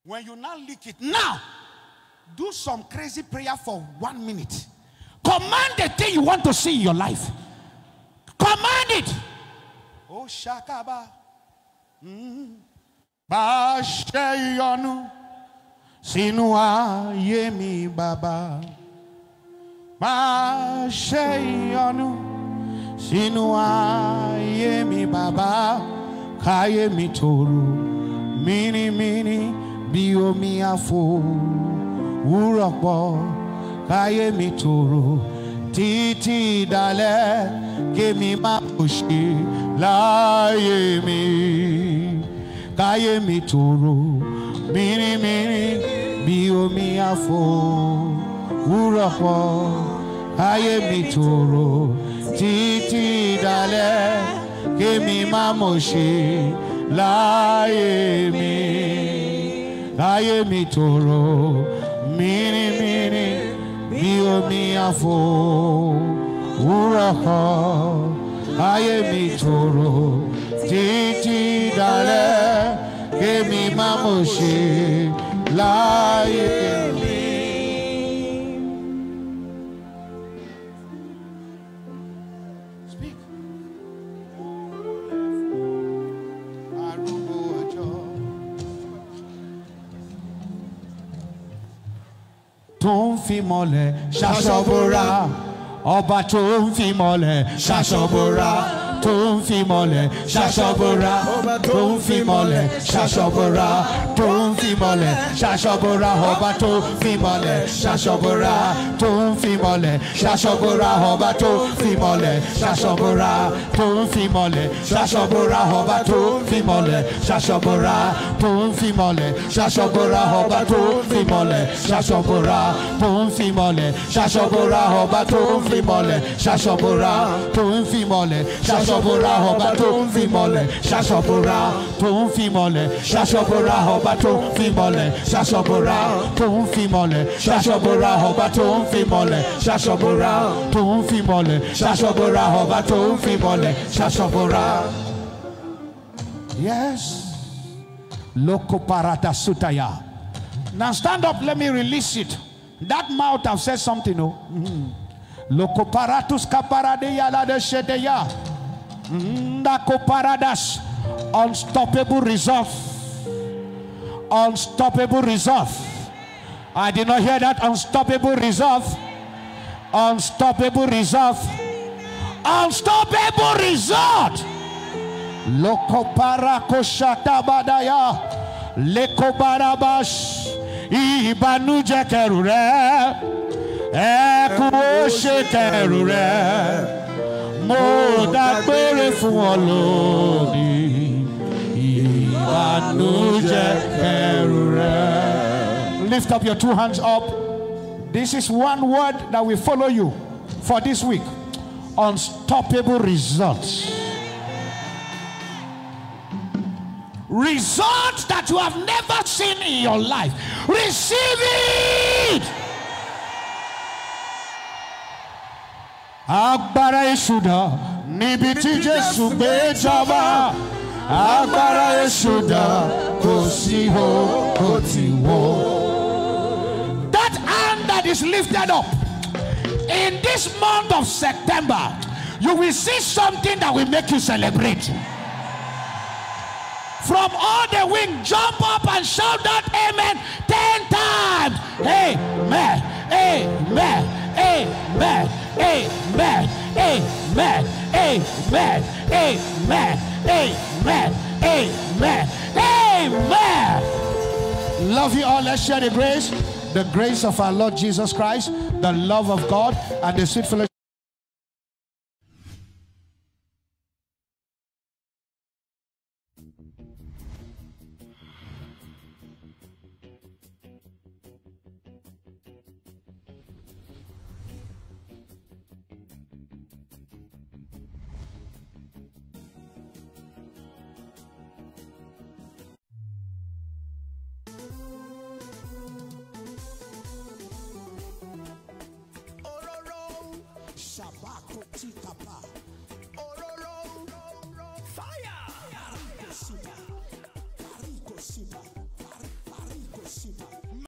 Speaker 19: When you now lick it, now do some crazy prayer for one minute. Command the thing you want to see in your life. Command it. Oh, Shakaba. Mm. Bashayonu. Sinua Yemi Baba. Bashayonu. Sinua Yemi Baba. Kaye Mitoru. Mini, mini, Biomi Afo. Wúrọ̀ pọ̀ káyé mi tòrò títí dalẹ̀ kémi má kò ṣe láyé mi. Káyé mi tòrò mínímíní bí omi àfò. Wúrọ̀ pọ̀ káyé mi tòrò títí dalẹ̀ kémi má mọ̀ ṣe láyé mi. Káyé mi tòrò mini mini mi o mi afo uroko ayé mi tòrò títí dalẹ́ kémi má mo ṣe láyé kémi. Tó ń fi mọ́lẹ̀ ṣaṣọ́bọ̀ra ọba tó ń fi mọ́lẹ̀ ṣaṣọ́bọ̀ra tó ń fi mọ́lẹ̀ ṣaṣọ́bọ̀ra tó ń fi mọ́lẹ̀ ṣaṣọ́bọ̀ra tó ń fi mọ́lẹ̀ ṣaṣọ́bọ̀ra ọba tó ń fi mọ́lẹ̀ ṣaṣọ́bọ̀ra tó ń fi mọ́lẹ̀ ṣaṣọ́bọ̀ra ọba tó ń fi mọ́lẹ̀ ṣaṣọ́bọ̀ra tó ń fi mọ́lẹ̀ ṣaṣọ́bọ̀ra ọba tó ń fi mọ́lẹ̀ ṣaṣọ́bọ̀ra tó ń fi mọ́lẹ̀ ṣaṣọ́bọ̀ra ọba tó ń fi mọ́lẹ̀ ṣaṣọ́bọ̀ra tó ń fi mọ́lẹ̀ ṣaṣọ́bọ̀ra ọba tó ń fi mọ́lẹ̀ ṣaṣọ́bọ̀ra tó ń fi mọ́lẹ̀ ṣaṣọ́bọ̀ra ọba tó ń fi mọ́lẹ̀ ṣaṣọ́bọ̀ra tó ń fi mọ́lẹ̀ ṣaṣọ́bọ̀ra ọba tó ń fi mọ́lẹ̀ ṣaṣọ́bọ̀ra tó fi mọ́lẹ̀ ṣaṣọ́bọ̀ra ọba tó fi mọ́lẹ̀ ṣaṣọ́bọ̀ra tó fi mọ́lẹ̀ ṣaṣọ́bọ̀ra ọba tó fi mọ́lẹ̀ ṣaṣọ́bọ̀ra. Yes. Loco parata sutaya. Now stand up, let me release it. That mouth have said something, oh. Mhm. Loco paratus caparadeya la de shedeya. Ndako paradas. Unstoppable resolve. Unstoppable resolve. I did not hear that. Unstoppable resolve. Unstoppable resolve. Unstoppable result. Loko parako shatabadaya. Leko kẹrù rẹ̀. Ẹkún ó ṣe kẹrù rẹ̀. Mo dágbére fún ọ lónìí. Ìbànújẹ́ kẹrù rẹ̀. Lift up your two hands up. This is one word that will follow you for this week. Unstoppable results. Results that you have never seen in your life. Receive it. Agbára èṣù dà níbi tí Jésù gbé jọba. Agbára èṣù dà kò sí wó. That hand that is lifted up in this month of September, you will see something that will make you celebrate. From all the wing, jump up and shout that amen 10 times. Amen. Amen. Amen. Amen. Amen. Amen. Amen. Amen. Amen. Amen. Love you all. Let's share the grace. The grace of our Lord Jesus Christ, the love of God, and the sweet fellowship.
Speaker 13: Chikapa.